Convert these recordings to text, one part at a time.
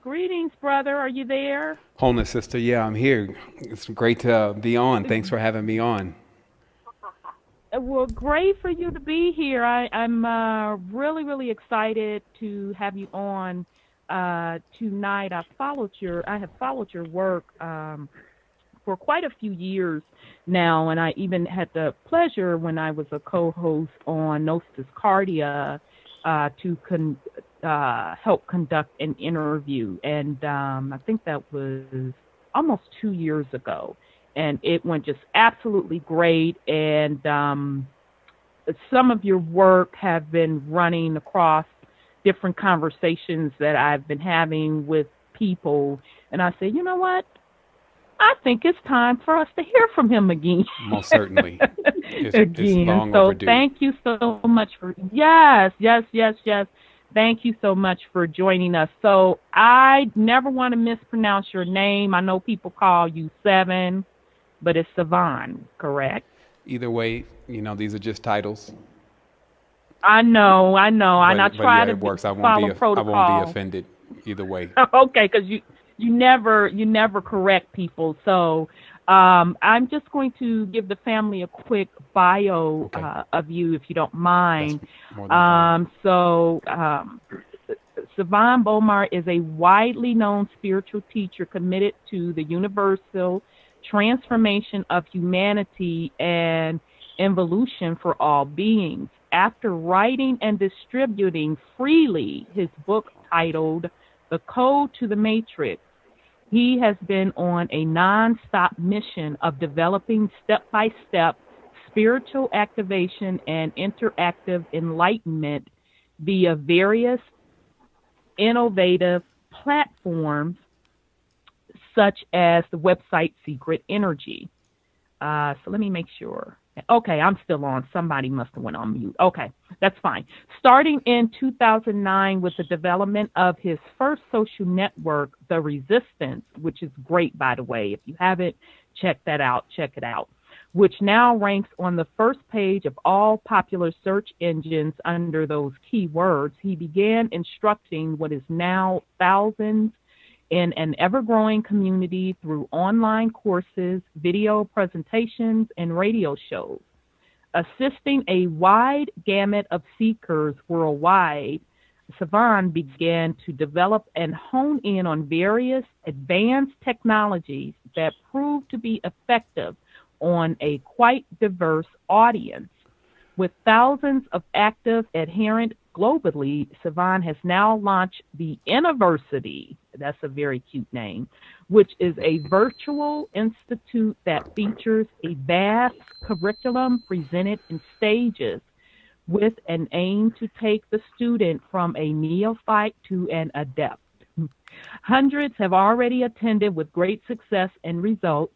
Greetings, brother. Are you there? Wholeness, sister. Yeah, I'm here. It's great to be on. Thanks for having me on. Uh, Well, great for you to be here. I, I'm uh, really, really excited to have you on uh, tonight. I followed your, I have followed your work um, for quite a few years now, and I even had the pleasure when I was a co-host on Nostis Cardia uh, to con- uh, help conduct an interview, and um, I think that was almost two years ago, and it went just absolutely great. And um, some of your work have been running across different conversations that I've been having with people, and I said, you know what? I think it's time for us to hear from him again. Most certainly. It's, it's again. long so overdue. thank you so much for yes, yes, yes, yes. Thank you so much for joining us. So I never want to mispronounce your name. I know people call you Seven, but it's Sevan, correct? Either way, you know, these are just titles. I know, I know, and I but, but try yeah, to it works. I won't follow be. I protocol. won't be offended either way. okay, because you you never you never correct people. So um, I'm just going to give the family a quick bio Okay. uh, of you, if you don't mind. More than fine. Um, so um, Sevan Bomar is a widely known spiritual teacher committed to the universal transformation of humanity and evolution for all beings. After writing and distributing freely his book titled The Code to the Matrix, he has been on a non-stop mission of developing step-by-step spiritual activation and interactive enlightenment via various innovative platforms such as the website Secret Energy. Uh, so let me make sure. Okay, I'm still on. Somebody must have went on mute. Okay, that's fine. Starting in 2009 with the development of his first social network, The Resistance, which is great, by the way. If you haven't checked that out, check it out. Which now ranks on the first page of all popular search engines under those keywords. He began instructing what is now thousands in an ever growing community through online courses, video presentations, and radio shows. Assisting a wide gamut of seekers worldwide, Sevan began to develop and hone in on various advanced technologies that proved to be effective on a quite diverse audience. With thousands of active adherent globally, Sevan has now launched the University. That's a very cute name, which is a virtual institute that features a vast curriculum presented in stages with an aim to take the student from a neophyte to an adept. Hundreds have already attended with great success and results.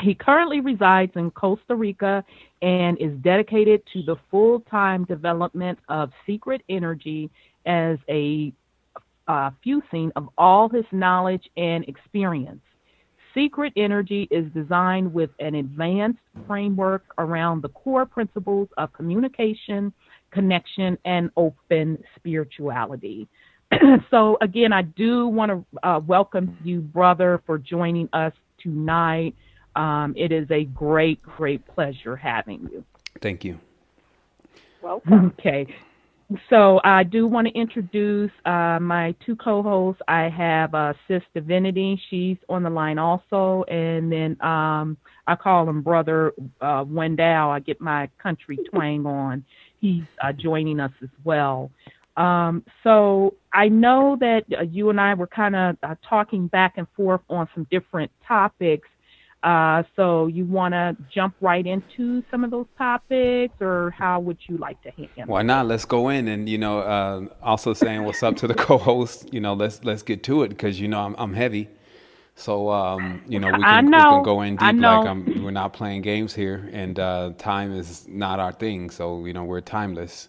He currently resides in Costa Rica and is dedicated to the full time development of secret energy as a uh, fusing of all his knowledge and experience. Secret Energy is designed with an advanced framework around the core principles of communication, connection, and open spirituality. so, again, I do want to uh, welcome you, brother, for joining us tonight. Um, it is a great, great pleasure having you. Thank you. Welcome. Okay. So I do want to introduce uh, my two co-hosts. I have uh, Sis Divinity. She's on the line also, and then um, I call him Brother uh, Wendell. I get my country twang on. He's uh, joining us as well. Um, so I know that uh, you and I were kind of uh, talking back and forth on some different topics. Uh, so you want to jump right into some of those topics, or how would you like to handle? Why not? Let's go in and you know, uh, also saying what's up to the co-host. You know, let's let's get to it because you know I'm I'm heavy. So um, you know we can, we know. can go in deep like I'm, we're not playing games here, and uh, time is not our thing. So you know we're timeless,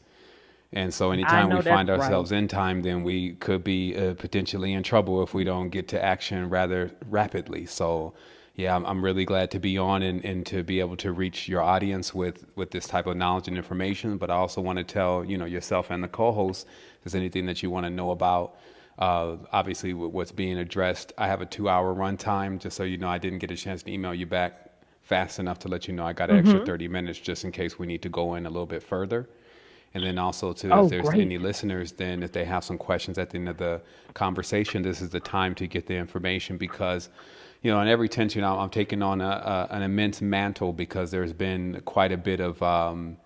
and so anytime we find right. ourselves in time, then we could be uh, potentially in trouble if we don't get to action rather rapidly. So yeah, I'm, I'm really glad to be on and, and to be able to reach your audience with, with this type of knowledge and information. But I also want to tell you know yourself and the co-host if there's anything that you want to know about uh, obviously what's being addressed. I have a two-hour runtime, just so you know. I didn't get a chance to email you back fast enough to let you know I got an mm-hmm. extra 30 minutes just in case we need to go in a little bit further. And then also, to oh, if there's great. any listeners, then if they have some questions at the end of the conversation, this is the time to get the information because, you know, in every tension, I'm taking on a, a, an immense mantle because there's been quite a bit of um,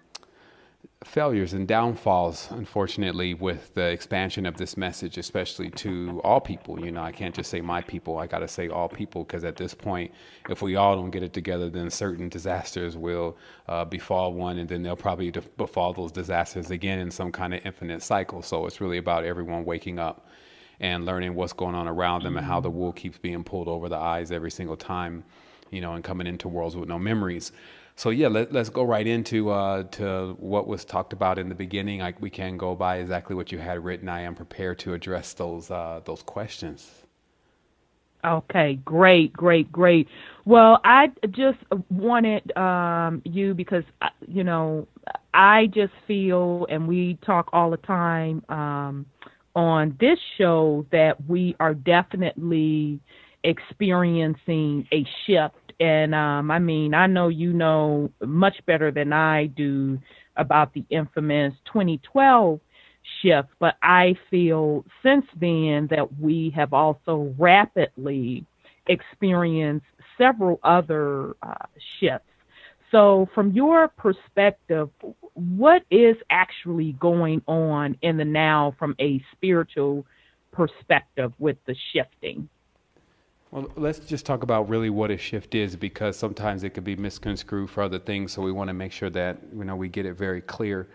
failures and downfalls, unfortunately, with the expansion of this message, especially to all people. You know, I can't just say my people, I got to say all people, because at this point, if we all don't get it together, then certain disasters will uh, befall one, and then they'll probably befall those disasters again in some kind of infinite cycle. So it's really about everyone waking up and learning what's going on around them and how the wool keeps being pulled over the eyes every single time, you know, and coming into worlds with no memories so yeah, let, us go right into uh, to what was talked about in the beginning. I, we can go by exactly what you had written. I am prepared to address those uh, those questions. Okay, great, great, great. Well, I just wanted um, you because uh, you know I just feel, and we talk all the time um, on this show that we are definitely experiencing a shift and um, I mean, I know you know much better than I do about the infamous 2012 shift, but I feel since then that we have also rapidly experienced several other uh, shifts. So, from your perspective, what is actually going on in the now from a spiritual perspective with the shifting? Well, let's just talk about really what a shift is because sometimes it could be misconstrued for other things. So we want to make sure that you know we get it very clear.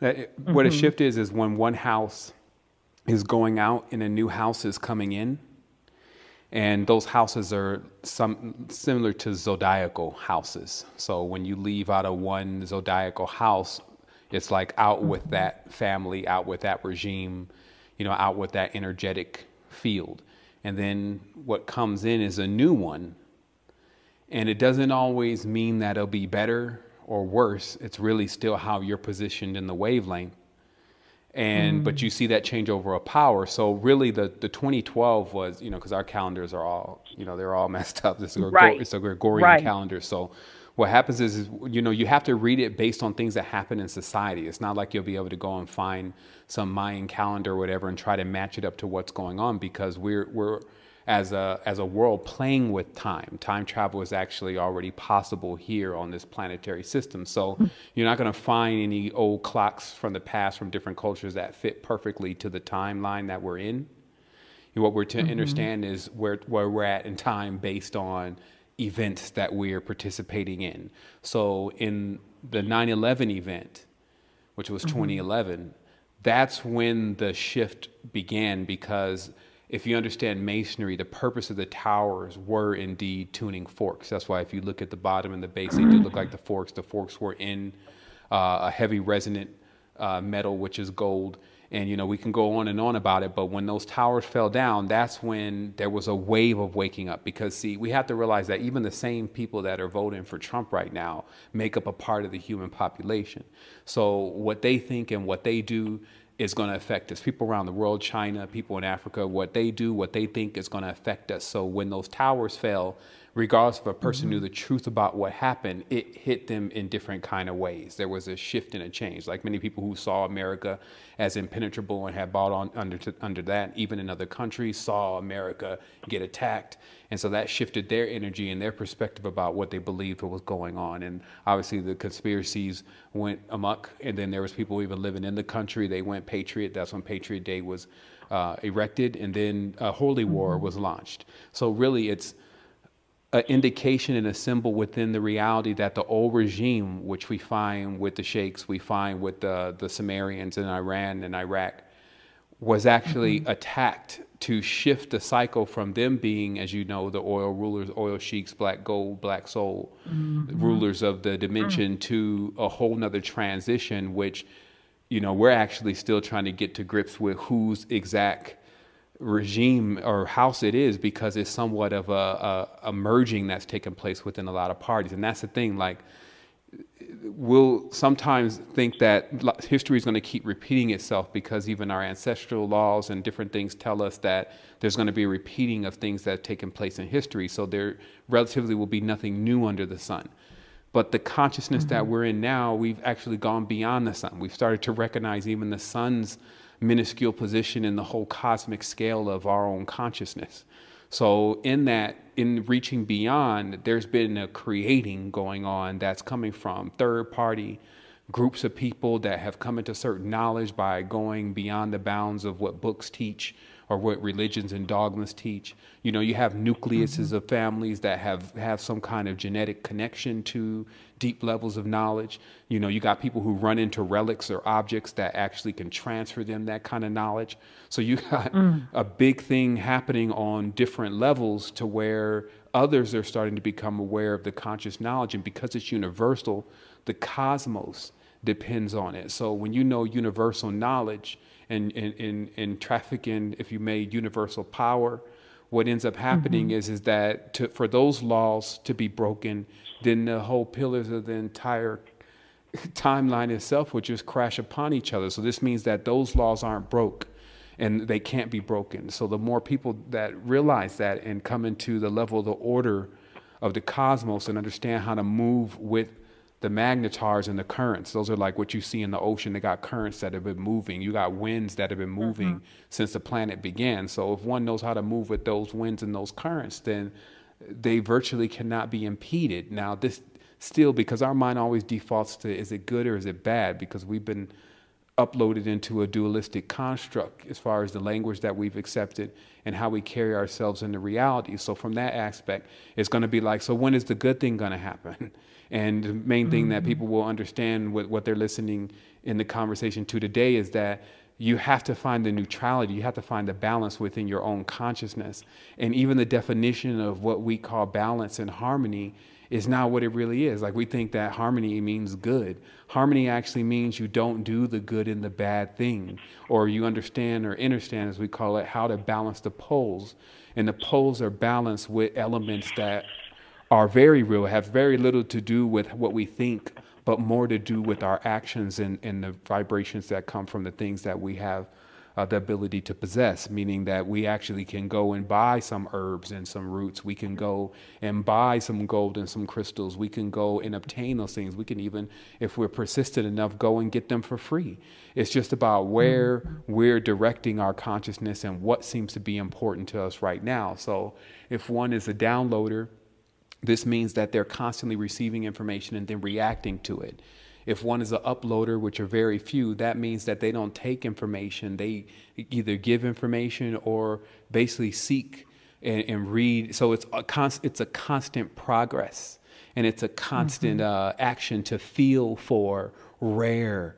That mm-hmm. what a mm-hmm. shift is is when one house is going out and a new house is coming in, and those houses are some similar to zodiacal houses. So when you leave out of one zodiacal house, it's like out with mm-hmm. that family, out with that regime, you know, out with that energetic field and then what comes in is a new one. And it doesn't always mean that it'll be better or worse. It's really still how you're positioned in the wavelength. And mm. but you see that change over a power. So really, the the 2012 was you know because our calendars are all you know they're all messed up. This is a, right. it's a Gregorian right. calendar. So what happens is, is, you know you have to read it based on things that happen in society it's not like you'll be able to go and find some mayan calendar or whatever and try to match it up to what's going on because we're we're as a as a world playing with time time travel is actually already possible here on this planetary system so hmm. you're not going to find any old clocks from the past from different cultures that fit perfectly to the timeline that we're in what we're to mm-hmm. understand is where where we're at in time based on events that we're participating in. So in the 9/11 event, which was mm-hmm. 2011, that's when the shift began because if you understand masonry, the purpose of the towers were indeed tuning forks. That's why if you look at the bottom and the base, they do look like the forks. The forks were in uh, a heavy resonant uh, metal, which is gold and you know we can go on and on about it but when those towers fell down that's when there was a wave of waking up because see we have to realize that even the same people that are voting for Trump right now make up a part of the human population so what they think and what they do is going to affect us people around the world China people in Africa what they do what they think is going to affect us so when those towers fell regardless if a person mm-hmm. knew the truth about what happened, it hit them in different kind of ways. There was a shift and a change. Like many people who saw America as impenetrable and had bought on under to, under that, even in other countries, saw America get attacked, and so that shifted their energy and their perspective about what they believed was going on. And obviously, the conspiracies went amok, and then there was people even living in the country. They went patriot. That's when Patriot Day was uh, erected, and then a holy war mm-hmm. was launched. So really, it's an indication and a symbol within the reality that the old regime, which we find with the sheikhs, we find with the, the Sumerians in Iran and Iraq, was actually mm-hmm. attacked to shift the cycle from them being, as you know, the oil rulers, oil sheiks, black gold, black soul mm-hmm. rulers of the dimension mm-hmm. to a whole nother transition, which, you know, we're actually still trying to get to grips with whose exact regime or house it is because it's somewhat of a, a, a merging that's taken place within a lot of parties and that's the thing like we'll sometimes think that history is going to keep repeating itself because even our ancestral laws and different things tell us that there's going to be a repeating of things that have taken place in history. So there relatively will be nothing new under the sun. But the consciousness mm-hmm. that we're in now, we've actually gone beyond the sun. We've started to recognize even the sun's minuscule position in the whole cosmic scale of our own consciousness. So, in that, in reaching beyond, there's been a creating going on that's coming from third party groups of people that have come into certain knowledge by going beyond the bounds of what books teach or what religions and dogmas teach. You know, you have nucleuses mm-hmm. of families that have have some kind of genetic connection to deep levels of knowledge. You know, you got people who run into relics or objects that actually can transfer them that kind of knowledge. So you got mm. a big thing happening on different levels to where others are starting to become aware of the conscious knowledge and because it's universal, the cosmos depends on it. So when you know universal knowledge, and, and, and, trafficking, if you made universal power, what ends up happening mm-hmm. is, is that to, for those laws to be broken, then the whole pillars of the entire timeline itself would just crash upon each other. So this means that those laws aren't broke and they can't be broken. So the more people that realize that and come into the level of the order of the cosmos and understand how to move with the magnetars and the currents. Those are like what you see in the ocean. They got currents that have been moving. You got winds that have been moving mm-hmm. since the planet began. So if one knows how to move with those winds and those currents, then they virtually cannot be impeded. Now, this still because our mind always defaults to is it good or is it bad because we've been uploaded into a dualistic construct as far as the language that we've accepted and how we carry ourselves into reality. So from that aspect, it's going to be like, so when is the good thing going to happen? And the main thing that mm. people will understand with what they're listening in the conversation to today is that you have to find the neutrality, you have to find the balance within your own consciousness. And even the definition of what we call balance and harmony is not what it really is. Like we think that harmony means good. Harmony actually means you don't do the good and the bad thing, or you understand or understand, as we call it, how to balance the poles. And the poles are balanced with elements that are very real, have very little to do with what we think, but more to do with our actions and, and the vibrations that come from the things that we have uh, the ability to possess, meaning that we actually can go and buy some herbs and some roots. We can go and buy some gold and some crystals. We can go and obtain those things. We can even, if we're persistent enough, go and get them for free. It's just about where we're directing our consciousness and what seems to be important to us right now. So if one is a downloader, this means that they're constantly receiving information and then reacting to it. If one is an uploader, which are very few, that means that they don't take information. They either give information or basically seek and, and read. So it's a, const, it's a constant progress and it's a constant mm-hmm. uh, action to feel for rare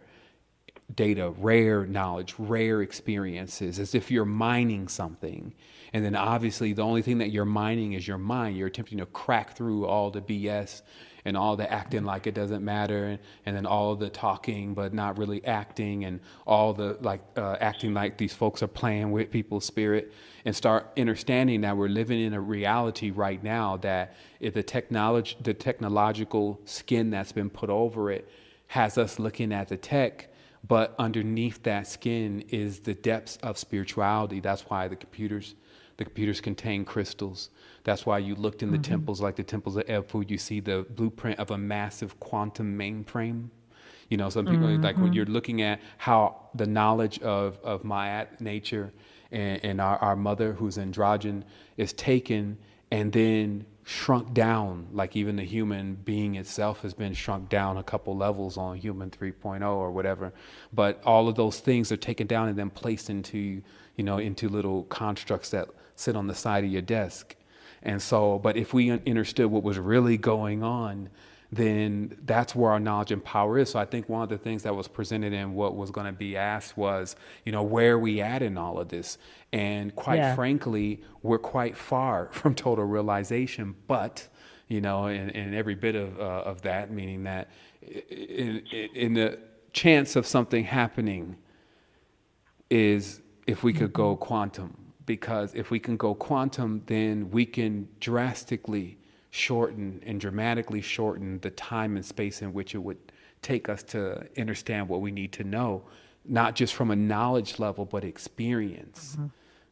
data, rare knowledge, rare experiences, as if you're mining something. And then obviously, the only thing that you're mining is your mind. You're attempting to crack through all the BS and all the acting like it doesn't matter, and, and then all the talking but not really acting, and all the like uh, acting like these folks are playing with people's spirit, and start understanding that we're living in a reality right now that if the technology, the technological skin that's been put over it, has us looking at the tech but underneath that skin is the depths of spirituality. That's why the computers the computers contain crystals. That's why you looked in the mm-hmm. temples like the temples of Edfu, you see the blueprint of a massive quantum mainframe. You know, some people mm-hmm. like when mm-hmm. you're looking at how the knowledge of, of Ma'at nature and, and our, our mother who's androgen is taken and then shrunk down, like even the human being itself has been shrunk down a couple levels on human 3.0 or whatever. But all of those things are taken down and then placed into, you know, into little constructs that sit on the side of your desk. And so, but if we understood what was really going on, then that's where our knowledge and power is. So I think one of the things that was presented in what was going to be asked was, you know, where are we at in all of this? And quite yeah. frankly, we're quite far from total realization, but, you know, in, in every bit of, uh, of that, meaning that in, in the chance of something happening is if we could go mm-hmm. quantum because if we can go quantum, then we can drastically shorten and dramatically shorten the time and space in which it would take us to understand what we need to know, not just from a knowledge level, but experience. Mm-hmm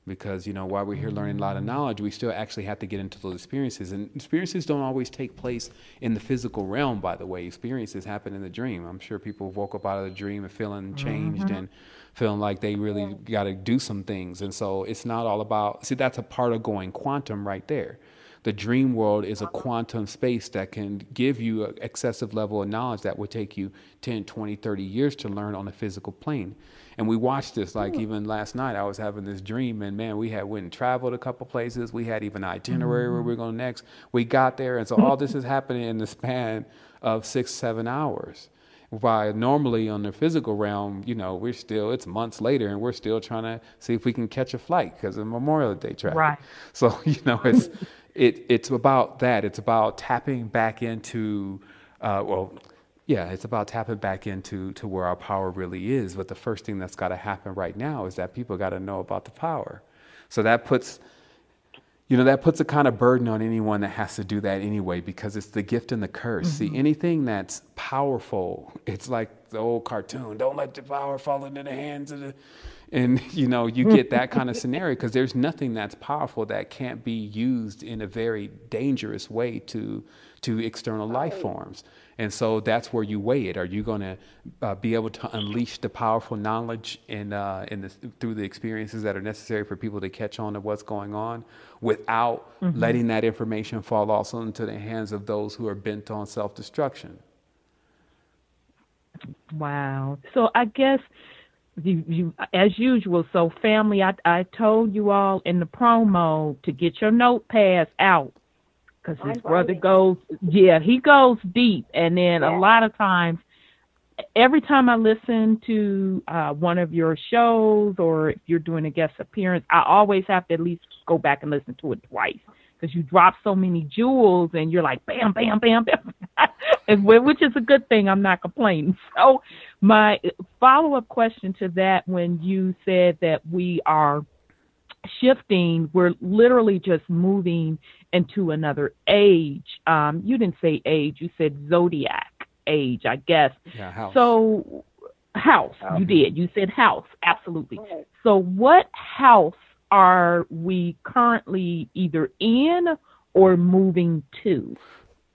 because you know while we're here learning a lot of knowledge we still actually have to get into those experiences and experiences don't always take place in the physical realm by the way experiences happen in the dream i'm sure people woke up out of the dream and feeling changed mm-hmm. and feeling like they really got to do some things. And so it's not all about see that's a part of going quantum right there. The dream world is a quantum space that can give you an excessive level of knowledge that would take you 10 20 30 years to learn on a physical plane. And we watched this like mm. even last night i was having this dream and man we had went and traveled a couple places. We had even itinerary mm-hmm. where we are going next. We got there and so all this is happening in the span of six seven hours while normally on the physical realm you know we're still it's months later and we're still trying to see if we can catch a flight because of memorial day traffic right so you know it's it, it's about that it's about tapping back into uh, well yeah, it's about tapping back into to where our power really is. But the first thing that's got to happen right now is that people got to know about the power. So that puts, you know, that puts a kind of burden on anyone that has to do that anyway, because it's the gift and the curse. Mm-hmm. See, anything that's powerful, it's like the old cartoon. Don't let the power fall into the hands of the, and you know, you get that kind of scenario because there's nothing that's powerful that can't be used in a very dangerous way to to external life forms. And so that's where you weigh it. Are you going to uh, be able to unleash the powerful knowledge in, uh, in through the experiences that are necessary for people to catch on to what's going on without mm-hmm. letting that information fall also into the hands of those who are bent on self destruction? Wow. So I guess you, you, as usual. So family, I, I told you all in the promo to get your notepads out because his brother goes, yeah, he goes deep, and then yeah. a lot of times, every time I listen to uh, one of your shows or if you're doing a guest appearance, I always have to at least go back and listen to it twice because you drop so many jewels and you're like bam, bam, bam, bam, which is a good thing. I'm not complaining. So my follow up question to that, when you said that we are shifting, we're literally just moving into another age. Um, you didn't say age, you said zodiac age, I guess. Yeah, house. So, house, house. you did. You said house, absolutely. So, what house are we currently either in or moving to?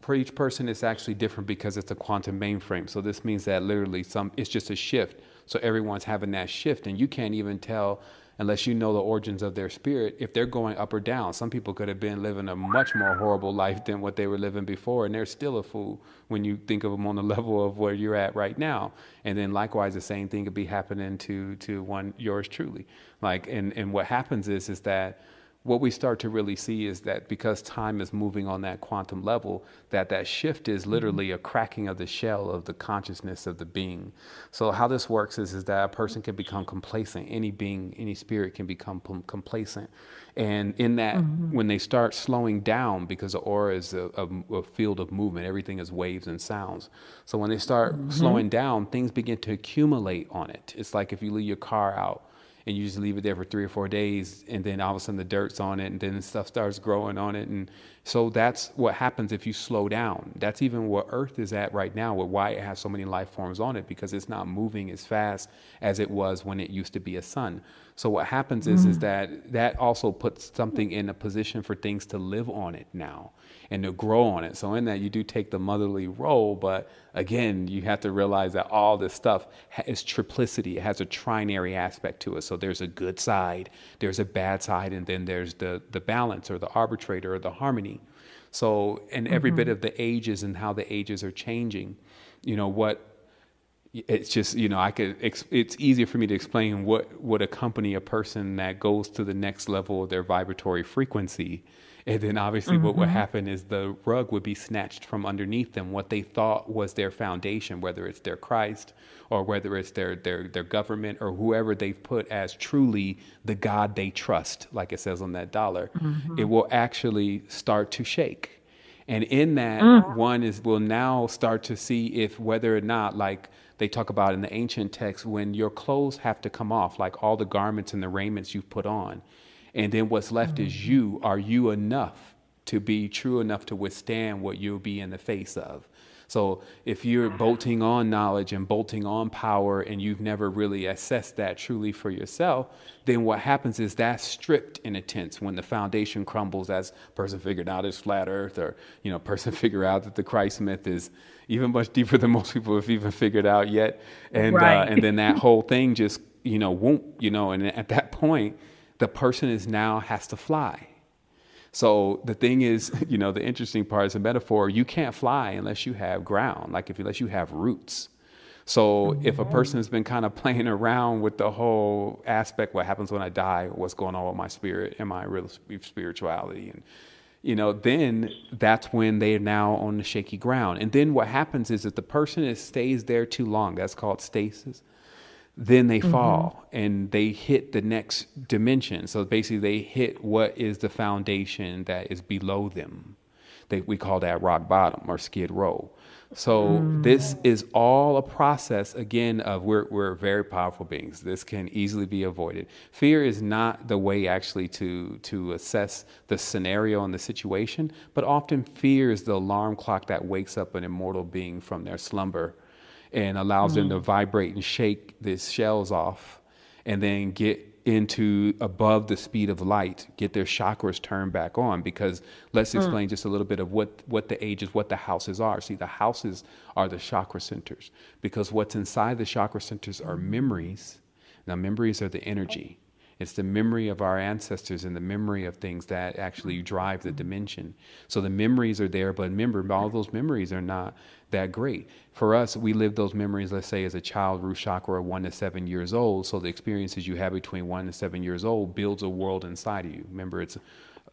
For each person, it's actually different because it's a quantum mainframe. So this means that literally, some it's just a shift. So everyone's having that shift, and you can't even tell unless you know the origins of their spirit, if they're going up or down. Some people could have been living a much more horrible life than what they were living before, and they're still a fool when you think of them on the level of where you're at right now. And then likewise, the same thing could be happening to to one yours truly. Like, and and what happens is is that what we start to really see is that because time is moving on that quantum level, that that shift is literally a cracking of the shell of the consciousness of the being. So how this works is, is that a person can become complacent. Any being, any spirit can become complacent. And in that, mm-hmm. when they start slowing down, because the aura is a, a, a, field of movement, everything is waves and sounds. So when they start mm-hmm. slowing down, things begin to accumulate on it. It's like if you leave your car out and you just leave it there for three or four days and then all of a sudden the dirt's on it and then stuff starts growing on it and so that's what happens if you slow down. That's even what earth is at right now with why it has so many life forms on it because it's not moving as fast as it was when it used to be a sun. So what happens is mm. is that that also puts something in a position for things to live on it now and to grow on it. So in that you do take the motherly role, but again, you have to realize that all this stuff is triplicity. It has a trinary aspect to it. So there's a good side, there's a bad side, and then there's the the balance or the arbitrator or the harmony. So in every mm-hmm. bit of the ages and how the ages are changing, you know what it's just you know I could it's easier for me to explain what would accompany a person that goes to the next level of their vibratory frequency and then obviously, mm-hmm. what would mm-hmm. happen is the rug would be snatched from underneath them. What they thought was their foundation, whether it's their Christ or whether it's their, their, their government or whoever they've put as truly the God they trust, like it says on that dollar, mm-hmm. it will actually start to shake. And in that, mm. one is will now start to see if whether or not, like they talk about in the ancient text, when your clothes have to come off, like all the garments and the raiments you've put on, and then what's left mm-hmm. is you. Are you enough to be true enough to withstand what you'll be in the face of? So if you're bolting on knowledge and bolting on power and you've never really assessed that truly for yourself, then what happens is that's stripped in a tense when the foundation crumbles as person figured out it's flat earth or, you know, person figure out that the Christ myth is even much deeper than most people have even figured out yet. And, uh, right. uh, and then that whole thing just, you know, won't, you know, and at that point, the person is now has to fly so the thing is, you know, the interesting part is a metaphor. You can't fly unless you have ground, like if unless you have roots. So mm-hmm. if a person has been kind of playing around with the whole aspect, what happens when I die, what's going on with my spirit and my real spirituality, and you know, then that's when they are now on the shaky ground. And then what happens is that the person is, stays there too long. That's called stasis then they mm-hmm. fall and they hit the next dimension. So basically, they hit what is the foundation that is below them. They, we call that rock bottom or skid row. So mm. this is all a process again of we're we're very powerful beings. This can easily be avoided. Fear is not the way actually to to assess the scenario and the situation, but often fear is the alarm clock that wakes up an immortal being from their slumber and allows mm them to mm. vibrate and shake the shells off and then get into above the speed of light, get their chakras turned back on. Because let's mm. explain mm. just a little bit of what, what the ages, what the houses are. See, the houses are the chakra centers because what's inside the chakra centers are memories. Now, memories are the energy. It's the memory of our ancestors and the memory of things that actually drive the dimension. So the memories are there, but remember, all those memories are not that great. For us, we live those memories, let's say, as a child, root chakra, one to seven years old. So the experiences you have between one to seven years old builds a world inside of you. Remember, it's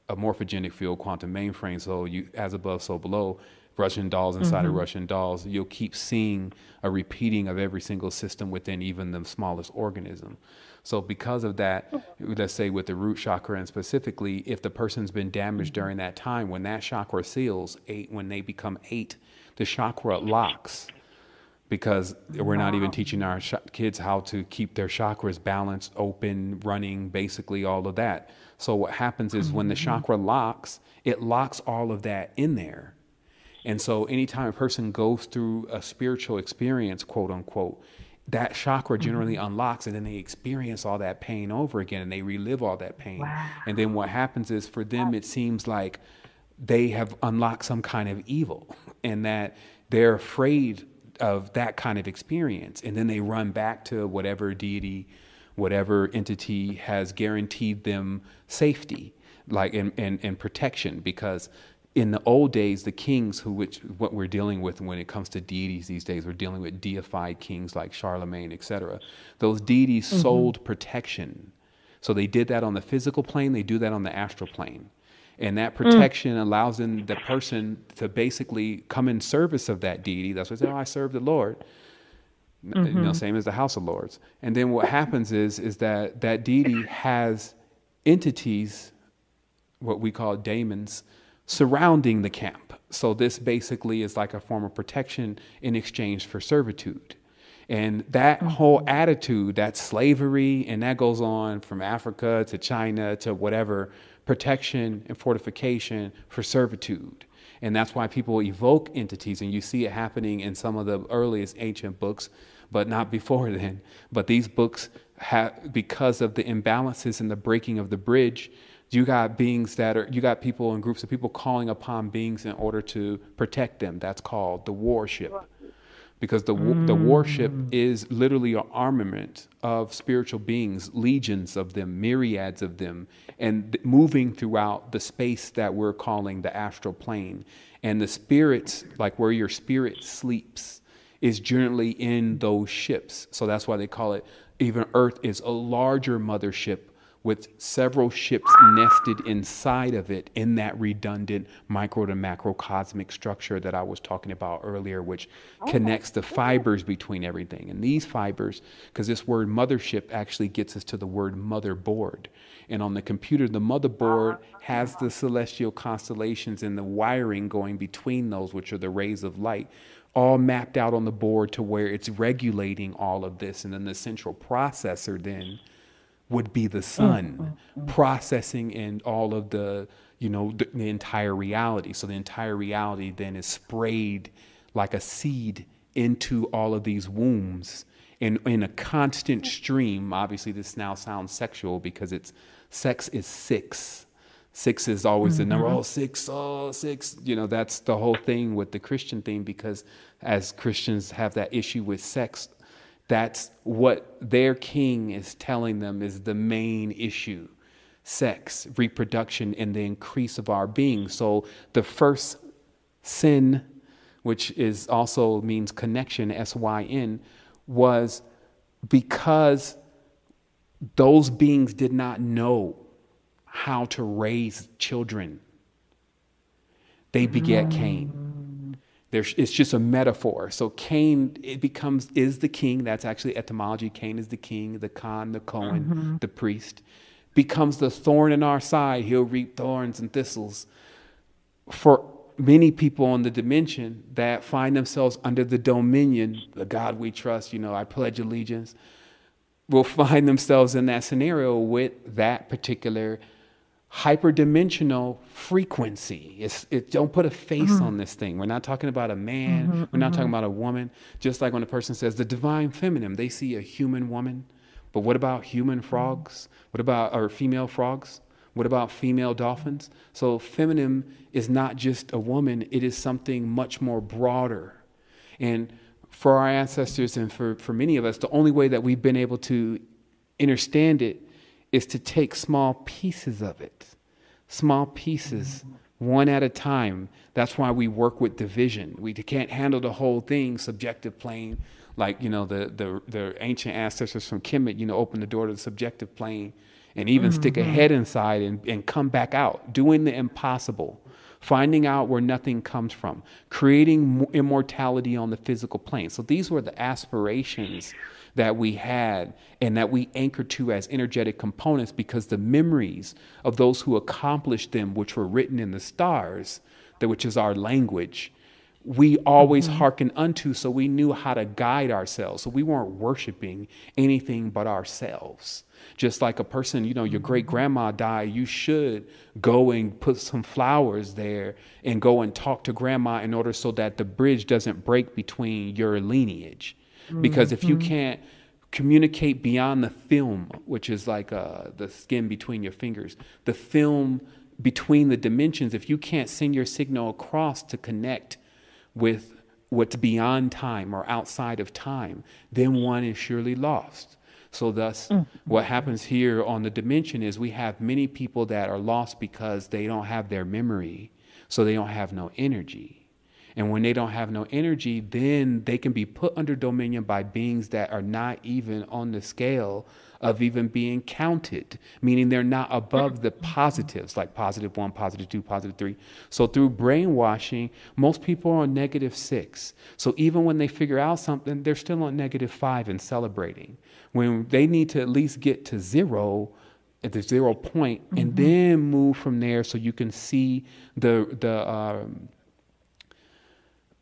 a morphogenic field quantum mainframe. So you, as above, so below. Russian dolls inside mm-hmm. of Russian dolls, you'll keep seeing a repeating of every single system within even the smallest organism. So because of that, let's say with the root chakra and specifically, if the person's been damaged mm-hmm. during that time, when that chakra seals, eight, when they become eight the chakra locks because we're not even teaching our sh- kids how to keep their chakras balanced, open, running, basically all of that. So what happens is when the mm-hmm. chakra locks, it locks all of that in there. And so anytime a person goes through a spiritual experience, quote unquote, that chakra generally mm-hmm. unlocks and then they experience all that pain over again and they relive all that pain. Wow. And then what happens is for them it seems like they have unlocked some kind of evil and that they're afraid of that kind of experience. And then they run back to whatever deity, whatever entity has guaranteed them safety, like and, and, and protection. Because in the old days, the kings, who which what we're dealing with when it comes to deities these days, we're dealing with deified kings like Charlemagne, etc. Those deities mm-hmm. sold protection. So they did that on the physical plane, they do that on the astral plane and that protection mm. allows them, the person to basically come in service of that deity. That's why they say, "Oh, I serve the Lord." Mm-hmm. You know, mm-hmm. same as the House of Lords. And then what happens is is that that deity has entities, what we call daemons, surrounding the camp. So this basically is like a form of protection in exchange for servitude. And that mm-hmm. whole attitude, that slavery, and that goes on from Africa to China to whatever protection and fortification for servitude. And that's why people evoke entities, and you see it happening in some of the earliest ancient books, but not before then. But these books have, because of the imbalances and the breaking of the bridge, you got beings that are, you got people and groups of people calling upon beings in order to protect them. That's called the warship because the mm. the warship is literally an armament of spiritual beings, legions of them, myriads of them, and th- moving throughout the space that we're calling the astral plane. And the spirits, like where your spirit sleeps, is generally in those ships. So that's why they call it. Even Earth is a larger mothership with several ships nested inside of it in that redundant micro to macro cosmic structure that I was talking about earlier, which oh, connects the fibers between everything. And these fibers, because this word mothership actually gets us to the word motherboard. And on the computer, the motherboard uh-huh. has the celestial constellations and the wiring going between those, which are the rays of light all mapped out on the board to where it's regulating all of this. And then the central processor then would be the mm, sun mm-hmm. processing in all of the you know the, the, entire reality so the entire reality then is sprayed like a seed into all of these wombs in, in a constant stream. Obviously, this now sounds sexual because it's sex is six. Six is always mm-hmm. the number. Mm-hmm. Oh, six, oh, six. You know, that's the whole thing with the Christian thing because as Christians have that issue with sex, that's what their king is telling them is the main issue sex, reproduction, and the increase of our being. So the first sin, which is also means connection, S Y N, was because those beings did not know how to raise children. They beget mm. Cain. There's, it's just a metaphor. So Cain it becomes is the king. That's actually etymology. Cain is the king, the Khan, the Cohen, mm-hmm. the priest. Becomes the thorn in our side. He'll reap thorns and thistles. For many people on the dimension that find themselves under the dominion, the God we trust, you know, I pledge allegiance, will find themselves in that scenario with that particular hyperdimensional frequency. It's, it, don't put a face mm-hmm. on this thing. We're not talking about a man. Mm-hmm, We're not mm-hmm. talking about a woman. Just like when a person says the divine feminine, they see a human woman. But what about human frogs? What about our female frogs? What about female dolphins? So, feminine is not just a woman, it is something much more broader. And for our ancestors and for, for many of us, the only way that we've been able to understand it is to take small pieces of it, small pieces, one at a time. That's why we work with division. We can't handle the whole thing, subjective plane, like, you know, the, the, the ancient ancestors from Kemet, you know, open the door to the subjective plane and even mm-hmm. stick a mm-hmm. head inside and, and come back out, doing the impossible, finding out where nothing comes from, creating immortality on the physical plane. So these were the aspirations that we had and that we anchored to as energetic components because the memories of those who accomplished them, which were written in the stars, which is our language, we always mm-hmm. hearken unto so we knew how to guide ourselves. So we weren't worshiping anything but ourselves. Just like a person, you know, your great grandma died, you should go and put some flowers there and go and talk to grandma in order so that the bridge doesn't break between your lineage. Because if you mm-hmm. can't communicate beyond the film, which is like uh, the skin between your fingers, the film between the dimensions, if you can't send your signal across to connect with what's beyond time or outside of time, then one is surely lost. So, thus, mm. what happens here on the dimension is we have many people that are lost because they don't have their memory, so they don't have no energy. And when they don't have no energy, then they can be put under dominion by beings that are not even on the scale of even being counted, meaning they're not above the positives, like positive one, positive two, positive three. So through brainwashing, most people are on negative six. So even when they figure out something, they're still on negative five and celebrating. When they need to at least get to zero, at the zero point, mm-hmm. and then move from there so you can see the the um,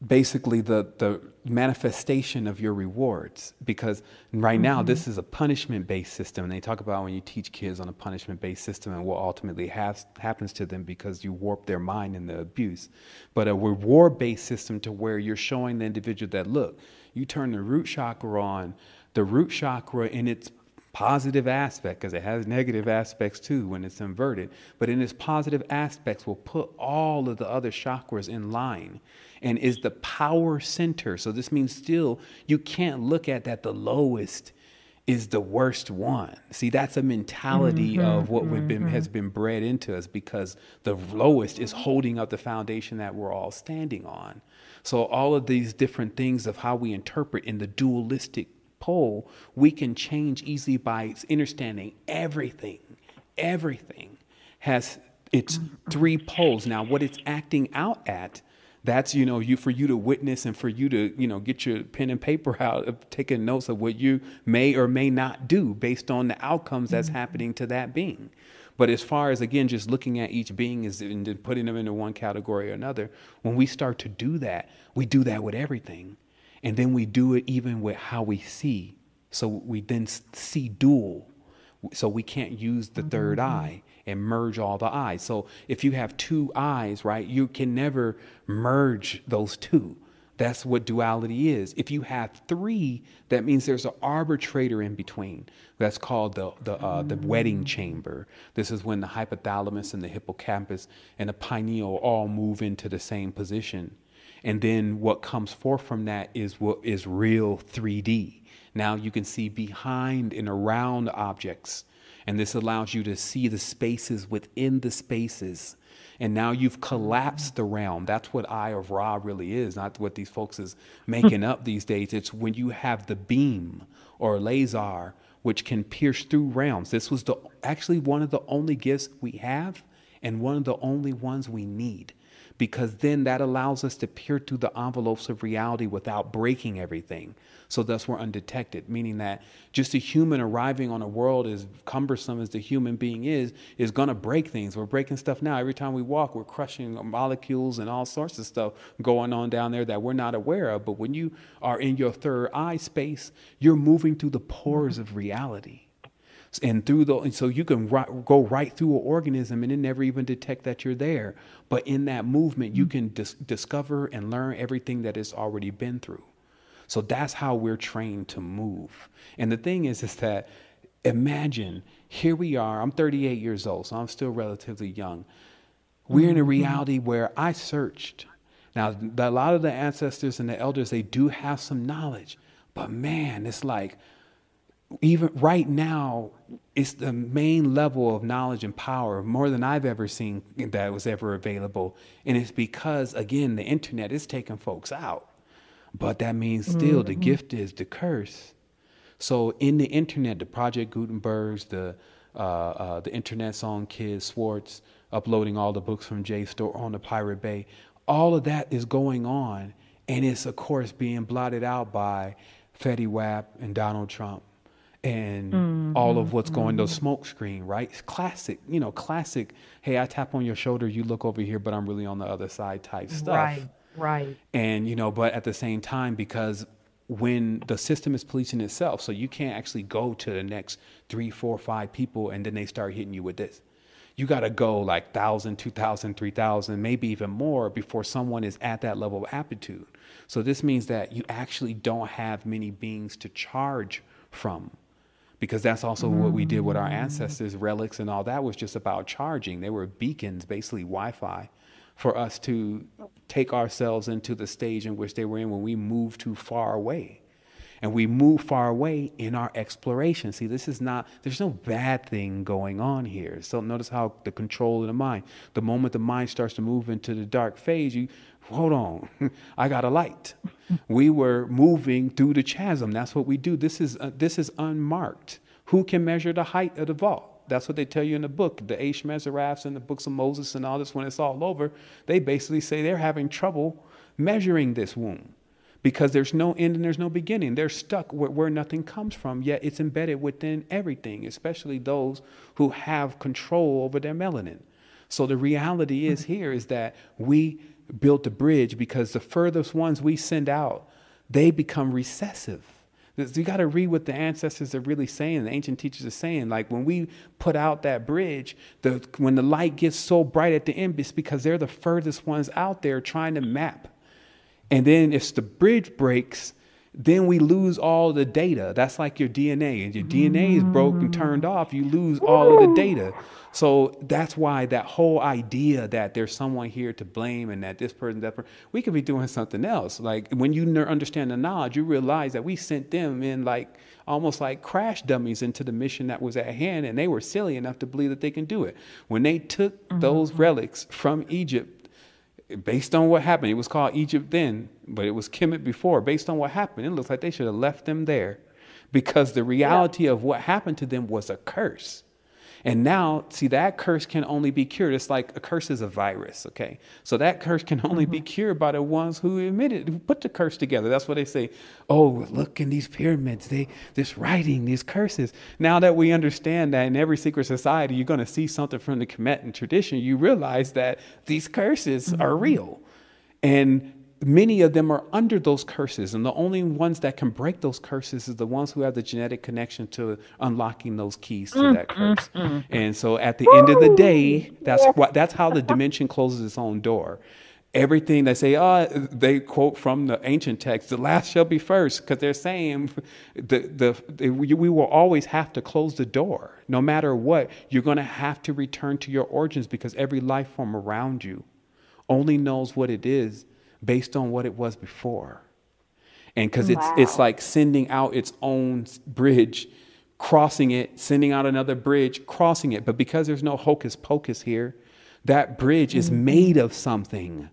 basically the the manifestation of your rewards because right mm-hmm. now this is a punishment based system. And they talk about when you teach kids on a punishment based system and what ultimately has, happens to them because you warp their mind in the abuse. But a reward based system to where you're showing the individual that look you turn the root chakra on the root chakra in its positive aspect because it has negative aspects too when it's inverted but in its positive aspects will put all of the other chakras in line and is the power center. So this means still you can't look at that the lowest is the worst one. See, that's a mentality mm-hmm, of what mm-hmm. been, has been bred into us because the lowest is holding up the foundation that we're all standing on. So all of these different things of how we interpret in the dualistic pole, we can change easily by understanding everything. Everything has its three poles. Now, what it's acting out at that's you know you for you to witness and for you to you know get your pen and paper out of taking notes of what you may or may not do based on the outcomes that's mm-hmm. happening to that being. But as far as again just looking at each being is and putting them into one category or another when we start to do that we do that with everything. And then we do it even with how we see. So we then see dual. So we can't use the mm-hmm. third eye and merge all the eyes. So if you have two eyes, right, you can never merge those two. That's what duality is. If you have three, that means there's an arbitrator in between. That's called the the, uh, the wedding chamber. This is when the hypothalamus and the hippocampus and the pineal all move into the same position. And then what comes forth from that is what is real 3D. Now you can see behind and around objects. And this allows you to see the spaces within the spaces and now you've collapsed the realm. That's what Eye of Ra really is, not what these folks is making up these days. It's when you have the beam or laser which can pierce through realms. This was the actually one of the only gifts we have and one of the only ones we need because then that allows us to peer through the envelopes of reality without breaking everything. So thus we're undetected, meaning that just a human arriving on a world as cumbersome as the human being is, is gonna break things. We're breaking stuff now. Every time we walk, we're crushing molecules and all sorts of stuff going on down there that we're not aware of. But when you are in your third eye space, you're moving through the pores of reality and through the and so you can ri- go right through an organism and it never even detect that you're there. But in that movement you mm. can dis- discover and learn everything that it's already been through. So that's how we're trained to move. And the thing is is that imagine here we are i'm 38 years old so i'm still relatively young. We're in a mm-hmm. reality where i searched. Now a lot of the ancestors and the elders they do have some knowledge but man it's like even right now, it's the main level of knowledge and power more than I've ever seen that was ever available. And it's because, again, the internet is taking folks out. But that means still mm-hmm. the gift is the curse. So in the internet, the Project Gutenberg's, the uh, uh, the Internet Song Kids, Swartz, uploading all the books from JSTOR on the Pirate Bay, all of that is going on. And it's, of course, being blotted out by Fetty Wap and Donald Trump and mm-hmm. all of what's going mm-hmm. the smoke screen right? Classic you know classic hey i tap on your shoulder you look over here but i'm really on the other side type stuff. Right right. And you know but at the same time because when the system is policing itself so you can't actually go to the next three four five people and then they start hitting you with this. You got to go like 1000 2000 3000 maybe even more before someone is at that level of aptitude. So this means that you actually don't have many beings to charge from because that's also mm-hmm. what we did with our mm. ancestors relics and all that was just about charging they were beacons basically wi-fi for us to take ourselves into the stage in which they were in when we moved too far away and we move far away in our exploration see this is not there's no bad thing going on here so notice how the control of the mind the moment the mind starts to move into the dark phase you hold on, I got a light. we were moving through the chasm. That's what we do. This is, uh, this is unmarked. Who can measure the height of the vault? That's what they tell you in the book. The Ashmezeraphs and the books of Moses and all this, when it's all over, they basically say they're having trouble measuring this womb because there's no end and there's no beginning. They're stuck where, where, nothing comes from, yet it's embedded within everything, especially those who have control over their melanin. So the reality is here is that we built a bridge because the furthest ones we send out, they become recessive. You got to read what the ancestors are really saying, the ancient teachers are saying. Like when we put out that bridge, the, when the light gets so bright at the end, it's because they're the furthest ones out there trying to map. And then if the bridge breaks, then we lose all the data. That's like your DNA. And your DNA is broken, turned off, you lose all of the data. So that's why that whole idea that there's someone here to blame and that this person, that person, we could be doing something else. Like when you understand the knowledge, you realize that we sent them in like almost like crash dummies into the mission that was at hand, and they were silly enough to believe that they can do it. When they took mm-hmm. those relics from Egypt based on what happened, it was called Egypt then, but it was Kemet before. Based on what happened, it looks like they should have left them there because the reality yeah. of what happened to them was a curse. And now, see, that curse can only be cured. It's like a curse is a virus, okay? So that curse can only mm-hmm. be cured by the ones who admitted, who put the curse together. That's what they say. Oh, look in these pyramids, they this writing, these curses. Now that we understand that in every secret society, you're going to see something from the Kemetan tradition, you realize that these curses mm-hmm. are real. And many of them are under those curses, and the only ones that can break those curses is the ones who have the genetic connection to unlocking those keys to that mm, curse. Mm, mm. And so, at the end of the day, that's what that's how the dimension closes its own door. everything they say, oh, they quote from the ancient text, the last shall be first, because they're saying the, the, the, we will always have to close the door. No matter what, you're going to have to return to your origins because every life form around you only knows what it is based on what it was before. And because wow. it's, it's like sending out its own bridge, crossing it, sending out another bridge, crossing it. But because there's no hocus pocus here, that bridge is mm-hmm. made of something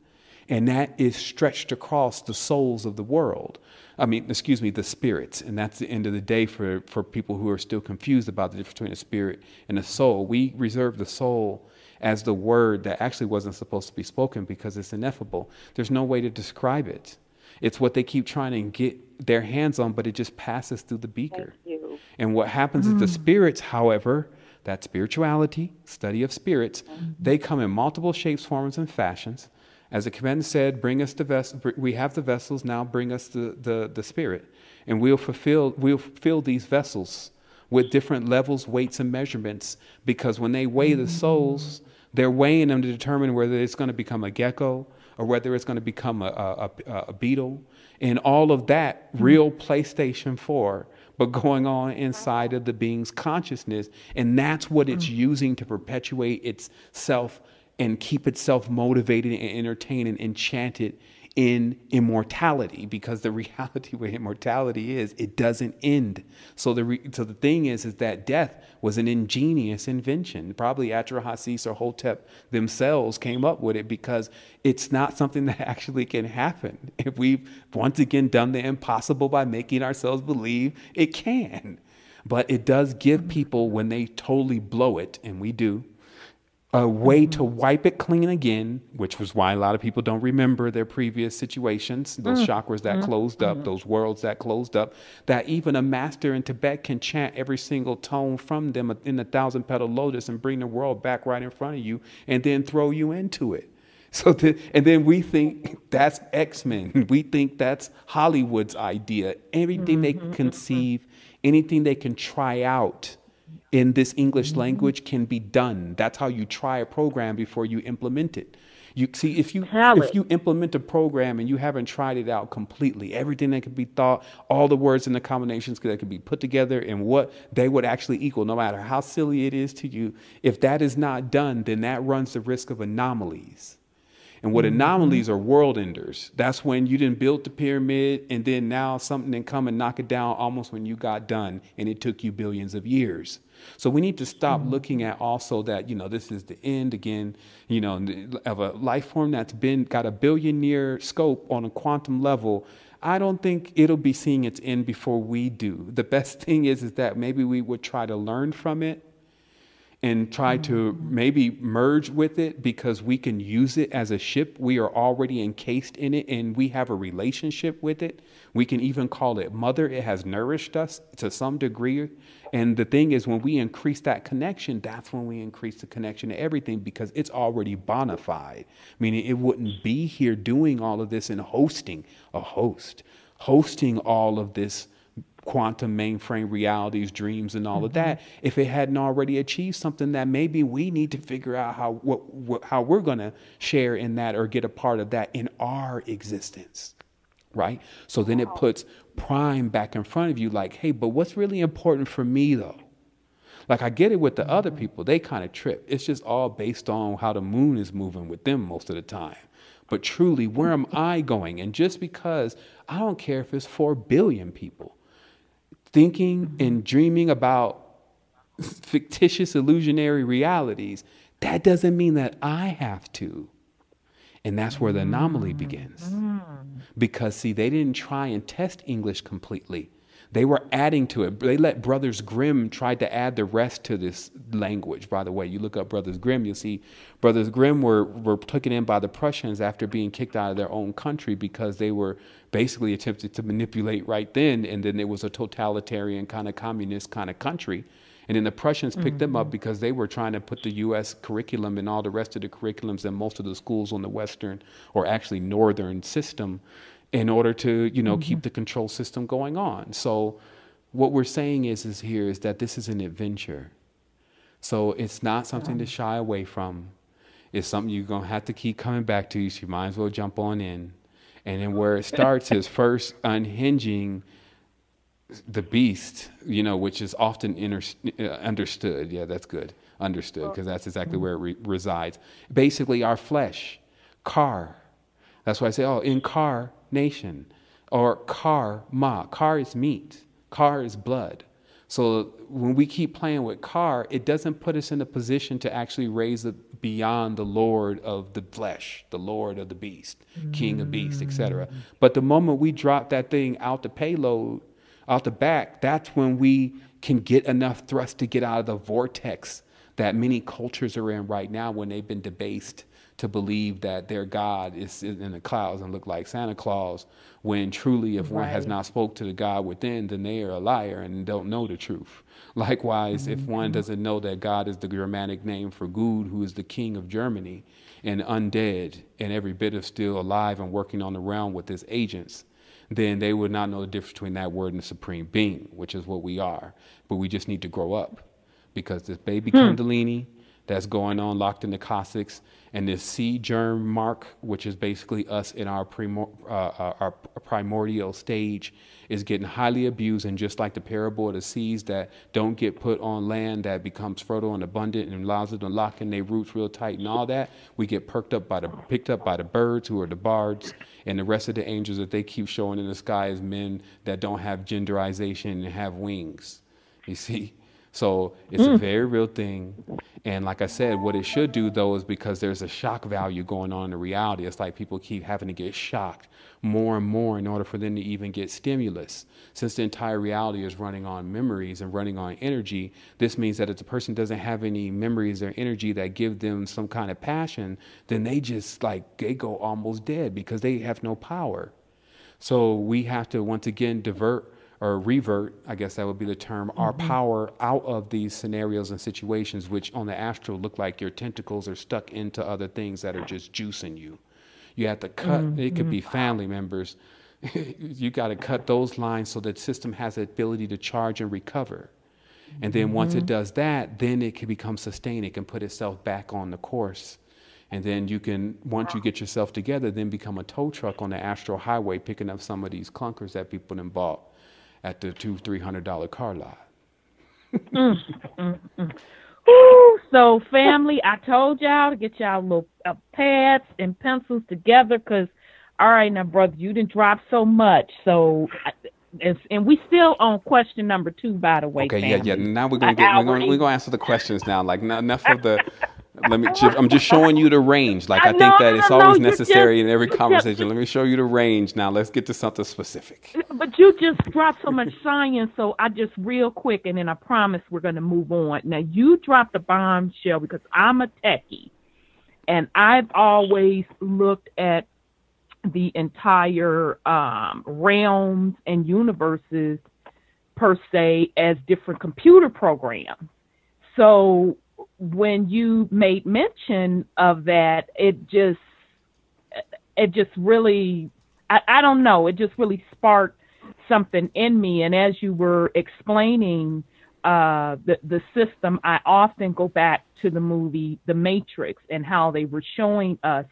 and that is stretched across the souls of the world. I mean, excuse me, the spirits. And that's the end of the day for, for people who are still confused about the difference between a spirit and a soul. We reserve the soul as the word that actually wasn't supposed to be spoken because it's ineffable. There's no way to describe it. It's what they keep trying to get their hands on, but it just passes through the beaker. And what happens mm. is the mm. spirits, however, that spirituality, study of spirits, mm-hmm. they come in multiple shapes, forms, and fashions. As the command said, bring us the vessels, we have the vessels, now bring us the, the, the Spirit. And we'll fulfill, we'll fill these vessels with different levels, weights, and measurements because when they weigh the souls, they're weighing them to determine whether it's going to become a gecko or whether it's going to become a, a, a, a beetle. And all of that, real PlayStation 4 but going on inside of the being's consciousness. And that's what it's using to perpetuate itself and keep itself motivated and entertained and enchanted in immortality because the reality with immortality is it doesn't end. So the re- so the thing is is that death was an ingenious invention. Probably Atrahasis or Hotep themselves came up with it because it's not something that actually can happen. If we've once again done the impossible by making ourselves believe it can. But it does give people when they totally blow it and we do a way to wipe it clean again, which was why a lot of people don't remember their previous situations, those mm. chakras that mm. closed up, mm. those worlds that closed up, that even a master in Tibet can chant every single tone from them in the thousand petal lotus and bring the world back right in front of you and then throw you into it. So, the, and then we think that's X Men. We think that's Hollywood's idea. Everything mm-hmm. they can conceive, anything they can try out in this English mm-hmm. language can be done. That's how you try a program before you implement it. You see, if you if you implement a program and you haven't tried it out completely, everything that could be thought, all the words and the combinations that could be put together, and what they would actually equal, no matter how silly it is to you, if that is not done, then that runs the risk of anomalies. And what mm-hmm. anomalies are world enders. That's when you didn't build the pyramid and then now something didn't come and knock it down almost when you got done and it took you billions of years. So we need to stop mm-hmm. looking at also that, you know, this is the end again, you know, of a life form that's been got a billion year scope on a quantum level. I don't think it'll be seeing its end before we do. The best thing is is that maybe we would try to learn from it and try to maybe merge with it because we can use it as a ship. We are already encased in it and we have a relationship with it. We can even call it mother. It has nourished us to some degree. And the thing is, when we increase that connection, that's when we increase the connection to everything because it's already bona fide, meaning it wouldn't be here doing all of this and hosting a host, hosting all of this quantum mainframe realities, dreams, and all mm-hmm. of that if it hadn't already achieved something that maybe we need to figure out how what, what how we're going to share in that or get a part of that in our existence. Right? So then it puts prime back in front of you like, "Hey, but what's really important for me though?" Like I get it with the other mm-hmm. people, they kind of trip. It's just all based on how the moon is moving with them most of the time. But truly, where am I going? And just because I don't care if it's 4 billion people, thinking and dreaming about fictitious illusionary realities, that doesn't mean that I have to. And that's where the anomaly begins. Because, see, they didn't try and test English completely. They were adding to it. They let Brothers Grimm try to add the rest to this language. By the way, you look up Brothers Grimm, you'll see Brothers Grimm were, were taken in by the Prussians after being kicked out of their own country because they were basically attempted to manipulate right then. And then it was a totalitarian kind of communist kind of country. And then the Prussians picked mm-hmm. them up mm-hmm. because they were trying to put the U.S. curriculum and all the rest of the curriculums in most of the schools on the Western or actually Northern system in order to you know mm-hmm. keep the control system going on so what we're saying is is here is that this is an adventure so it's not something to shy away from It's something you're gonna have to keep coming back to. So you might as well jump on in. And then where it starts is first unhinging the beast, you know, which is often inter- uh, understood. Yeah, that's good. Understood, because that's exactly where it re- resides. Basically, our flesh, car. That's why I say, oh, incarnation or karma. Car is meat, car is blood. So when we keep playing with car, it doesn't put us in a position to actually raise it beyond the Lord of the flesh, the Lord of the beast, mm. King of beasts, etc. But the moment we drop that thing out the payload, out the back, that's when we can get enough thrust to get out of the vortex that many cultures are in right now when they've been debased to believe that their God is in the clouds and look like Santa Claus, when truly, if right. one has not spoke to the God within, then they are a liar and don't know the truth. Likewise, mm-hmm. if one doesn't know that God is the Germanic name for good, who is the king of Germany, and undead, and every bit of still alive and working on the realm with his agents, then they would not know the difference between that word and the supreme being, which is what we are. But we just need to grow up because this baby hmm. Kundalini that's going on locked in the coccyx and this seed germ mark, which is basically us in our, primor- uh, uh, our primordial stage, is getting highly abused. And just like the parable of the seeds that don't get put on land that becomes fertile and abundant and allows it to lock in their roots real tight and all that, we get perked up by the picked up by the birds who are the bards and the rest of the angels that they keep showing in the sky as men that don't have genderization and have wings. You see. So it's mm. a very real thing. And like I said, what it should do though is because there's a shock value going on in the reality. It's like people keep having to get shocked more and more in order for them to even get stimulus. Since the entire reality is running on memories and running on energy, this means that if the person doesn't have any memories or energy that give them some kind of passion, then they just like they go almost dead because they have no power. So we have to once again divert or revert, I guess that would be the term, mm-hmm. our power out of these scenarios and situations, which on the astral look like your tentacles are stuck into other things that are just juicing you. You have to cut, mm-hmm. it could be mm-hmm. family members. you got to cut those lines so that system has the ability to charge and recover. And then once mm-hmm. it does that, then it can become sustained. It can put itself back on the course. And then you can, once you get yourself together, then become a tow truck on the astral highway, picking up some of these clunkers that people have bought at the two, three hundred dollar car lot. mm, mm, mm. Ooh, so family, I told y'all to get y'all little uh, pads and pencils together, cause all right now, brother, you didn't drop so much. So, and, and we still on question number two, by the way. Okay, family. yeah, yeah. Now we're gonna get we're gonna, we're gonna answer the questions now. Like enough of the let me. Just, I'm just showing you the range. Like I, I think that no, it's no, always necessary just, in every conversation. Just, Let me show you the range. Now let's get to something specific. But you just dropped so much science, so I just real quick, and then I promise we're going to move on. Now you dropped a bombshell because I'm a techie, and I've always looked at the entire um, realms and universes per se as different computer programs. So when you made mention of that, it just it just really I, I don't know, it just really sparked something in me. And as you were explaining uh, the the system, I often go back to the movie The Matrix and how they were showing us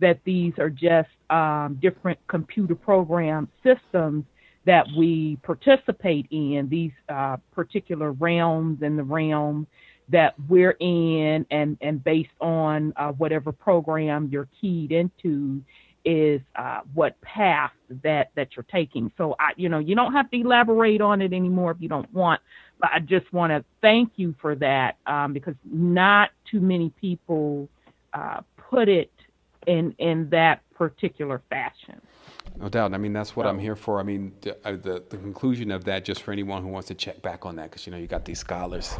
that these are just um, different computer program systems that we participate in these uh, particular realms and the realm that we're in and, and based on uh, whatever program you're keyed into is uh, what path that, that you're taking. So, I, you know, you don't have to elaborate on it anymore if you don't want, but I just want to thank you for that um, because not too many people uh, put it in, in that particular fashion. No doubt. I mean, that's what I'm here for. I mean, the, uh, the, the conclusion of that, just for anyone who wants to check back on that, because, you know, you got these scholars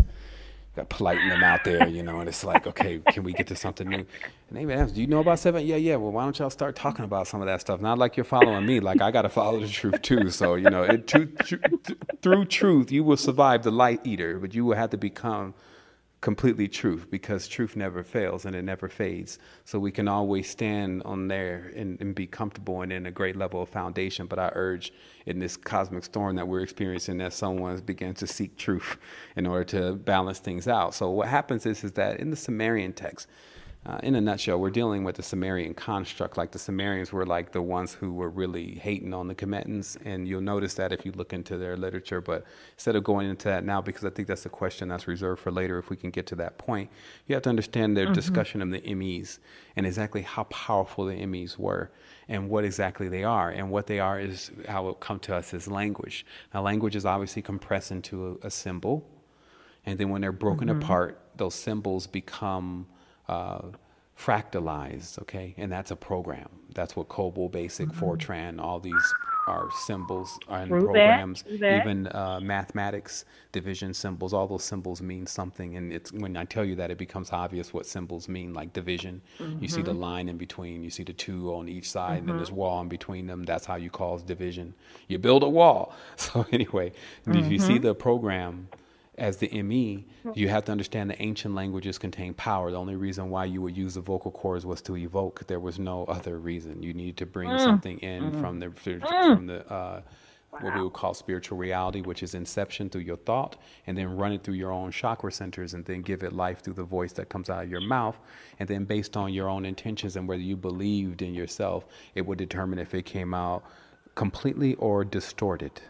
got politing them out there, you know, and it's like, okay, can we get to something new? And they even ask, do you know about Sevan? Yeah, yeah. Well, why don't y'all start talking about some of that stuff? Not like you're following me, like I got to follow the truth too. So, you know, it, through truth, you will survive the light eater, but you will have to become completely truth because truth never fails and it never fades. So we can always stand on there and, and, be comfortable and in a great level of foundation. But I urge in this cosmic storm that we're experiencing that someone begins to seek truth in order to balance things out. So what happens is, is that in the Sumerian text, uh, in a nutshell, we're dealing with the Sumerian construct. Like the Sumerians were like the ones who were really hating on the Kemetans, and you'll notice that if you look into their literature. But instead of going into that now, because I think that's a question that's reserved for later, if we can get to that point, you have to understand their mm-hmm. discussion of the MEs and exactly how powerful the MEs were and what exactly they are. And what they are is how it come to us as language. Now, language is obviously compressed into a, a symbol, and then when they're broken mm-hmm. apart, those symbols become uh, fractalized, okay? And that's a program. That's what COBOL, BASIC, mm-hmm. Fortran, all these are symbols and Prove programs. That. Even uh, mathematics, division symbols, all those symbols mean something. And it's when I tell you that, it becomes obvious what symbols mean, like division. Mm-hmm. You see the mm-hmm. line in between, you see the two on each side, mm-hmm. and then there's mm-hmm. wall in between them. That's how you cause division. You build a wall. So, anyway, if you see mm-hmm. the program, as the ME, you have to understand the ancient languages contain power. The only reason why you would use the vocal cords was to evoke. There was no other reason. You needed to bring mm. something in mm. from the from the uh, wow. what we would call spiritual reality, which is inception through your thought, and then run it through your own chakra centers, and then give it life through the voice that comes out of your mouth, and then based on your own intentions and whether you believed in yourself, it would determine if it came out completely or distorted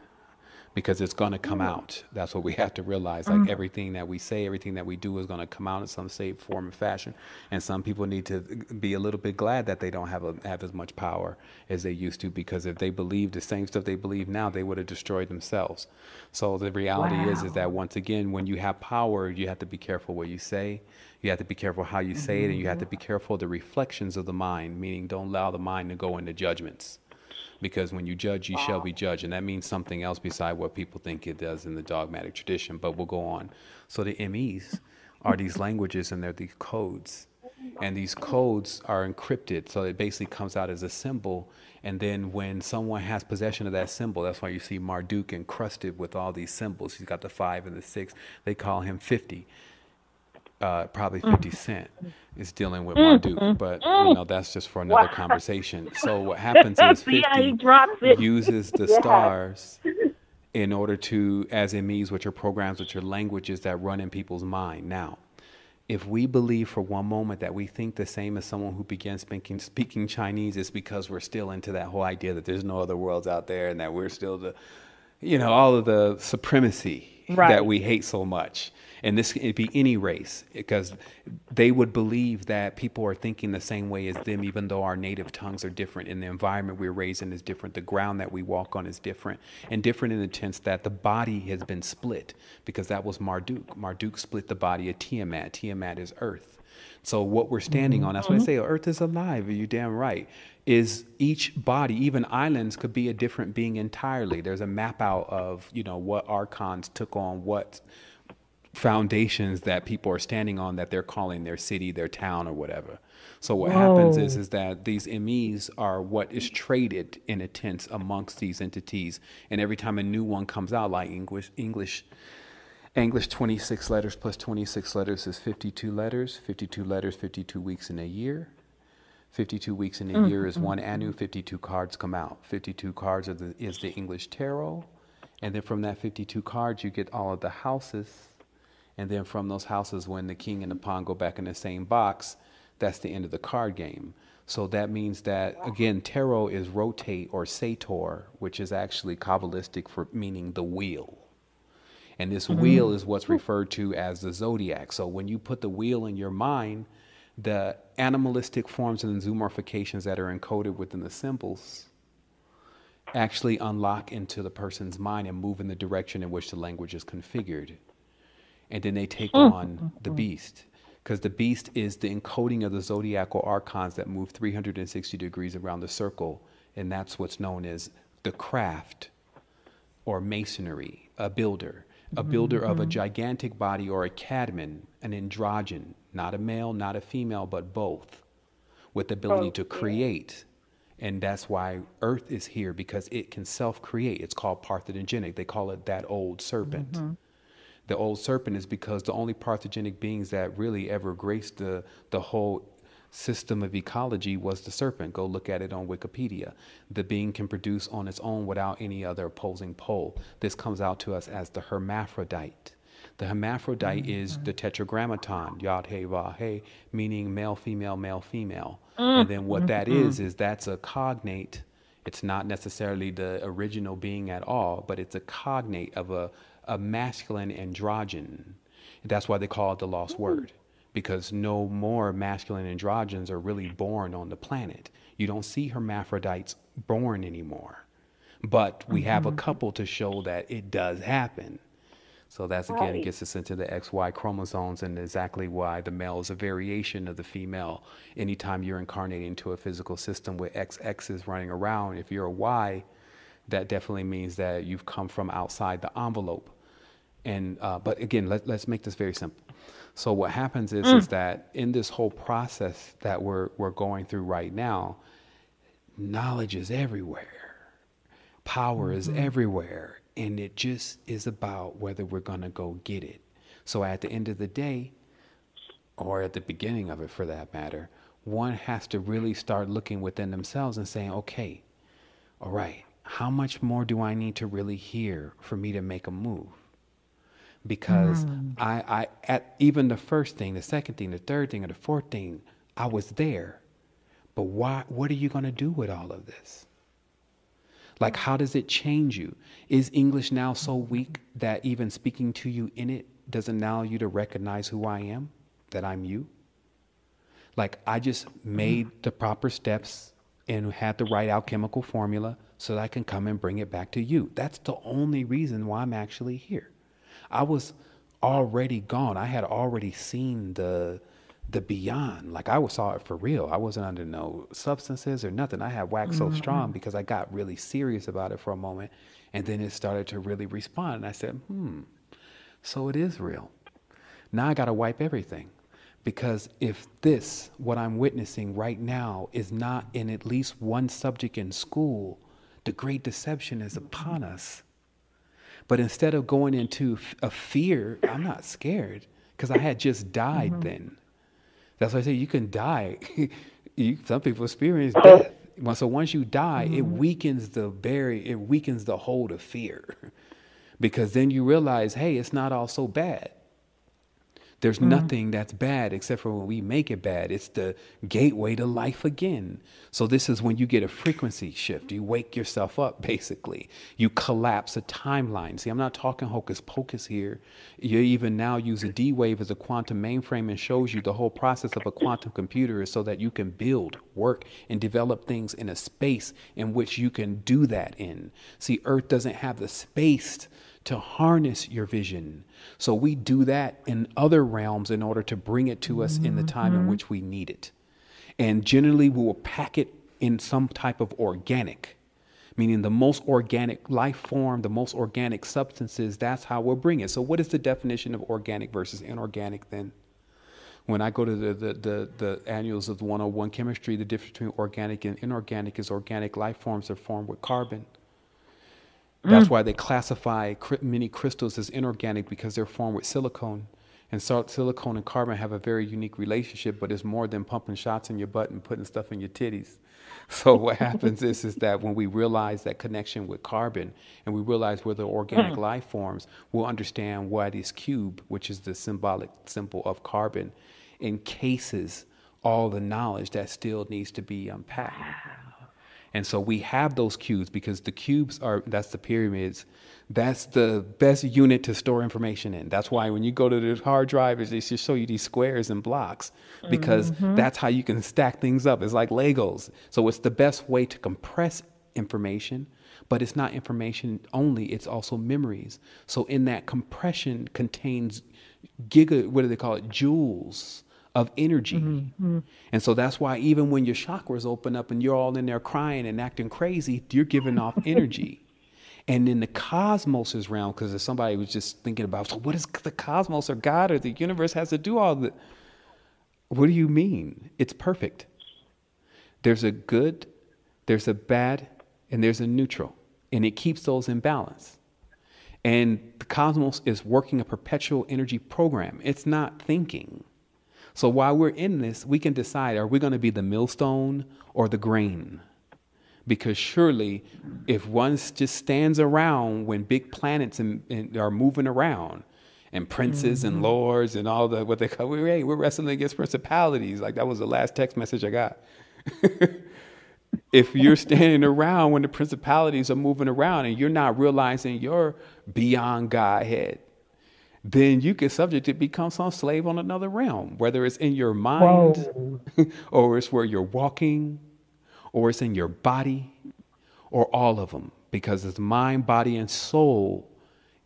because it's going to come mm. out. That's what we have to realize. Like mm. everything that we say, everything that we do is going to come out in some shape, form, and fashion. And some people need to be a little bit glad that they don't have a, have as much power as they used to, because if they believed the same stuff they believe now, they would have destroyed themselves. So the reality wow. is, is that once again, when you have power, you have to be careful what you say. You have to be careful how you say mm-hmm. it, and you have to be careful of the reflections of the mind. Meaning, don't allow the mind to go into judgments because when you judge, you shall be judged. And that means something else beside what people think it does in the dogmatic tradition, but we'll go on. So the MEs are these languages and they're these codes. And these codes are encrypted, so it basically comes out as a symbol. And then when someone has possession of that symbol, that's why you see Marduk encrusted with all these symbols. He's got the five and the six. They call him 50 uh, probably mm. 50 Cent is dealing with Marduk, mm-hmm. but you know that's just for another wow. conversation. So what happens is 50 uses the yeah. stars in order to, as it means, which are programs, which are languages that run in people's mind. Now, if we believe for one moment that we think the same as someone who began speaking speaking Chinese, it's because we're still into that whole idea that there's no other worlds out there and that we're still the, you know, all of the supremacy right. that we hate so much and this could be any race because they would believe that people are thinking the same way as them even though our native tongues are different and the environment we're raised in is different. The ground that we walk on is different and different in the sense that the body has been split because that was marduk. Marduk split the body of tiamat. Tiamat is earth. So what we're standing mm-hmm. on that's why i say earth is alive. You damn right. Is each body even islands could be a different being entirely. There's a map out of you know what archons took on what foundations that people are standing on that they're calling their city, their town, or whatever. So what Whoa. happens is is that these MEs are what is traded in a tense amongst these entities, and every time a new one comes out, like English, English, English, 26 letters plus 26 letters is 52 letters. 52 letters, 52 weeks in a year. 52 weeks in a mm-hmm. year is one anu. 52 cards come out. 52 cards the, is the English tarot, and then from that 52 cards you get all of the houses and then from those houses, when the king and the pawn go back in the same box, that's the end of the card game. So that means that again, tarot is rotate or sator, which is actually Kabbalistic for meaning the wheel. And this mm-hmm. wheel is what's referred to as the zodiac. So when you put the wheel in your mind, the animalistic forms and zoomorphications that are encoded within the symbols actually unlock into the person's mind and move in the direction in which the language is configured and then they take mm. on the beast. Because the beast is the encoding of the zodiacal archons that move 360 degrees around the circle and that's what's known as the craft or masonry a builder. A mm-hmm. builder of a mm-hmm. gigantic body or a cadman an androgen not a male not a female but both with the ability to create. And that's why earth is here because it can self-create. It's called parthenogenic. They call it that old serpent. Mm-hmm the old serpent is because the only parthogenic beings that really ever graced the, the whole system of ecology was the serpent. Go look at it on Wikipedia. The being can produce on its own without any other opposing pole. This comes out to us as the hermaphrodite. The hermaphrodite mm-hmm. is the tetragrammaton, yad he va he, meaning male, female, male, female. Mm-hmm. And then what that is is that's a cognate. It's not necessarily the original being at all, but it's a cognate of a, a masculine androgen. That's why they call it the lost word, because no more masculine androgens are really born on the planet. You don't see hermaphrodites born anymore. But we mm-hmm. have a mm-hmm. couple to show that it does happen. So that's again right. gets us into the XY chromosomes and exactly why the male is a variation of the female. Anytime you're incarnating into a physical system with XXs running around, if you're a Y, that definitely means that you've come from outside the envelope. And uh, but again, let, let's make this very simple. So what happens is mm. is that in this whole process that we're we're going through right now, knowledge is everywhere. Power mm-hmm. is everywhere and it just is about whether we're going to go get it. So at the end of the day, or at the beginning of it for that matter, one has to really start looking within themselves and saying, okay, all right, how much more do I need to really hear for me to make a move? Because mm. I, I, at even the first thing, the second thing, the third thing, or the fourth thing, I was there. But why, what are you going to do with all of this? Like, how does it change you? Is English now so weak that even speaking to you in it doesn't allow you to recognize who I am, that I'm you? Like, I just made the proper steps and had the right alchemical formula so that I can come and bring it back to you. That's the only reason why I'm actually here. I was already gone. I had already seen the the beyond. Like I was saw it for real. I wasn't under no substances or nothing. I had waxed mm-hmm. so strong because I got really serious about it for a moment. And then it started to really respond. And I said, hmm, so it is real. Now I got to wipe everything. Because if this, what I'm witnessing right now, is not in at least one subject in school, the great deception is upon us. But instead of going into a fear, I'm not scared because I had just died mm-hmm. then. That's why I say you can die. you, some people experience death. So once you die, mm-hmm. it weakens the barrier, it weakens the hold of fear. because then you realize, hey, it's not all so bad. There's mm-hmm. nothing that's bad except for when we make it bad. It's the gateway to life again. So, this is when you get a frequency shift. You wake yourself up, basically. You collapse a timeline. See, I'm not talking hocus pocus here. You even now use a D wave as a quantum mainframe and shows you the whole process of a quantum computer is so that you can build, work, and develop things in a space in which you can do that in. See, Earth doesn't have the space to harness your vision. So we do that in other realms in order to bring it to us mm-hmm. in the time in mm-hmm. which we need it. And generally, we will pack it in some type of organic, meaning the most organic life form, the most organic substances. That's how we'll bring it. So, what is the definition of organic versus inorganic then? When I go to the, the, the, the annuals of the 101 chemistry, the difference between organic and inorganic is organic life forms are formed with carbon that's mm. why they classify many crystals as inorganic because they're formed with silicone. And so silicone and carbon have a very unique relationship, but it's more than pumping shots in your butt and putting stuff in your titties. So what happens is, is that when we realize that connection with carbon and we realize we're the organic mm. life forms, we'll understand why this cube, which is the symbolic symbol of carbon, encases all the knowledge that still needs to be unpacked. And so we have those cubes because the cubes are, that's the pyramids. That's the best unit to store information in. That's why when you go to the hard drive, they just show you these squares and blocks because mm-hmm. that's how you can stack things up. It's like Legos. So it's the best way to compress information, but it's not information only, it's also memories. So in that compression contains giga, what do they call it? Joules of energy. Mm-hmm. And so that's why even when your chakras open up and you're all in there crying and acting crazy, you're giving off energy. And in the cosmos' is realm, because somebody was just thinking about, so what does the cosmos or God or the universe has to do all that? What do you mean? It's perfect. There's a good, there's a bad, and there's a neutral. And it keeps those in balance. And the cosmos is working a perpetual energy program. It's not thinking. So while we're in this, we can decide are we going to be the millstone or the grain? Because surely, if one just stands around when big planets and, and are moving around, and princes mm-hmm. and lords and all the what they call we're, hey, we're wrestling against principalities. Like that was the last text message I got. if you're standing around when the principalities are moving around and you're not realizing you're beyond Godhead, then you get subject to become some slave on another realm, whether it's in your mind or it's where you're walking or it's in your body or all of them because it's mind, body, and soul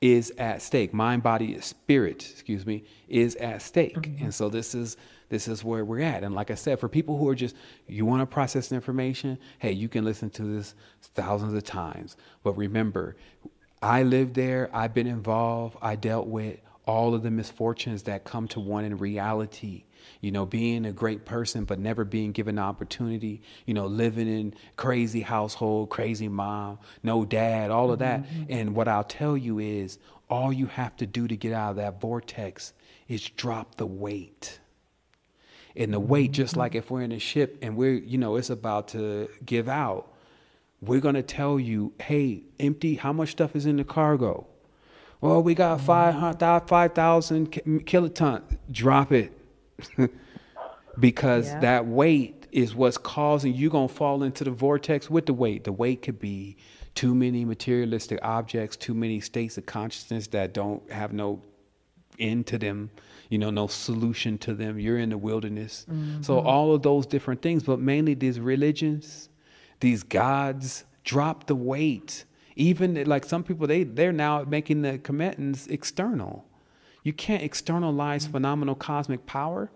is at stake. Mind, body, spirit, excuse me, is at stake. Mm-hmm. And so this is this is where we're at. And like I said, for people who are just you want to process information, hey, you can listen to this thousands of times. But remember, I lived there, I've been involved, I dealt with all of the misfortunes that come to one in reality you know, being a great person but never being given an opportunity, you know, living in crazy household, crazy mom, no dad, all of that. Mm-hmm. And what I'll tell you is all you have to do to get out of that vortex is drop the weight. And the weight, just like if we're in a ship and we're, you know, it's about to give out, we're going to tell you, hey, empty, how much stuff is in the cargo? Well, we got 5,000 5, kilotons. Drop it. because yeah. that weight is what's causing you going to fall into the vortex with the weight. The weight could be too many materialistic objects, too many states of consciousness that don't have no end to them, you know, no solution to them. You're in the wilderness. Mm-hmm. So all of those different things, but mainly these religions, these gods drop the weight. Even like some people, they they're now making the commitments external. You can't externalize mm-hmm. phenomenal cosmic power.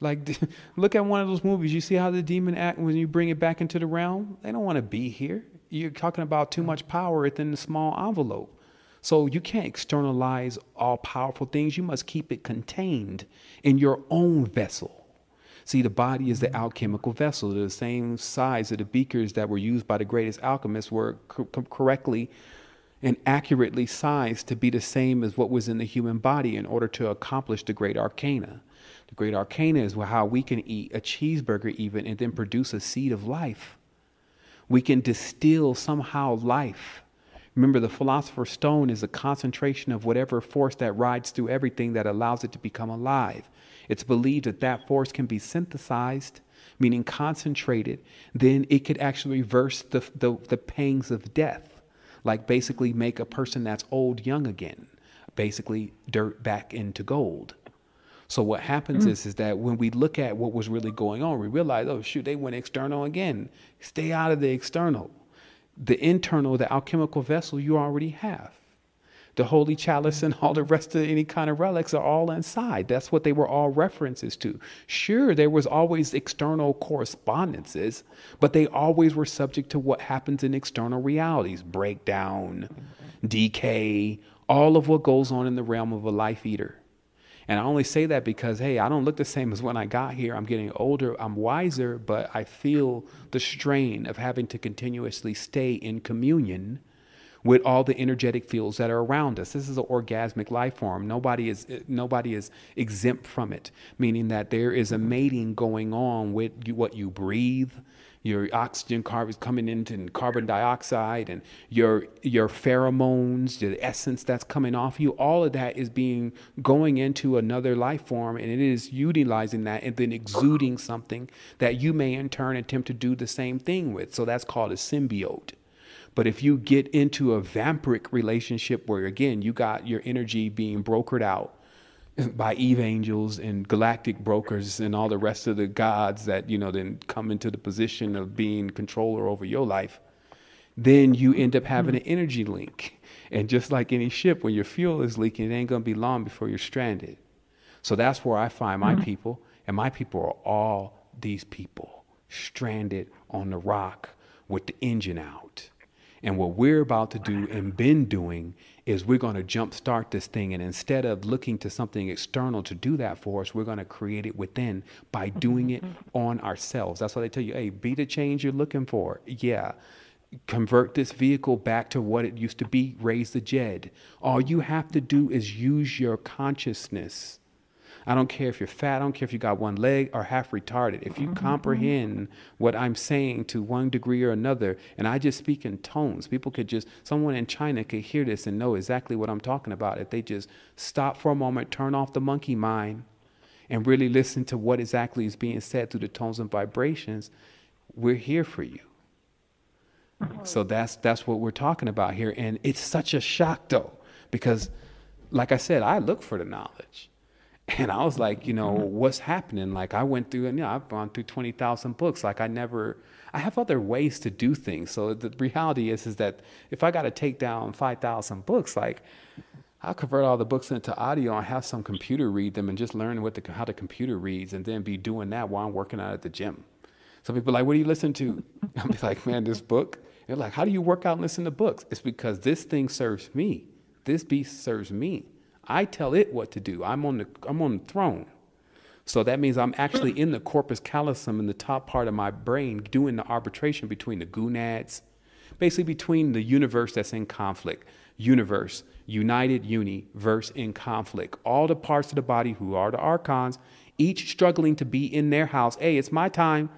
Like, look at one of those movies. You see how the demon act when you bring it back into the realm? They don't want to be here. You're talking about too much power within the small envelope. So you can't externalize all powerful things. You must keep it contained in your own vessel. See, the body is the alchemical vessel. The same size of the beakers that were used by the greatest alchemists were co- correctly and accurately sized to be the same as what was in the human body in order to accomplish the great arcana. The great arcana is how we can eat a cheeseburger, even, and then produce a seed of life. We can distill somehow life. Remember, the philosopher's stone is a concentration of whatever force that rides through everything that allows it to become alive. It's believed that that force can be synthesized, meaning concentrated, then it could actually reverse the, the, the pangs of death like basically make a person that's old young again, basically dirt back into gold. So what happens mm. is is that when we look at what was really going on, we realize, oh shoot, they went external again. Stay out of the external. The internal, the alchemical vessel you already have the holy chalice and all the rest of any kind of relics are all inside. That's what they were all references to. Sure, there was always external correspondences, but they always were subject to what happens in external realities breakdown, decay, all of what goes on in the realm of a life eater. And I only say that because, hey, I don't look the same as when I got here. I'm getting older, I'm wiser, but I feel the strain of having to continuously stay in communion with all the energetic fields that are around us. This is an orgasmic life form. Nobody is eh, nobody is exempt from it, meaning that there is a mating going on with you, what you breathe, your oxygen carbons coming into and carbon dioxide and your your pheromones, the essence that's coming off you, all of that is being going into another life form and it is utilizing that and then exuding something that you may in turn attempt to do the same thing with. So that's called a symbiote. But if you get into a vampiric relationship where, again, you got your energy being brokered out by Eve angels and galactic brokers and all the rest of the gods that, you know, then come into the position of being controller over your life, then you end up having an energy link. And just like any ship, when your fuel is leaking, it ain't going to be long before you're stranded. So that's where I find my mm-hmm. people. And my people are all these people stranded on the rock with the engine out. And what we're about to do and been doing is we're going to jumpstart this thing. And instead of looking to something external to do that for us, we're going to create it within by mm-hmm, doing it mm-hmm. on ourselves. That's why they tell you, hey, be the change you're looking for. Yeah. Convert this vehicle back to what it used to be, raise the Djed. All you have to do is use your consciousness I don't care if you're fat. I don't care if you got one leg or half retarded. If you mm-hmm. comprehend what I'm saying to one degree or another, and I just speak in tones, people could just, someone in China could hear this and know exactly what I'm talking about if they just stop for a moment, turn off the monkey mind, and really listen to what exactly is being said through the tones and vibrations. We're here for you. So that's that's what we're talking about here, and it's such a shock though, because, like I said, I look for the knowledge. And I was like, you know, mm-hmm. what's happening? Like I went through, and you know, I've gone through twenty thousand books. Like I never, I have other ways to do things. So the reality is, is that if I got to take down five thousand books, like I'll convert all the books into audio and have some computer read them and just learn what the how the computer reads, and then be doing that while I'm working out at the gym. Some people are like, what do you listen to? I'll be like, man, this book. They're like, how do you work out and listen to books? It's because this thing serves me. This beast serves me. I tell it what to do. I'm on the I'm on the throne. So that means I'm actually in the corpus callosum in the top part of my brain doing the arbitration between the gonads, basically between the universe that's in conflict, universe, united uni, verse in conflict. All the parts of the body who are the archons, each struggling to be in their house. Hey, it's my time.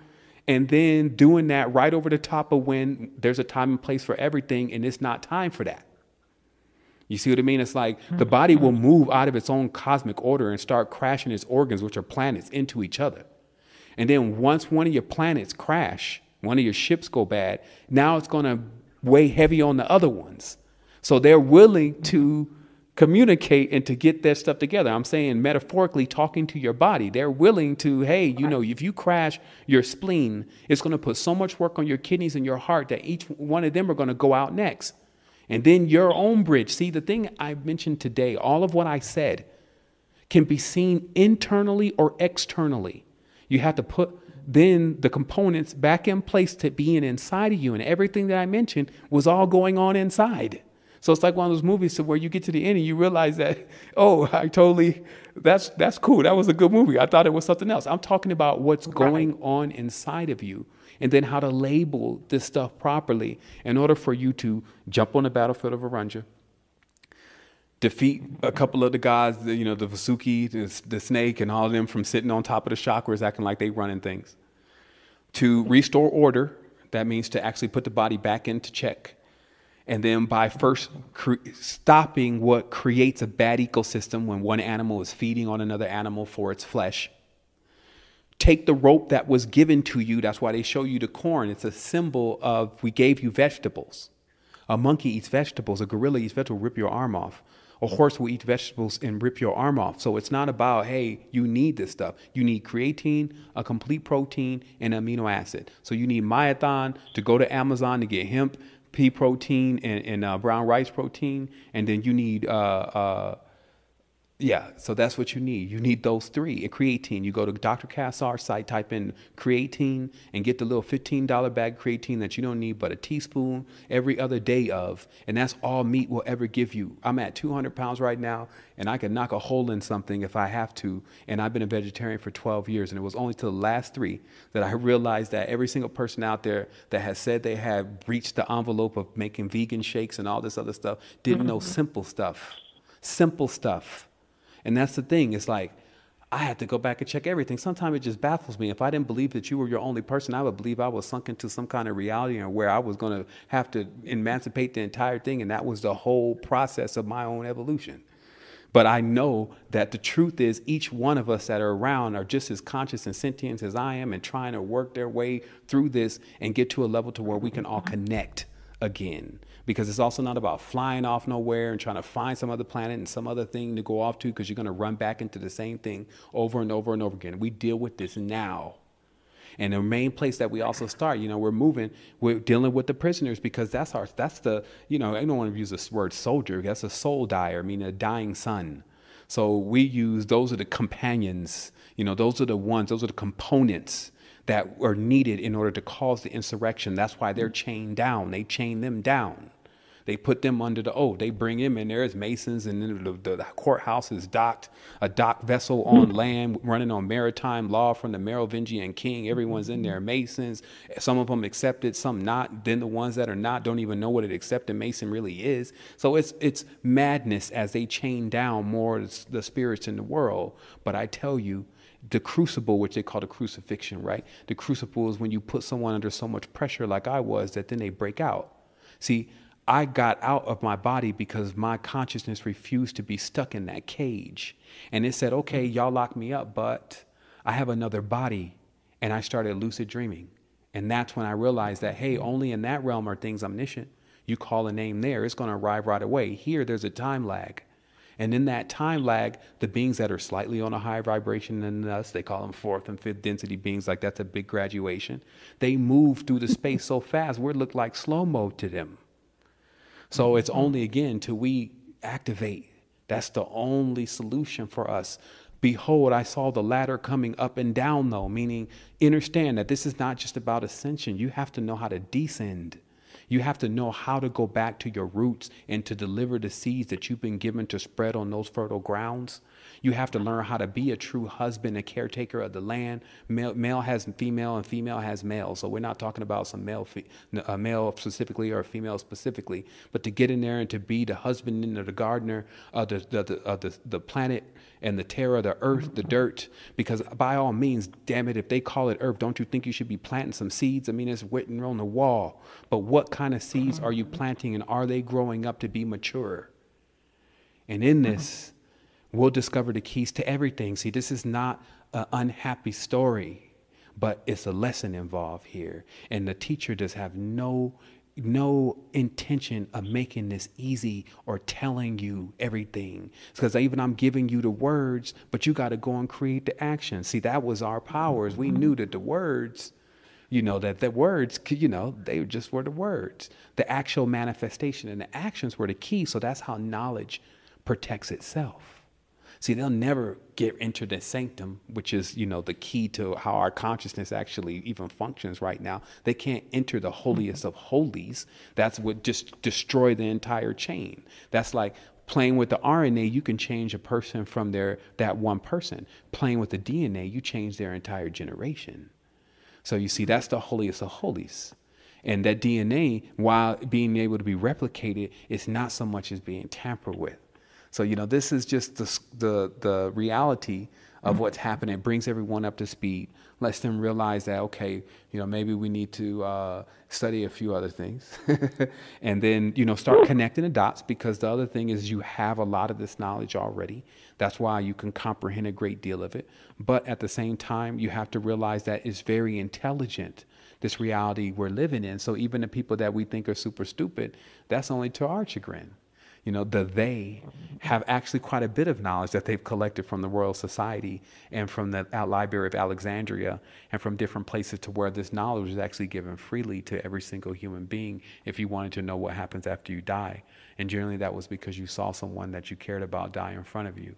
And then doing that right over the top of when there's a time and place for everything and it's not time for that. You see what I mean? It's like the mm-hmm. body will mm-hmm. move out of its own cosmic order and start crashing its organs, which are planets, into each other. And then once one of your planets crash, one of your ships go bad, now it's going to weigh heavy on the other ones. So they're willing to communicate and to get their stuff together. I'm saying metaphorically talking to your body. They're willing to, hey, you know, if you crash your spleen, it's going to put so much work on your kidneys and your heart that each one of them are going to go out next. And then your own bridge. See, the thing I mentioned today, all of what I said can be seen internally or externally. You have to put then the components back in place to being inside of you. And everything that I mentioned was all going on inside. So it's like one of those movies where you get to the end and you realize that, oh, I totally, that's that's cool. That was a good movie. I thought it was something else. I'm talking about what's going on inside of you and then how to label this stuff properly in order for you to jump on the battlefield of Arjuna, defeat a couple of the guys, you know, the Vasuki, the, the, snake, and all of them from sitting on top of the chakras acting like they running things. To restore order, that means to actually put the body back into check. And then by first cre- stopping what creates a bad ecosystem when one animal is feeding on another animal for its flesh, take the rope that was given to you. That's why they show you the corn. It's a symbol of we gave you vegetables. A monkey eats vegetables, a gorilla eats vegetables, rip your arm off. A horse will eat vegetables and rip your arm off. So it's not about, hey, you need this stuff. You need creatine, a complete protein, and amino acid. So you need myathon to go to Amazon to get hemp, pea protein, and, and uh, brown rice protein. And then you need uh, uh, yeah, so that's what you need. You need those three. And creatine, you go to Dr. Kassar's site, type in creatine, and get the little $15 bag creatine that you don't need but a teaspoon every other day of. And that's all meat will ever give you. I'm at 200 pounds right now, and I can knock a hole in something if I have to. And I've been a vegetarian for 12 years, and it was only to the last three that I realized that every single person out there that has said they have reached the envelope of making vegan shakes and all this other stuff didn't mm-hmm. know simple stuff. Simple stuff and that's the thing. It's like, I had to go back and check everything. Sometimes it just baffles me. If I didn't believe that you were your only person, I would believe I was sunk into some kind of reality and where I was going to have to emancipate the entire thing. And that was the whole process of my own evolution. But I know that the truth is, each one of us that are around are just as conscious and sentient as I am and trying to work their way through this and get to a level to where we can all connect again because it's also not about flying off nowhere and trying to find some other planet and some other thing to go off to because you're going to run back into the same thing over and over and over again. We deal with this now. And the main place that we also start, you know, we're moving, we're dealing with the prisoners because that's our, that's the, you know, I don't want to use this word soldier. That's a soul dyer, I mean, a dying sun. So we use, those are the companions, you know, those are the ones, those are the components that are needed in order to cause the insurrection. That's why they're chained down. They chain them down. They put them under the oath. They bring him in there as masons, and then the, the, the courthouse is docked, a dock vessel on hmm. land running on maritime law from the Merovingian king. Everyone's in there, hmm. masons. Some of them accepted, some not. Then the ones that are not don't even know what an accepted mason really is. So it's it's madness as they chain down more the spirits in the world. But I tell you, the crucible, which they call the crucifixion, right? The crucible is when you put someone under so much pressure, like I was, that then they break out. See, I got out of my body because my consciousness refused to be stuck in that cage. And it said, okay, y'all lock me up, but I have another body. And I started lucid dreaming. And that's when I realized that, hey, only in that realm are things omniscient. You call a name there, it's going to arrive right away. Here, there's a time lag. And in that time lag, the beings that are slightly on a higher vibration than us, they call them fourth and fifth density beings, like that's a big graduation. They move through the space so fast, we look like slow mo to them. So it's only again till we activate. That's the only solution for us. Behold, I saw the ladder coming up and down, though, meaning understand that this is not just about ascension. You have to know how to descend. You have to know how to go back to your roots and to deliver the seeds that you've been given to spread on those fertile grounds. You have to learn how to be a true husband, a caretaker of the land. Male, male has female, and female has male. So we're not talking about some male, a uh, male specifically or female specifically, but to get in there and to be the husband and the gardener of the the, the, of the, the planet and the terra, the earth, the dirt. Because by all means, damn it, if they call it earth, don't you think you should be planting some seeds? I mean, it's written on the wall. But what kind of seeds are you planting, and are they growing up to be mature? And in this, we'll discover the keys to everything. See, this is not an unhappy story, but it's a lesson involved here. And the teacher does have no no intention of making this easy or telling you everything. Because even I'm giving you the words, but you got to go and create the action. See, that was our powers. We knew that the words, you know, that the words, you know, they just were the words. The actual manifestation and the actions were the key. So that's how knowledge protects itself. See, they'll never get into the sanctum, which is, you know, the key to how our consciousness actually even functions right now. They can't enter the holiest of holies. That's what just destroy the entire chain. That's like playing with the RNA, you can change a person from their that one person. Playing with the DNA, you change their entire generation. So you see, that's the holiest of holies. And that DNA, while being able to be replicated, is not so much as being tampered with. So, you know, this is just the, the, the reality of what's happening. It brings everyone up to speed, lets them realize that, okay, you know, maybe we need to uh, study a few other things. and then, you know, start connecting the dots because the other thing is you have a lot of this knowledge already. That's why you can comprehend a great deal of it. But at the same time, you have to realize that it's very intelligent this reality we're living in. So even the people that we think are super stupid, that's only to our chagrin you know, the they have actually quite a bit of knowledge that they've collected from the Royal Society and from the Library of Alexandria and from different places to where this knowledge is actually given freely to every single human being if you wanted to know what happens after you die. And generally that was because you saw someone that you cared about die in front of you.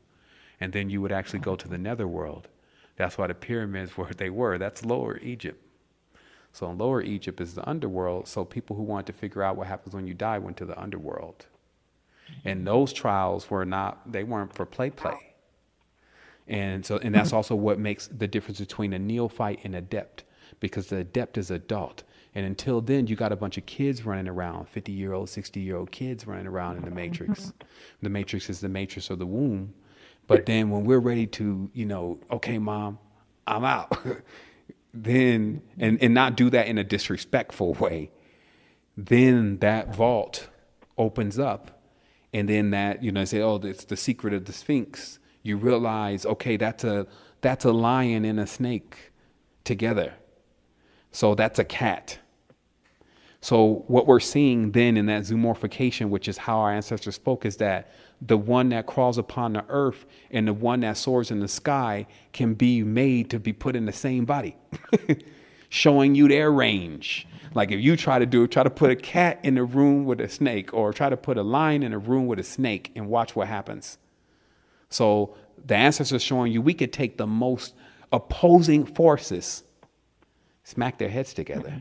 And then you would actually go to the netherworld. That's why the pyramids were they were. That's lower Egypt. So in lower Egypt is the underworld. So people who wanted to figure out what happens when you die went to the underworld. And those trials were not, they weren't for play play. And so, and that's also what makes the difference between a neophyte and adept, because the adept is adult. And until then, you got a bunch of kids running around, 50 year old, 60 year old kids running around in the matrix. Mm-hmm. the matrix is the matrix of the womb. But then when we're ready to, you know, okay, mom, I'm out, then, and, and not do that in a disrespectful way, then that vault opens up and then that you know say oh it's the secret of the sphinx. You realize okay that's a that's a lion and a snake together. So that's a cat. So what we're seeing then in that zoomorphication which is how our ancestors spoke is that the one that crawls upon the earth and the one that soars in the sky can be made to be put in the same body showing you their range like if you try to do try to put a cat in a room with a snake or try to put a lion in a room with a snake and watch what happens. So the ancestors are showing you we could take the most opposing forces, smack their heads together,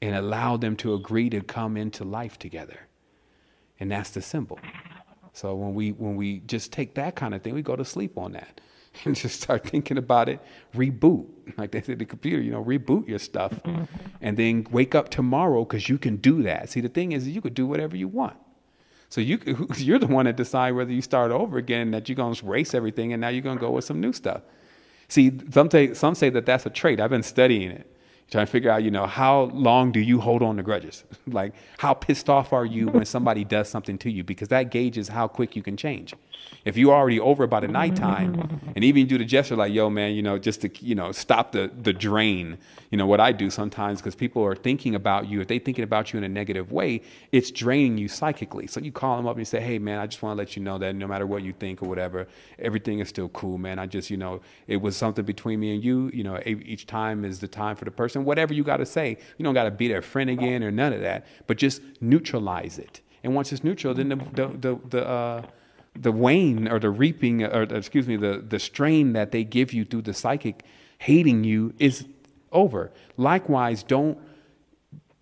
and allow them to agree to come into life together. And that's the symbol. So when we when we just take that kind of thing, we go to sleep on that and just start thinking about it, reboot. Like they said the computer, you know, reboot your stuff. Mm-hmm. And then wake up tomorrow because you can do that. See the thing is you could do whatever you want. So you you're the one that decide whether you start over again, that you're gonna race everything, and now you're gonna go with some new stuff. See, some say some say that that's a trait. I've been studying it, trying to figure out, you know, how long do you hold on to grudges? like, how pissed off are you when somebody does something to you? Because that gauges how quick you can change. If you're already over by the nighttime, and even do the gesture like, "Yo, man," you know, just to you know stop the the drain. You know what I do sometimes because people are thinking about you. If they thinking about you in a negative way, it's draining you psychically. So you call them up and you say, "Hey, man, I just want to let you know that no matter what you think or whatever, everything is still cool, man. I just you know it was something between me and you. You know, each time is the time for the person. And whatever you got to say, you don't got to be their friend again or none of that. But just neutralize it. And once it's neutral, then the the the, the uh, the wane or the reaping or excuse me the the strain that they give you through the psychic hating you is over. Likewise don't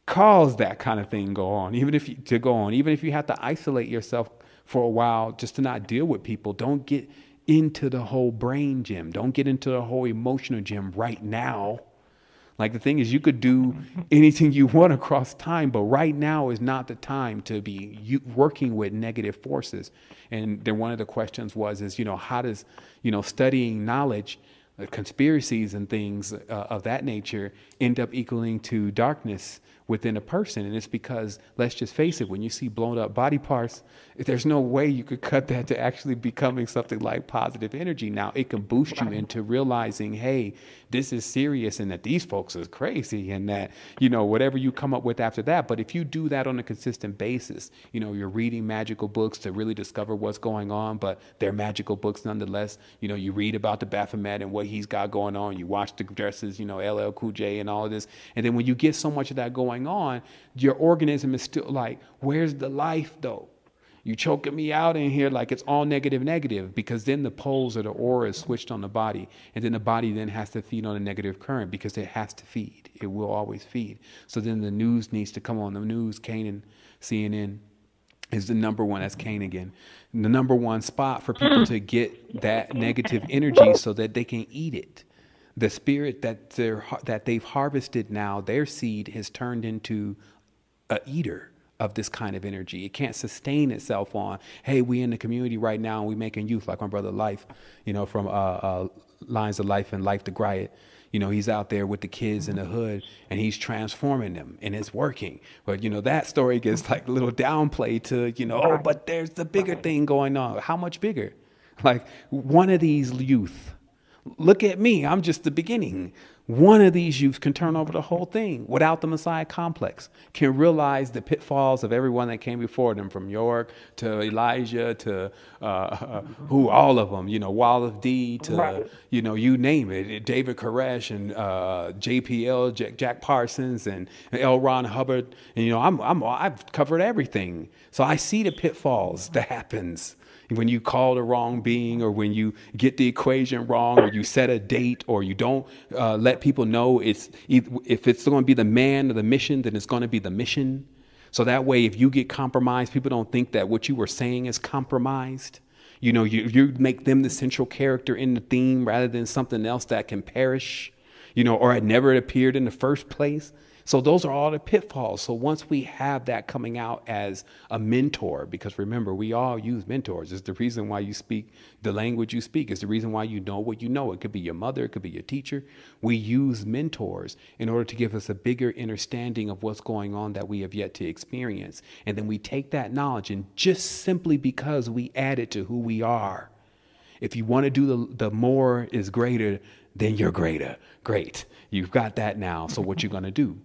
cause that kind of thing go on. Even if you, to go on. Even if you have to isolate yourself for a while just to not deal with people don't get into the whole brain gym. Don't get into the whole emotional gym right now like the thing is, you could do anything you want across time, but right now is not the time to be working with negative forces. And then one of the questions was, is you know, how does you know studying knowledge, uh, conspiracies and things uh, of that nature end up equaling to darkness within a person. And it's because, let's just face it, when you see blown up body parts, there's no way you could cut that to actually becoming something like positive energy. Now, it can boost you into realizing, hey, this is serious and that these folks is crazy and that, you know, whatever you come up with after that. But if you do that on a consistent basis, you know, you're reading magical books to really discover what's going on, but they're magical books nonetheless. You know, you read about the Baphomet and what he's got going on. You watch the dresses, you know, LL Cool J and all of this. And then when you get so much of that going on, your organism is still like, where's the life though? You choking me out in here like it's all negative, negative, because then the poles of the aura is switched on the body, and then the body then has to feed on a negative current because it has to feed. It will always feed. So then the news needs to come on. The news, Kanan, CNN is the number one. That's Kane again. The number one spot for people to get that negative energy so that they can eat it. The spirit that they're that they've harvested now, their seed has turned into a eater of this kind of energy. It can't sustain itself on, hey, we in the community right now and we making youth, like my brother Life, you know, from uh, uh, Lines of Life and Life to Griot. You know, he's out there with the kids in the hood and he's transforming them and it's working. But, you know, that story gets like a little downplay to, you know, oh, but there's the bigger thing going on. How much bigger? Like one of these youth, look at me, I'm just the beginning. One of these youths can turn over the whole thing without the Messiah complex, can realize the pitfalls of everyone that came before them, from York to Elijah to uh, uh, who, all of them, you know, Wall of D to, right. you know, you name it, David Koresh and uh, JPL, Jack, Jack, Parsons and L. Ron Hubbard. And, you know, I'm, I'm, I've covered everything. So I see the pitfalls that happens when you call the wrong being or when you get the equation wrong or you set a date or you don't uh, let people know it's if it's going to be the man or the mission then it's going to be the mission. So that way if you get compromised people don't think that what you were saying is compromised. You know you, you make them the central character in the theme rather than something else that can perish you know or had never appeared in the first place so those are all the pitfalls. So once we have that coming out as a mentor, because remember, we all use mentors. It's the reason why you speak the language you speak. It's the reason why you know what you know. It could be your mother, it could be your teacher. We use mentors in order to give us a bigger understanding of what's going on that we have yet to experience. And then we take that knowledge and just simply because we add it to who we are. If you want to do the, the more is greater, then you're greater. Great. You've got that now. So what you're going to do?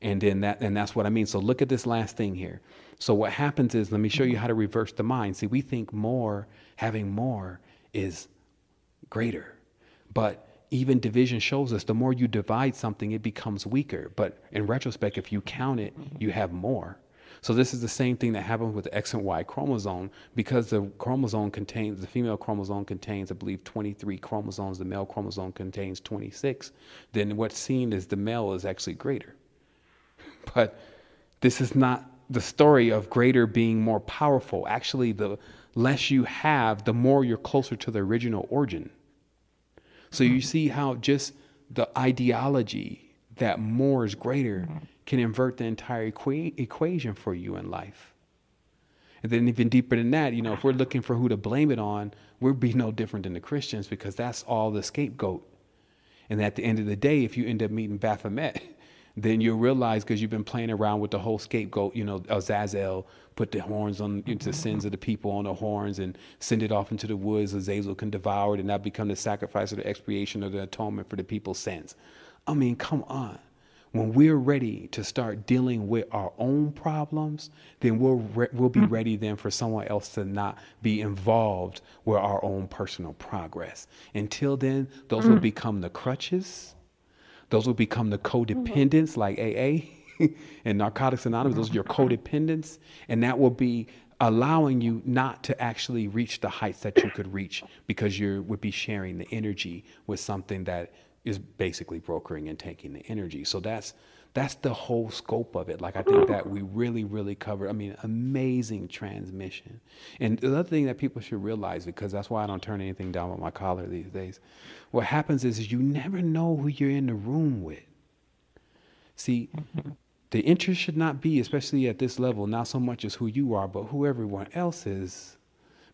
And then that and that's what I mean. So look at this last thing here. So what happens is let me show you mm-hmm. how to reverse the mind. See, we think more, having more is greater. But even division shows us the more you divide something, it becomes weaker. But in retrospect, if you count it, mm-hmm. you have more. So this is the same thing that happens with the X and Y chromosome because the chromosome contains the female chromosome contains, I believe, 23 chromosomes. The male chromosome contains 26. Then what's seen is the male is actually greater. But this is not the story of greater being more powerful. Actually, the less you have, the more you're closer to the original origin. So you see how just the ideology that more is greater can invert the entire equa- equation for you in life. And then even deeper than that, you know, if we're looking for who to blame it on, we'd be no different than the Christians because that's all the scapegoat. And at the end of the day, if you end up meeting Baphomet, then you'll realize because you've been playing around with the whole scapegoat, you know, Azazel put the horns on into the sins of the people on the horns and send it off into the woods. Azazel can devour it and that become the sacrifice of the expiation or the atonement for the people's sins. I mean, come on. When we're ready to start dealing with our own problems, then we'll re- we'll be hmm. ready then for someone else to not be involved with our own personal progress. Until then, those will hmm. become the crutches those will become the codependents like AA and Narcotics Anonymous. Those are your codependents. And that will be allowing you not to actually reach the heights that you could reach because you would be sharing the energy with something that is basically brokering and taking the energy. So that's that's the whole scope of it. Like I think that we really, really covered. I mean, amazing transmission. And the other thing that people should realize, because that's why I don't turn anything down with my collar these days, what happens is, is you never know who you're in the room with. See, the interest should not be, especially at this level, not so much as who you are, but who everyone else is.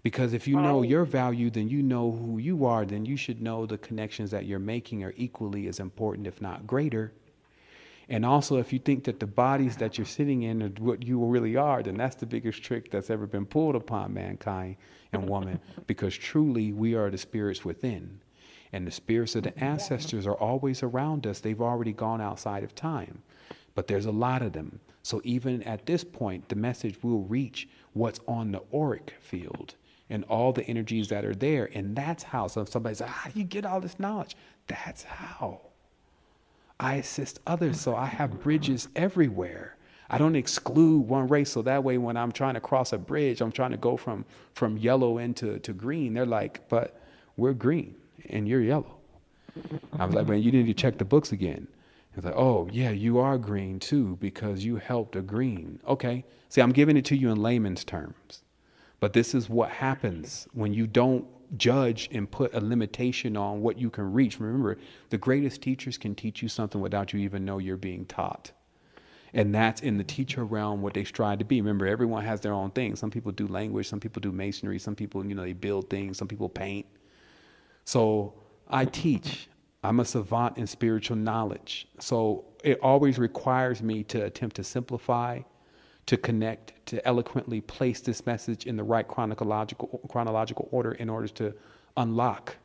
Because if you know your value, then you know who you are, then you should know the connections that you're making are equally as important, if not greater. And also, if you think that the bodies that you're sitting in are what you really are, then that's the biggest trick that's ever been pulled upon mankind and woman, because truly we are the spirits within. And the spirits of the ancestors are always around us. They've already gone outside of time, but there's a lot of them. So even at this point, the message will reach what's on the auric field and all the energies that are there. And that's how. So somebody says, How do you get all this knowledge? That's how. I assist others, so I have mm-hmm. bridges everywhere. I don't exclude one race, so that way when I'm trying to cross a bridge, I'm trying to go from from yellow into to green. They're like, but we're green and you're yellow. I was like, man, you need to check the books again. It's like, oh yeah, you are green too because you helped a green. Okay, see, I'm giving it to you in layman's terms, but this is what happens when you don't judge and put a limitation on what you can reach. Remember, the greatest teachers can teach you something without you even know you're being taught. And that's in the teacher realm what they strive to be. Remember, everyone has their own thing. Some people do language, some people do masonry, some people, you know, they build things, some people paint. So I teach. I'm a savant in spiritual knowledge. So it always requires me to attempt to simplify, to connect, to eloquently place this message in the right chronological chronological order in order to unlock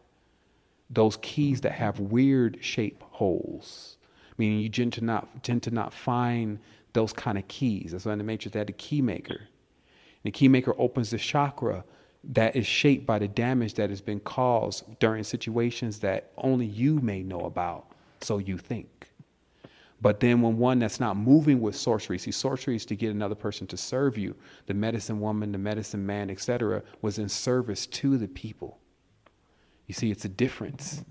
those keys that have weird shape holes. Meaning you tend to not tend to not find those kind of keys. That's why in the matrix they had the key maker. And the key maker opens the chakra that is shaped by the damage that has been caused during situations that only you may know about, so you think. But then when one that's not moving with sorcery, see, sorcery is to get another person to serve you. The medicine woman, the medicine man, etc., was in service to the people. You see, it's a difference.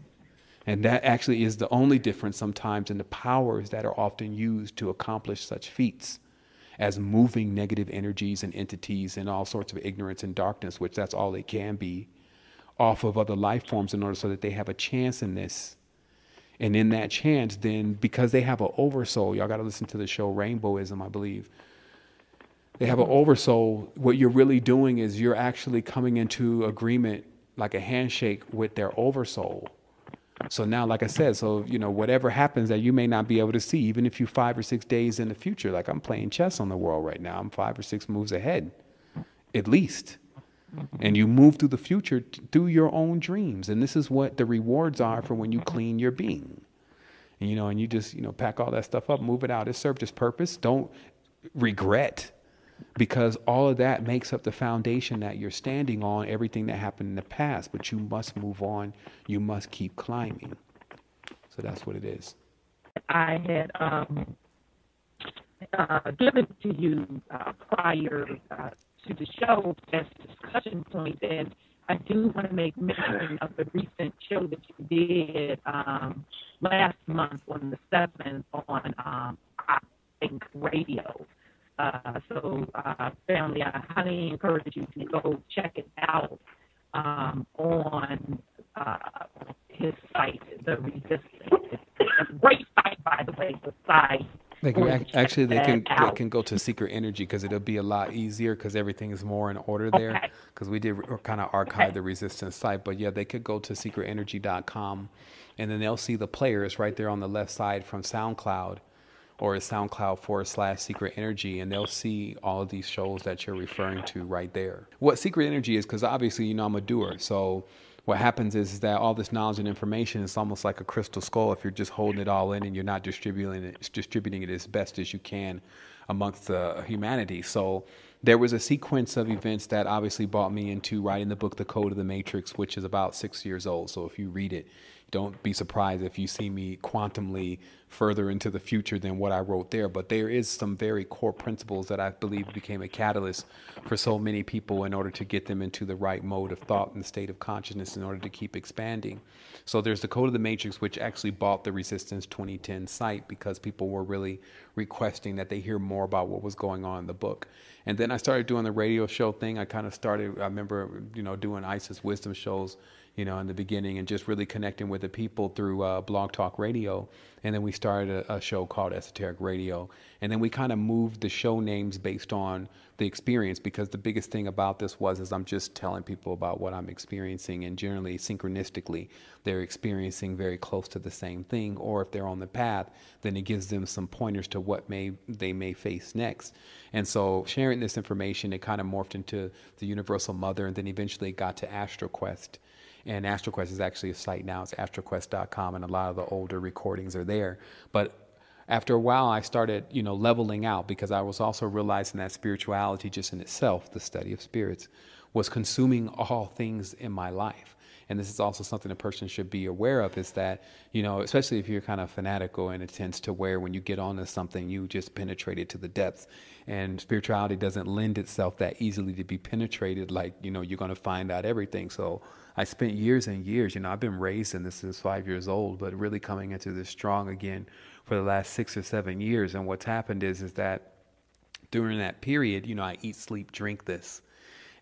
And that actually is the only difference sometimes in the powers that are often used to accomplish such feats as moving negative energies and entities and all sorts of ignorance and darkness, which that's all they can be, off of other life forms in order so that they have a chance in this. And in that chance, then because they have an oversoul, y'all got to listen to the show Rainbowism, I believe. They have an mm-hmm. oversoul. What you're really doing is you're actually coming into agreement, like a handshake, with their oversoul so now, like I said, so you know, whatever happens that you may not be able to see, even if you five or six days in the future, like I'm playing chess on the world right now, I'm five or six moves ahead, at least. And you move through the future through your own dreams. And this is what the rewards are for when you clean your being. And, you know, and you just, you know, pack all that stuff up, move it out. It served its purpose. Don't regret because all of that makes up the foundation that you're standing on, everything that happened in the past. But you must move on, you must keep climbing. So that's what it is. I had um, uh, given to you uh, prior uh, to the show as discussion point, and I do want to make mention of the recent show that you did um, last month on the 7th on um, I think radio Uh, so, uh, family, I highly encourage you to go check it out um, on uh, his site, The Resistance. It's a great site, by the way, site. They can, actually, they can they can go to Secret Energy because it'll be a lot easier because everything is more in order there. Because okay. we did kind of archive okay. the Resistance site, but yeah, they could go to secretenergy.com, and then they'll see the players right there on the left side from SoundCloud, or SoundCloud forward slash Secret Energy, and they'll see all of these shows that you're referring to right there. What Secret Energy is, because obviously you know I'm a doer, so what happens is that all this knowledge and information is almost like a crystal skull if you're just holding it all in and you're not distributing it, distributing it as best as you can amongst humanity. So there was a sequence of events that obviously brought me into writing the book, The Code of the Matrix, which is about six years old. So if you read it, don't be surprised if you see me quantumly further into the future than what I wrote there. But there is some very core principles that I believe became a catalyst for so many people in order to get them into the right mode of thought and the state of consciousness in order to keep expanding. So there's the Code of the Matrix, which actually bought the Resistance 2010 site because people were really requesting that they hear more about what was going on in the book. And then I started doing the radio show thing. I kind of started, I remember, you know, doing Isis Wisdom shows you know, in the beginning and just really connecting with the people through uh, Blog Talk Radio. And then we started a, a show called Esoteric Radio. And then we kind of moved the show names based on the experience because the biggest thing about this was is I'm just telling people about what I'm experiencing and generally synchronistically they're experiencing very close to the same thing or if they're on the path then it gives them some pointers to what may they may face next. And so sharing this information it kind of morphed into the Universal Mother and then eventually got to Astral Quest and Astral Quest is actually a site now. It's astralquest.com, and a lot of the older recordings are there. But after a while, I started, you know, leveling out because I was also realizing that spirituality, just in itself, the study of spirits, was consuming all things in my life. And this is also something a person should be aware of is that, you know, especially if you're kind of fanatical and it tends to where when you get onto something, you just penetrate it to the depths. And spirituality doesn't lend itself that easily to be penetrated like, you know, you're going to find out everything. So I spent years and years, you know, I've been raised in this since five years old, but really coming into this strong again for the last six or seven years. And what's happened is, is that during that period, you know, I eat, sleep, drink this.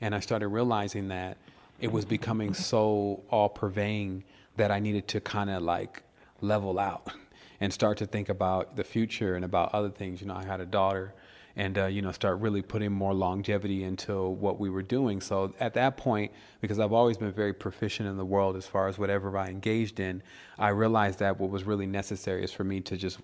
And I started realizing that it was becoming so all pervading that I needed to kind of like level out and start to think about the future and about other things. You know, I had a daughter and uh, you know start really putting more longevity into what we were doing. So at that point, because I've always been very proficient in the world as far as whatever I engaged in, I realized that what was really necessary is for me to just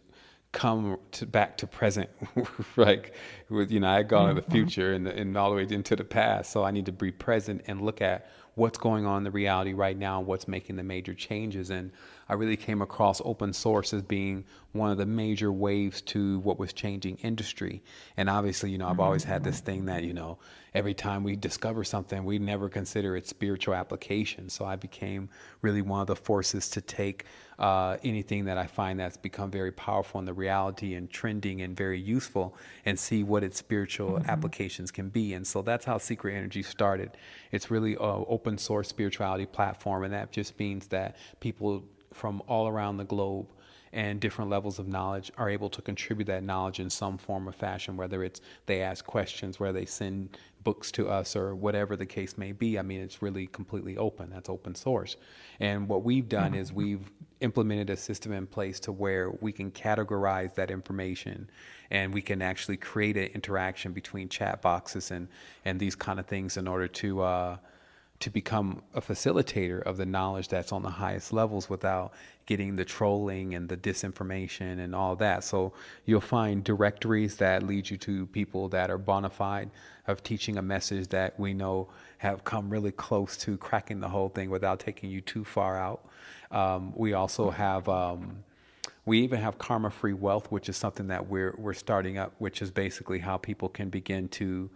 come to back to present like with you know i had gone to the mm-hmm. future and, and all the way into the past so i need to be present and look at what's going on in the reality right now and what's making the major changes and I really came across open source as being one of the major waves to what was changing industry. And obviously, you know, I've always had this thing that, you know, every time we discover something, we never consider its spiritual application. So I became really one of the forces to take uh, anything that I find that's become very powerful in the reality and trending and very useful and see what its spiritual mm-hmm. applications can be. And so that's how Secret Energy started. It's really an open source spirituality platform, and that just means that people from all around the globe and different levels of knowledge are able to contribute that knowledge in some form or fashion, whether it's they ask questions, where they send books to us, or whatever the case may be. I mean, it's really completely open. That's open source. And what we've done is we've implemented a system in place to where we can categorize that information and we can actually create an interaction between chat boxes and, and these kind of things in order to. Uh, to become a facilitator of the knowledge that's on the highest levels without getting the trolling and the disinformation and all that. So you'll find directories that lead you to people that are bona fide of teaching a message that we know have come really close to cracking the whole thing without taking you too far out. Um, we also have. Um, we even have karma free wealth, which is something that we're we're starting up, which is basically how people can begin to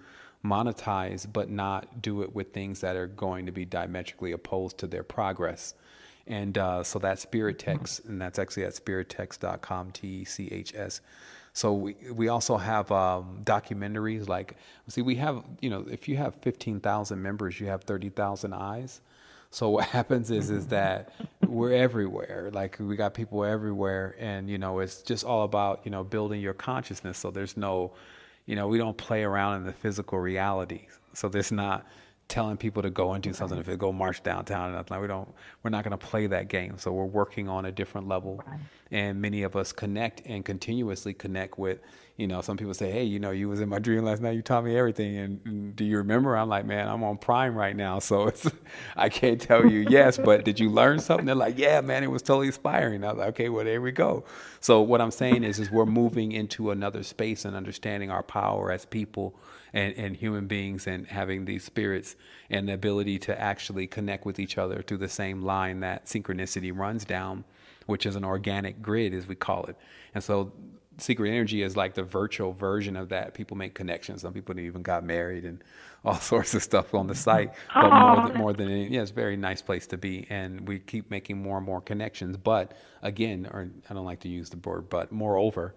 monetize, but not do it with things that are going to be diametrically opposed to their progress. And uh, so that's Spirit Techs, and that's actually at spirittechs.com, T E C H S. So we we also have um, documentaries like see we have you know if you have fifteen thousand members you have thirty thousand eyes. So what happens is is that we're everywhere. Like we got people everywhere, and you know it's just all about you know building your consciousness. So there's no you know, we don't play around in the physical reality. So there's not telling people to go and do something if they go march downtown and nothing. We don't. We're not going to play that game. So we're working on a different level, and many of us connect and continuously connect with. You know, some people say, "Hey, you know, you was in my dream last night. You taught me everything, and, and do you remember?" I'm like, "Man, I'm on Prime right now, so it's I can't tell you yes, but did you learn something?" They're like, "Yeah, man, it was totally inspiring." I was like, "Okay, well, there we go." So what I'm saying is, is we're moving into another space and understanding our power as people and, and human beings and having these spirits and the ability to actually connect with each other through the same line that synchronicity runs down, which is an organic grid, as we call it. And so secret energy is like the virtual version of that. People make connections. Some people even got married and all sorts of stuff on the site. But more than, more than any, yeah, it's a very nice place to be. And we keep making more and more connections. But again, or I don't like to use the word, but moreover,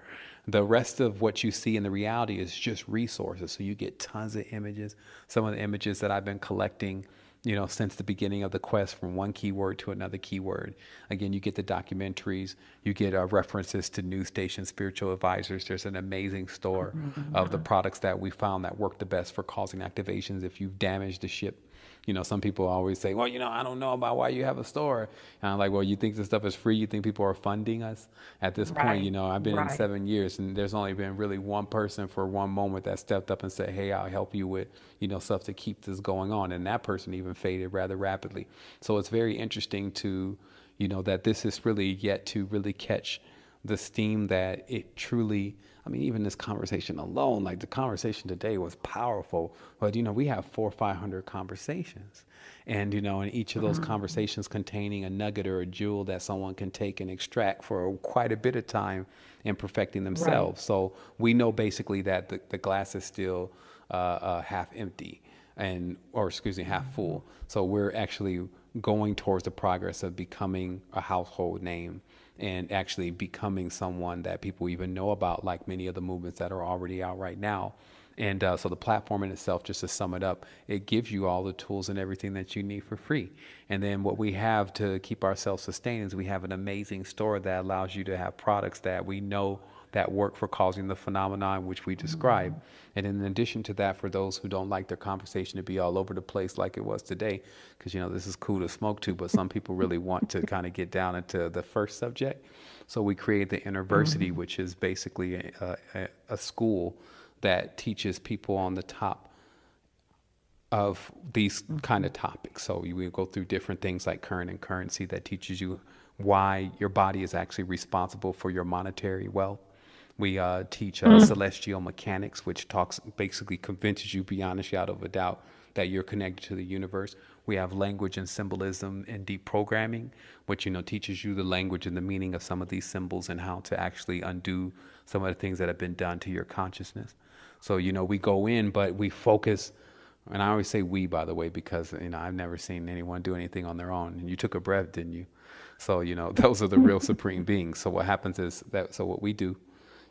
the rest of what you see in the reality is just resources. So you get tons of images. Some of the images that I've been collecting, you know, since the beginning of the quest from one keyword to another keyword. Again, you get the documentaries, you get uh, references to news stations, spiritual advisors. There's an amazing store mm-hmm. of the products that we found that work the best for causing activations if you've damaged the ship you know, some people always say, well, you know, I don't know about why you have a store. And I'm like, well, you think this stuff is free? You think people are funding us? At this right. point, you know, I've been right. in seven years and there's only been really one person for one moment that stepped up and said, hey, I'll help you with, you know, stuff to keep this going on. And that person even faded rather rapidly. So it's very interesting to, you know, that this is really yet to really catch the steam that it truly I mean, even this conversation alone, like the conversation today was powerful. But you know, we have four or five hundred conversations, and you know, in each of those mm-hmm. conversations containing a nugget or a jewel that someone can take and extract for quite a bit of time in perfecting themselves. Right. So we know basically that the, the glass is still uh, uh, half empty, and or excuse me, half full. So we're actually going towards the progress of becoming a household name and actually becoming someone that people even know about, like many of the movements that are already out right now. And uh, so the platform in itself, just to sum it up, it gives you all the tools and everything that you need for free. And then what we have to keep ourselves sustained is we have an amazing store that allows you to have products that we know that work for causing the phenomenon which we describe. Mm-hmm. And in addition to that, for those who don't like their conversation to be all over the place like it was today, because you know this is cool to smoke to, but some people really want to kind of get down into the first subject. So we create the university, mm-hmm. which is basically a, a, a school that teaches people on the top of these mm-hmm. kind of topics. So we go through different things like current and currency that teaches you why your body is actually responsible for your monetary wealth. We uh, teach uh, mm. celestial mechanics, which talks basically convinces you beyond a shadow of a doubt that you're connected to the universe. We have language and symbolism and deep programming, which you know teaches you the language and the meaning of some of these symbols and how to actually undo some of the things that have been done to your consciousness. So you know we go in, but we focus. And I always say we, by the way, because you know I've never seen anyone do anything on their own. And you took a breath, didn't you? So you know those are the real supreme beings. So what happens is that so what we do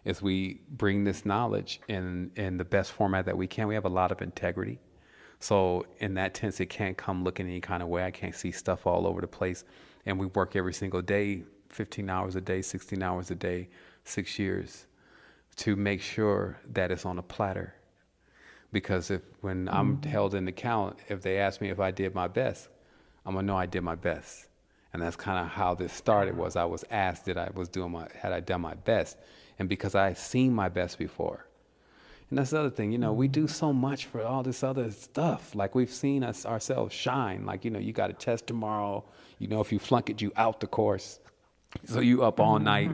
is we bring this knowledge in in the best format that we can. We have a lot of integrity. So in that sense, it can't come looking any kind of way. I can't see stuff all over the place. And we work every single day, 15 hours a day, 16 hours a day, six years, to make sure that it's on a platter. Because if when mm-hmm. I'm held in account, if they ask me if I did my best, I'm gonna know I did my best. And that's kind of how this started. Was I was asked that I was doing my had I done my best, and because I seen my best before. And that's the other thing, you know, we do so much for all this other stuff. Like we've seen us ourselves shine. Like, you know, you got a test tomorrow. You know, if you flunk it, you out the course. So you up all mm-hmm. night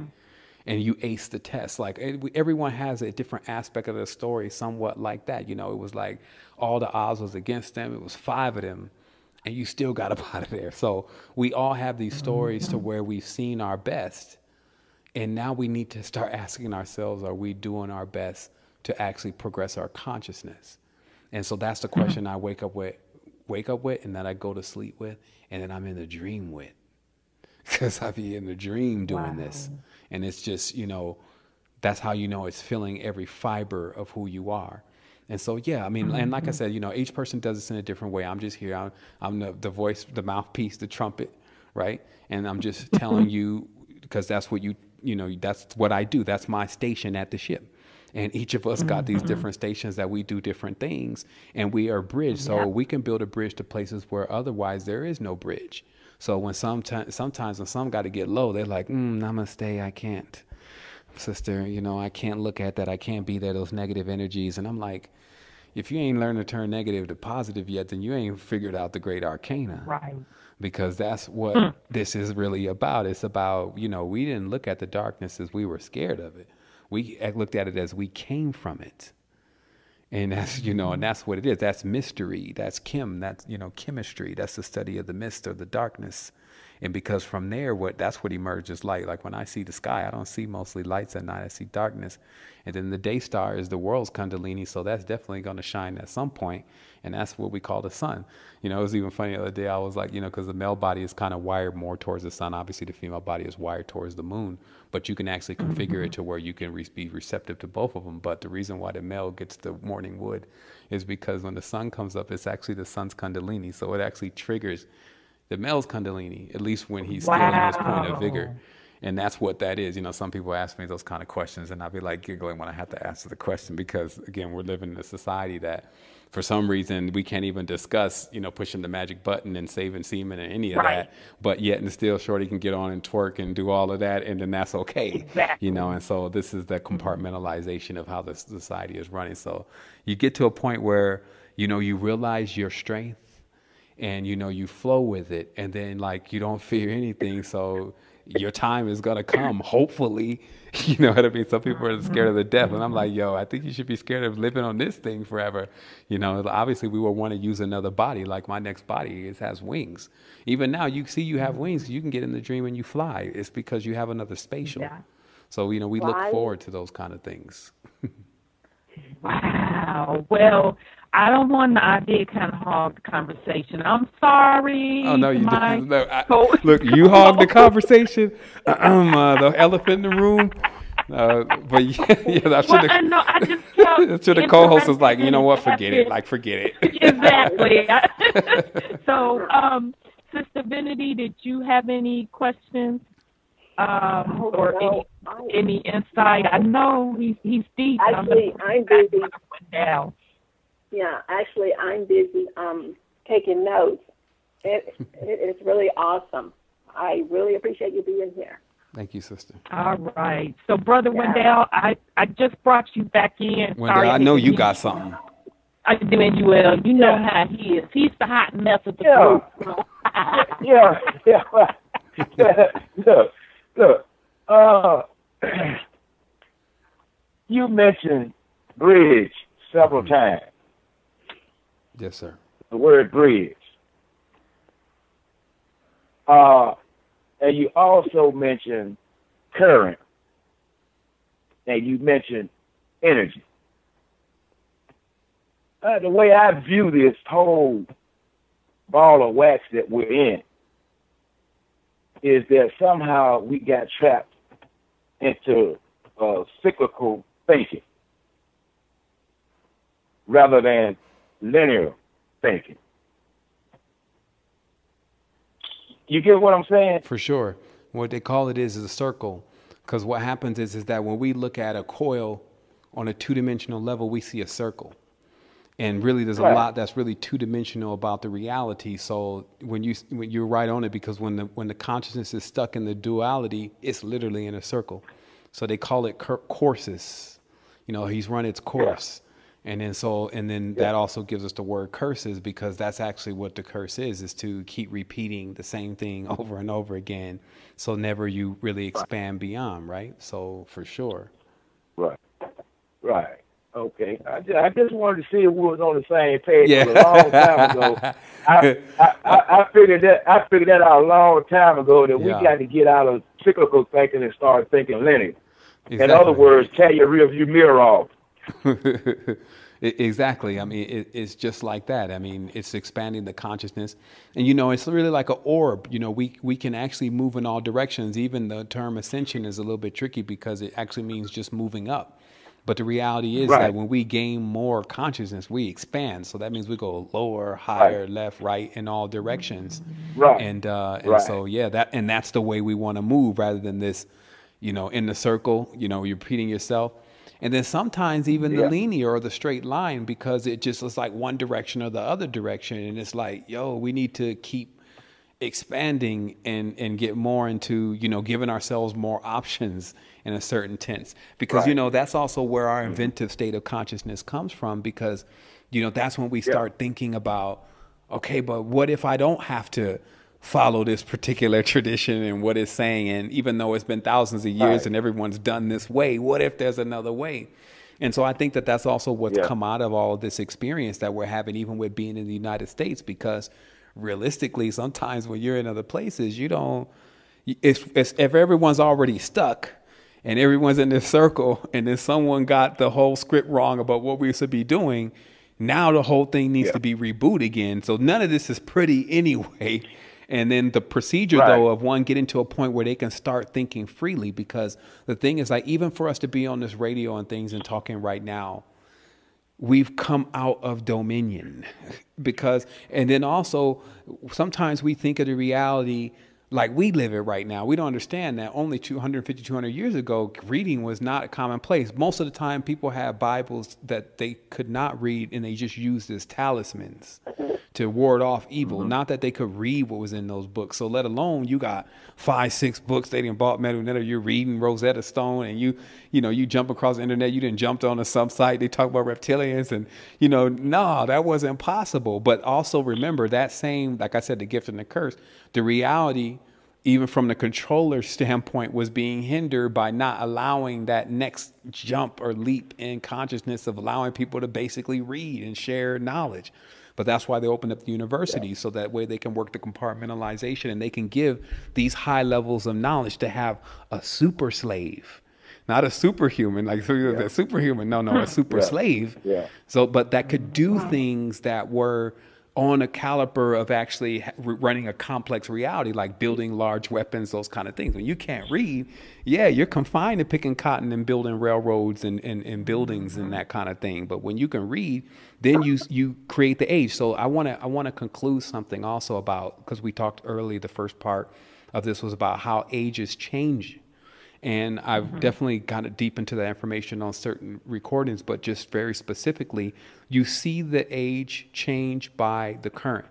and you ace the test. Like everyone has a different aspect of the story, somewhat like that. You know, it was like all the odds was against them. It was five of them, and you still got up out of there. So we all have these stories to mm-hmm. where we've seen our best, and now we need to start asking ourselves are we doing our best to actually progress our consciousness? And so that's the mm-hmm. question I wake up with, wake up with, and that I go to sleep with, and then I'm in the dream with. Because I be in the dream doing wow. this. And it's just, you know, that's how you know it's filling every fiber of who you are. And so, yeah, I mean, mm-hmm. and like I mm-hmm. said, you know, each person does this in a different way. I'm just here. I'm, I'm the, the voice, the mouthpiece, the trumpet, right? And I'm just telling you because that's what you you know, that's what I do. That's my station at the ship. and each of us got these different stations that we do different things and we are bridge so we can build a bridge to places where otherwise there is no bridge. So when sometimes sometimes when some got to get low they're like mm, namaste i can't sister. You know i can't look at that. I can't be there those negative energies. And i'm like if you ain't learned to turn negative to positive yet then you ain't figured out the great arcana. Right. Because that's what hmm. this is really about. It's about, you know, we didn't look at the darkness as we were scared of it. We looked at it as we came from it. And that's, you know, and hmm. that's what it is. That's mystery. That's Kim. That's, you know, chemistry. That's the study of the mist or the darkness. And because from there, what that's what emerges light. Like when I see the sky, I don't see mostly lights at night. I see darkness. And then the day star is the world's Kundalini, so that's definitely going to shine at some point, and that's what we call the sun. You know, it was even funny the other day. I was like, you know, because the male body is kind of wired more towards the sun. Obviously, the female body is wired towards the moon, but you can actually configure it to where you can re- be receptive to both of them. But the reason why the male gets the morning wood is because when the sun comes up, it's actually the sun's Kundalini, so it actually triggers the male's Kundalini, at least when he's still in his point of vigor. And that's what that is. You know, some people ask me those kind of questions, and I'll be like giggling when I have to answer the question because, again, we're living in a society that, for some reason, we can't even discuss, you know, pushing the magic button and saving semen and any of Right. that. But yet, and still, Shorty can get on and twerk and do all of that, and then that's okay. Exactly. You know, and so this is the compartmentalization of how the society is running. So you get to a point where, you know, you realize your strength and you know you flow with it and then like you don't fear anything so your time is gonna come hopefully. You know what i mean? Some people are scared of the death and i'm like yo i think you should be scared of living on this thing forever. You know obviously we will want to use another body like my next body it has wings. Even now you see you have wings you can get in the dream and you fly. It's because you have another spatial. Yeah. so you know we look forward to those kind of things. Wow. Well, I don't want the idea kind of hog the conversation. I'm sorry. Oh no, you my don't. No, I, co- look, you hog the conversation. Um, uh, the elephant in the room. Uh, but yeah, yeah I should I know. I have. just felt should the co-host was like, you know what, forget it. Like, forget it. exactly. so, um, Sister Benedy, did you have any questions um, or no, any I- any insight? I know he's he's deep. I'm Actually, gonna- I'm busy. Went down. Yeah, actually, I'm busy um, taking notes. It, it is really awesome. I really appreciate you being here. Thank you, sister. All right. So, Brother Yeah. Wendell, I I just brought you back in. Wendell, Sorry I know you got something. I do, Emmanuel. You know how he is. He's the hot mess of the Yeah. group. yeah, yeah. look, look. Uh, you mentioned bridge several times. Yes, sir. The word bridge. Uh, and you also mentioned current, and you mentioned energy. Uh, the way I view this whole ball of wax that we're in is that somehow we got trapped into uh, cyclical thinking rather than linear thinking. You You get what I'm saying? For sure. What they call it is is a circle. Because what happens is is that when we look at a coil on a two dimensional level, we see a circle. And really, there's a lot that's really two dimensional about the reality. So when you when you're right on it, because when the when the consciousness is stuck in the duality, it's literally in a circle. So they call it cur- courses. You know, he's run its course. And then so and then that also gives us the word curses because that's actually what the curse is is to keep repeating the same thing over and over again. So never you really expand beyond, right? So for sure. Right. Right. Okay. I just, I just wanted to see if we was on the same page Yeah. a long time ago. I, I, I, I figured that I figured that out a long time ago that Yeah. we got to get out of cyclical thinking and start thinking linear. In other words, tear your rearview mirror off. Exactly. I mean, it, it's just like that. I mean, it's expanding the consciousness, and you know, it's really like an orb. You know, we we can actually move in all directions. Even the term ascension is a little bit tricky because it actually means just moving up. But the reality is Right. that when we gain more consciousness, we expand. So that means we go lower, higher, left, right, in all directions. Right. And uh, and Right. so yeah, that and that's the way we want to move rather than this, you know, in the circle. You know, you're repeating yourself. And then sometimes even Yeah. the linear or the straight line because it just looks like one direction or the other direction. And it's like, yo, we need to keep expanding and and get more into you know giving ourselves more options in a certain tense because you know that's also where our mm-hmm. inventive state of consciousness comes from because you know that's when we start thinking about okay but what if i don't have to follow this particular tradition and what it's saying and even though it's been thousands of years Right. and everyone's done this way what if there's another way and so i think that that's also what's Yeah. come out of all of this experience that we're having even with being in the united states because realistically sometimes when you're in other places you don't it's if everyone's already stuck and everyone's in this circle and then someone got the whole script wrong about what we should be doing now the whole thing needs Yeah. to be rebooted again so none of this is pretty anyway and then the procedure Right. though of one getting to a point where they can start thinking freely because the thing is like even for us to be on this radio and things and talking right now we've come out of dominion because and then also sometimes we think of the reality like we live it right now. We don't understand that only 250 200 years ago reading was not commonplace. Most of the time people have bibles that they could not read and they just used as talismans to ward off evil. Mm-hmm. Not that they could read what was in those books. So let alone you got five six books they didn't bought metal you're reading rosetta stone and you you know you jump across the internet you didn't jump on a some site they talk about reptilians and you know no that wasn't possible but also remember that same like i said the gift and the curse. The reality even from the controller standpoint was being hindered by not allowing that next jump or leap in consciousness of allowing people to basically read and share knowledge. But that's why they opened up the universities so that way they can work the compartmentalization and they can give these high levels of knowledge to have a super slave. Not a superhuman like a superhuman. No no a super Yeah. slave. Yeah. so but that could do things that were on a caliber of actually running a complex reality like building large weapons those kind of things. When you can't read yeah you're confined to picking cotton and building railroads and, and, and buildings and mm-hmm. that kind of thing. But when you can read then you you create the age. So i want to i want to conclude something also about because we talked early the first part of this was about how ages change and I've mm-hmm. definitely got deep into that information on certain recordings, but just very specifically, you see the age change by the current.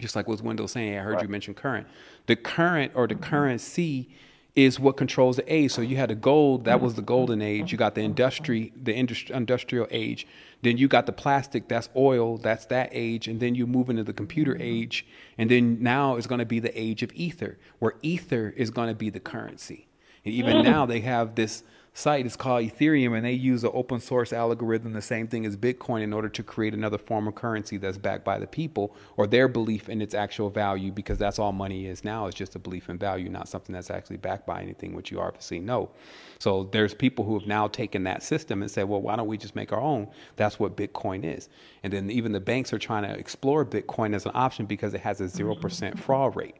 Just like what Wendell saying, I heard you mention current. The current or the mm-hmm. currency is what controls the age. So you had the gold, that was the mm-hmm. golden age. You got the industry, the industri- industrial age. Then you got the plastic, that's oil, that's that age. And then you move into the computer age. And then now is going to be the age of ether, where ether is going to be the currency. And even mm. now they have this site, it's called Ethereum, and they use an open source algorithm, the same thing as Bitcoin, in order to create another form of currency that's backed by the people or their belief in its actual value, because that's all money is now, is just a belief in value, not something that's actually backed by anything, which you obviously know. So there's people who have now taken that system and said, well, why don't we just make our own? That's what Bitcoin is. And then even the banks are trying to explore Bitcoin as an option because it has a 0% fraud rate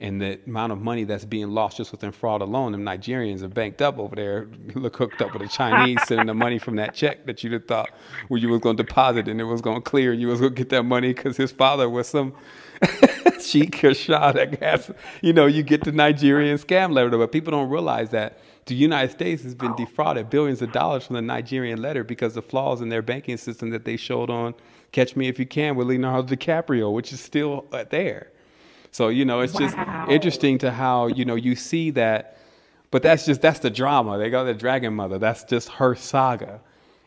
and the amount of money that's being lost just within fraud alone. Them Nigerians are banked up over there, look hooked up with the Chinese, sending the money from that check that you'd have thought where you was going to deposit and it was going to clear. And you was going to get that money because his father was some Sheikh or that has, you know, you get the Nigerian scam letter. But people don't realize that the United States has been defrauded billions of dollars from the Nigerian letter because of flaws in their banking system that they showed on Catch Me If You Can with Leonardo DiCaprio, which is still uh, there. So you know, it's just interesting to how you know you see that, but that's just that's the drama. They got the Dragon Mother. That's just her saga,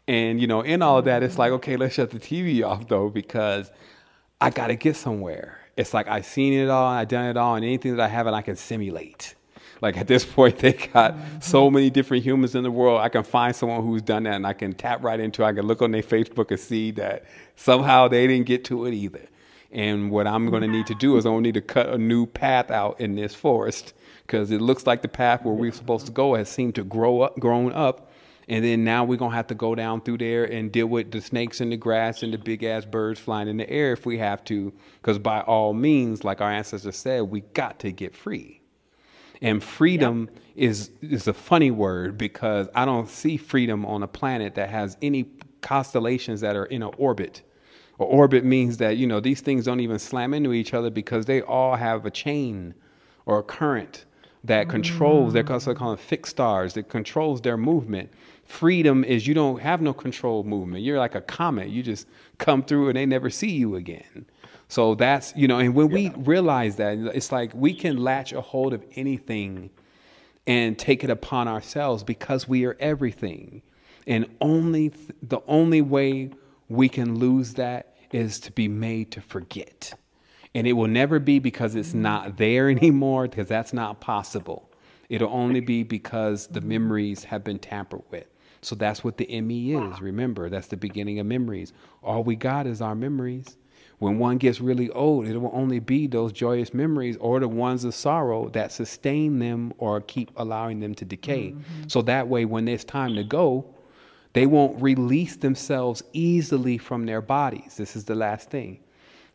and you know, in all of that, it's like okay, let's shut the TV off though because I got to get somewhere. It's like I've seen it all, I've done it all, and anything that I haven't, I can simulate. Like at this point, they got so mm-hmm. many different humans in the world. I can find someone who's done that, and I can tap right into. it. I can look on their Facebook and see that somehow they didn't get to it either. And what I'm going to need to do is I'm going to need to cut a new path out in this forest because it looks like the path where we're supposed to go has seemed to grow up, grown up. And then now we're going to have to go down through there and deal with the snakes in the grass and the big ass birds flying in the air if we have to. Because by all means, like our ancestors said, we got to get free. And freedom is is a funny word because I don't see freedom on a planet that has any constellations that are in an orbit. Or orbit means that you know these things don't even slam into each other because they all have a chain or a current that controls. They're also calling fixed stars that controls their movement. freedom is you don't have no control movement. You're like a comet. You just come through and they never see you again. So that's, you know, and when we realize that, it's like we can latch a hold of anything and take it upon ourselves because we are everything. And only th- the only way we can lose that is to be made to forget. And it will never be because it's not there anymore, because that's not possible. It'll only be because the memories have been tampered with. So that's what the ME is. Remember, that's the beginning of memories. All we got is our memories. When one gets really old, it will only be those joyous memories or the ones of sorrow that sustain them or keep allowing them to decay. Mm-hmm. So that way, when it's time to go, they won't release themselves easily from their bodies. This is the last thing.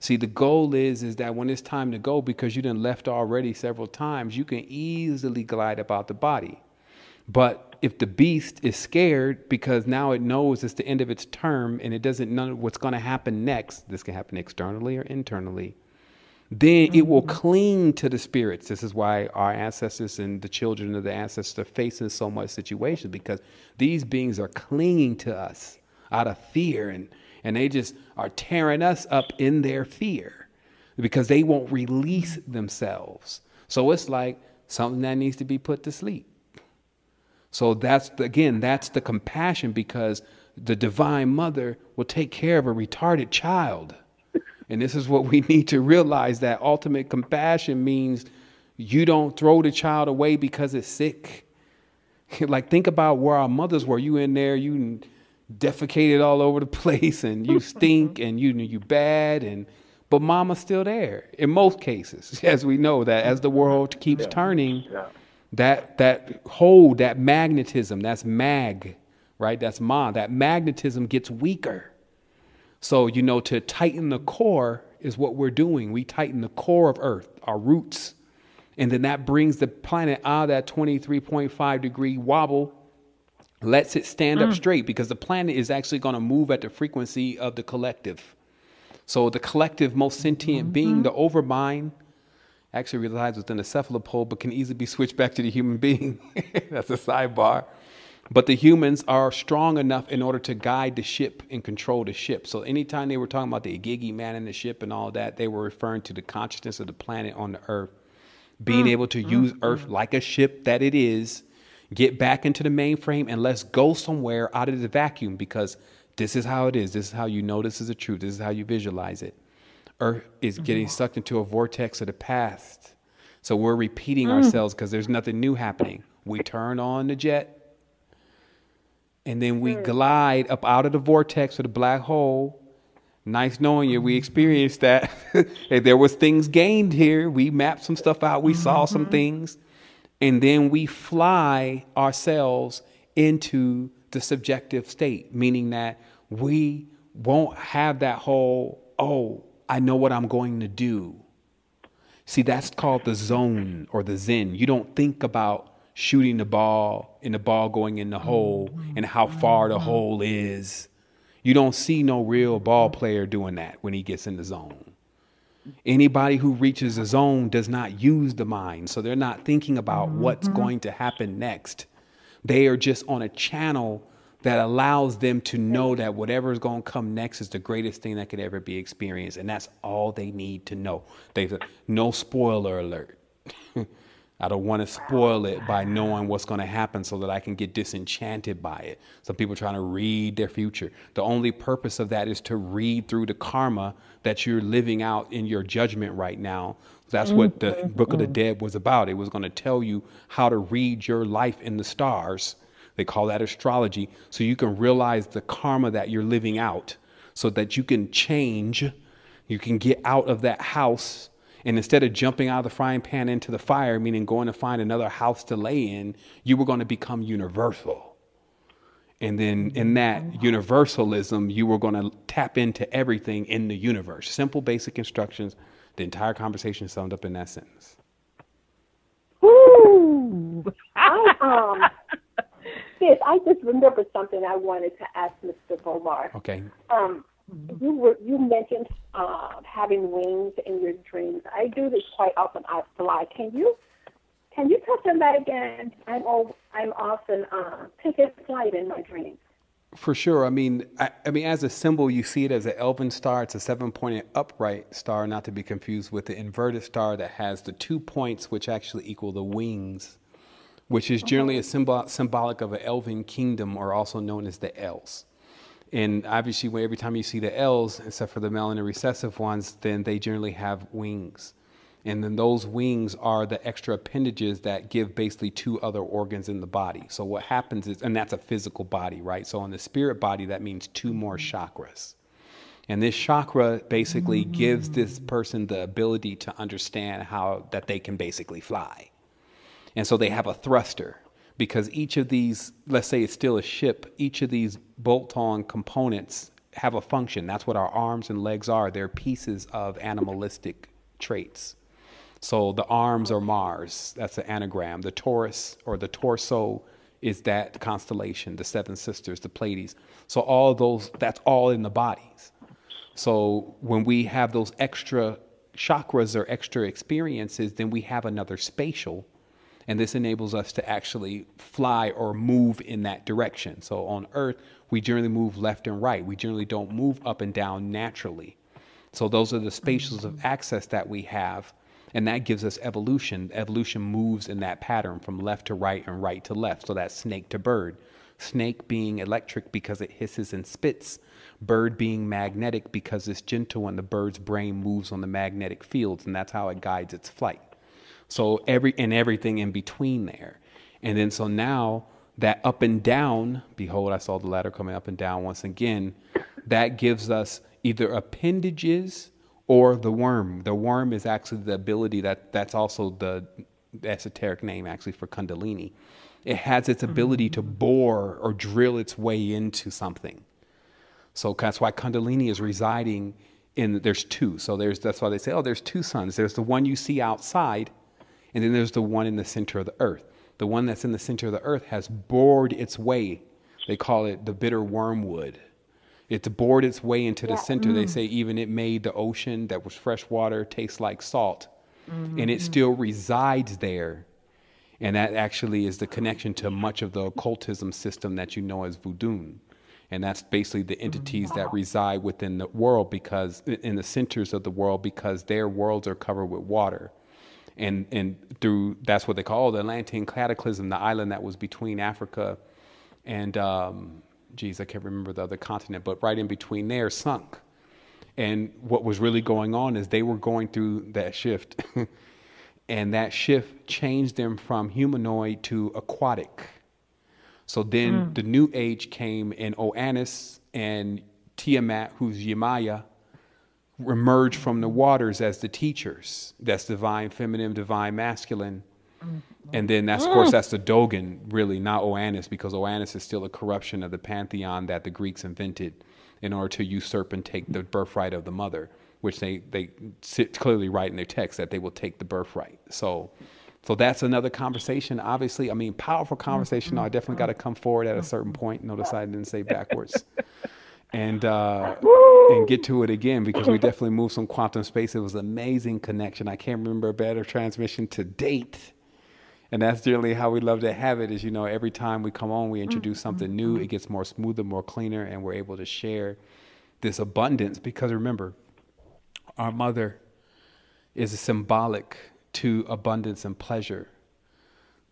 See, the goal is is that when it's time to go, because you've done left already several times, you can easily glide about the body. But if the beast is scared because now it knows it's the end of its term and it doesn't know what's going to happen next, this can happen externally or internally, then it will mm-hmm. cling to the spirits. This is why our ancestors and the children of the ancestors are facing so much situations because these beings are clinging to us out of fear and, and they just are tearing us up in their fear because they won't release themselves. So it's like something that needs to be put to sleep. So that's the, again, that's the compassion because the divine mother will take care of a retarded child. And this is what we need to realize that ultimate compassion means you don't throw the child away because it's sick. like think about where our mothers were. You in there, you defecated all over the place and you stink and you you bad and but mama's still there in most cases as we know that as the world keeps yeah. turning yeah that that hold, that magnetism, that's mag, right? That's ma. That magnetism gets weaker. So, you know, to tighten the core is what we're doing. We tighten the core of Earth, our roots. And then that brings the planet out of that 23.5 degree wobble, lets it stand mm. up straight because the planet is actually going to move at the frequency of the collective. So, the collective, most sentient mm-hmm. being, the overmind, actually resides within the cephalopod but can easily be switched back to the human being. That's a sidebar. But the humans are strong enough in order to guide the ship and control the ship. So anytime they were talking about the Igigi man in the ship and all that, they were referring to the consciousness of the planet on the earth, being mm. able to mm. use earth like a ship that it is, get back into the mainframe and let's go somewhere out of the vacuum because this is how it is. This is how you know this is the truth. This is how you visualize it. Earth is getting mm-hmm. sucked into a vortex of the past. So we're repeating mm. ourselves because there's nothing new happening. We turn on the jet and then we mm. glide up out of the vortex of the black hole. Nice knowing you. We experienced that. there was things gained here. We mapped some stuff out. We mm-hmm. saw some mm-hmm. things. And then we fly ourselves into the subjective state, meaning that we won't have that whole, oh, I know what I'm going to do. See, that's called the zone or the zen. You don't think about shooting the ball and the ball going in the hole mm-hmm. and how far the mm-hmm. hole is. You don't see no real ball player doing that when he gets in the zone. Anybody who reaches the zone does not use the mind, so they're not thinking about what's mm-hmm. going to happen next. They are just on a channel that allows them to know that whatever is going to come next is the greatest thing that could ever be experienced. And that's all they need to know. They no spoiler alert. I don't want to spoil it by knowing what's going to happen so that I can get disenchanted by it. Some people trying to read their future. The only purpose of that is to read through the karma that you're living out in your judgment right now. That's what the mm-hmm. Book of the Dead was about. It was going to tell you how to read your life in the stars they call that astrology. So you can realize the karma that you're living out so that you can change. You can get out of that house. And instead of jumping out of the frying pan into the fire, meaning going to find another house to lay in, you were going to become universal. And then in that universalism, you were going to tap into everything in the universe. Simple, basic instructions. The entire conversation summed up in that sentence. Ooh. I, um, Yes, I just remembered something I wanted to ask Mr. Bomar. Okay. Um, you were you mentioned uh, having wings in your dreams. I do this quite often. I fly. Can you can you touch on that again? I'm all, I'm often uh, taking flight in my dreams. For sure. I mean, I, I, mean, as a symbol, you see it as an elven star. It's a seven-pointed upright star, not to be confused with the inverted star that has the two points, which actually equal the wings, which is generally a symbol symbolic of an elven kingdom, or also known as the elves. And obviously, every time you see the L's, except for the melanin recessive ones, then they generally have wings. And then those wings are the extra appendages that give basically two other organs in the body. So what happens is, and that's a physical body, right? So on the spirit body, that means two more chakras. And this chakra basically mm-hmm. gives this person the ability to understand how that they can basically fly. And so they have a thruster because each of these, let's say it's still a ship, each of these bolt on components have a function. That's what our arms and legs are. They're pieces of animalistic traits. So the arms are Mars, that's an anagram. The Taurus or the torso is that constellation, the seven sisters, the Pleiades. So all those, that's all in the bodies. So when we have those extra chakras or extra experiences, then we have another spatial. And this enables us to actually fly or move in that direction. So on Earth, we generally move left and right. We generally don't move up and down naturally. So those are the spatials of access that we have and that gives us evolution. Evolution moves in that pattern from left to right and right to left. So that's snake to bird. Snake being electric because it hisses and spits. Bird being magnetic because it's gentle and the bird's brain moves on the magnetic fields, and that's how it guides its flight. So every and everything in between there. And then so now that up and down, behold, I saw the ladder coming up and down once again, that gives us either appendages or the worm. The worm is actually the ability that that's also the esoteric name actually for Kundalini. It has its ability to mm-hmm. bore or drill its way into something. So that's why Kundalini is residing in. There's two. So there's that's why they say, oh, there's two suns. There's the one you see outside, and then there's the one in the center of the earth. The one that's in the center of the earth has bored its way. They call it the bitter wormwood it's bored its way into the yeah. center. Mm. They say even it made the ocean that was fresh water taste like salt. Mm-hmm. And it still resides there. And that actually is the connection to much of the occultism system that you know as voodoo. And that's basically the entities that reside within the world because in the centers of the world because their worlds are covered with water. And and through that's what they call the Atlantean cataclysm, the island that was between Africa and um, geez, I can't remember the other continent, but right in between there sunk. And what was really going on is they were going through that shift. and that shift changed them from humanoid to aquatic. So then mm. the new age came, and Oannes and Tiamat, who's Yemaya, emerged from the waters as the teachers. That's divine feminine, divine masculine. Mm. And then that's of course that's the Dogon, really, not Oannes, because Oannes is still a corruption of the pantheon that the Greeks invented in order to usurp and take the birthright of the mother, which they they clearly write in their text that they will take the birthright. So. So that's another conversation. Obviously, I mean, powerful conversation. No, I definitely got to come forward at a certain point. Notice I didn't say backwards, and uh, and get to it again because we definitely moved some quantum space. It was an amazing connection. I can't remember a better transmission to date and that's generally how we love to have it is you know every time we come on we introduce mm-hmm. something new it gets more smoother more cleaner and we're able to share this abundance because remember our mother is symbolic to abundance and pleasure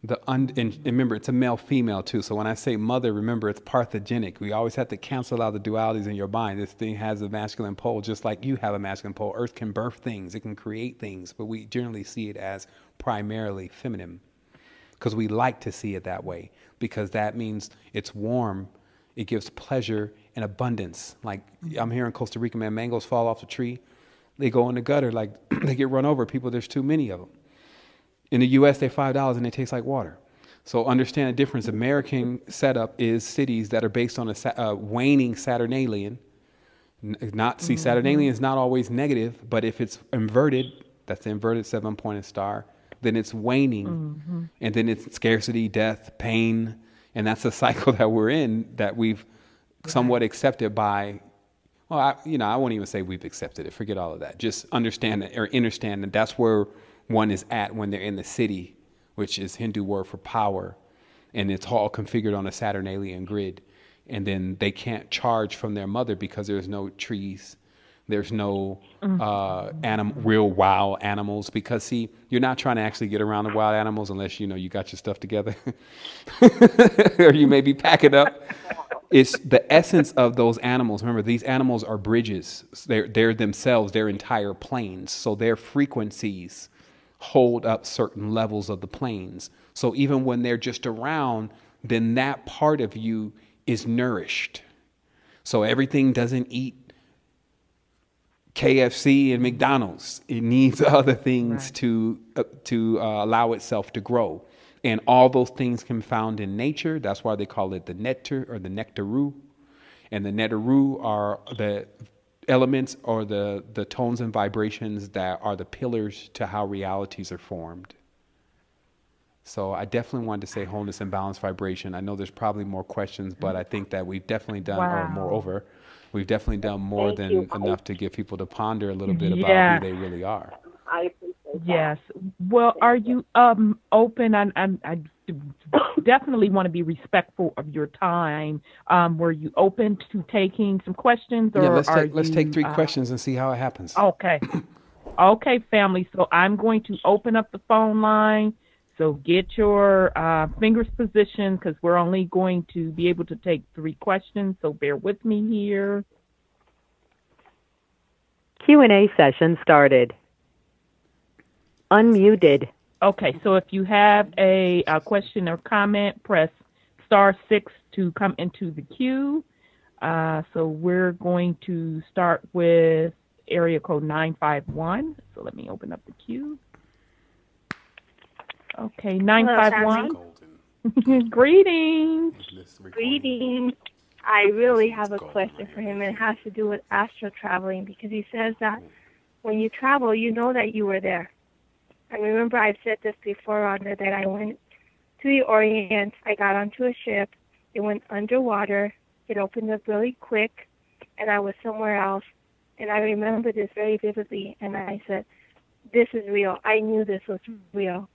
the un- and remember it's a male female too. So when i say mother remember it's parthogenic we always have to cancel out the dualities in your mind this thing has a masculine pole just like you have a masculine pole. Earth can birth things. It can create things but we generally see it as primarily feminine because we like to see it that way because that means it's warm, it gives pleasure and abundance. Like I'm here in Costa Rica, man, mangoes fall off the tree, they go in the gutter, like they get run over. People, there's too many of them. In the U.S., they're five dollars and they taste like water. So understand the difference. American setup is cities that are based on a uh, waning Saturnalian. Not see, mm-hmm. Saturnalian is not always negative, but if it's inverted, that's the inverted seven-pointed star then it's waning, mm-hmm. and then it's scarcity, death, pain, and that's the cycle that we're in that we've somewhat accepted by. Well, I, you know, I won't even say we've accepted it. Forget all of that. Just understand it or understand that that's where one is at when they're in the city which is Hindu word for power, and it's all configured on a Saturnalian grid. And then they can't charge from their mother because there's no trees, there's no uh, anim- real wild animals. Because see, you're not trying to actually get around the wild animals unless you know you got your stuff together, or you may be packing up. It's the essence of those animals. Remember, these animals are bridges. They're, they're themselves, they're entire planes. So their frequencies hold up certain levels of the planes. So even when they're just around, then that part of you is nourished. So everything doesn't eat KFC and McDonald's. It needs other things Right. to uh, to uh, allow itself to grow. And all those things can be found in nature. That's why they call it the nectar or the Neteru. And the Neteru are the elements or the, the tones and vibrations that are the pillars to how realities are formed. So I definitely wanted to say wholeness and balance vibration. I know there's probably more questions, but I think that we've definitely done, or moreover, we've definitely done more Thank than you. enough to get people to ponder a little bit about Yeah. who they really are. I appreciate that. Yes. Well, are you um open? I, I, I definitely want to be respectful of your time. Um, were you open to taking some questions, or yeah, let's are take, let's you, take three uh, questions and see how it happens. Okay. Okay, family. So I'm going to open up the phone line. So get your uh, fingers positioned because we're only going to be able to take three questions. So bear with me here. Q&A session started. Unmuted. Okay, so if you have a, a question or comment, press star six to come into the queue. Uh, so we're going to start with area code 951. So let me open up the queue. Okay, 951. Greetings. Greetings. I really have a question for him, and it has to do with astral traveling because he says that when you travel, you know that you were there. I remember I've said this before, Rhonda, that I went to the Orient. I got onto a ship. It went underwater. It opened up really quick, and I was somewhere else. And I remember this very vividly. And I said, "This is real. I knew this was real."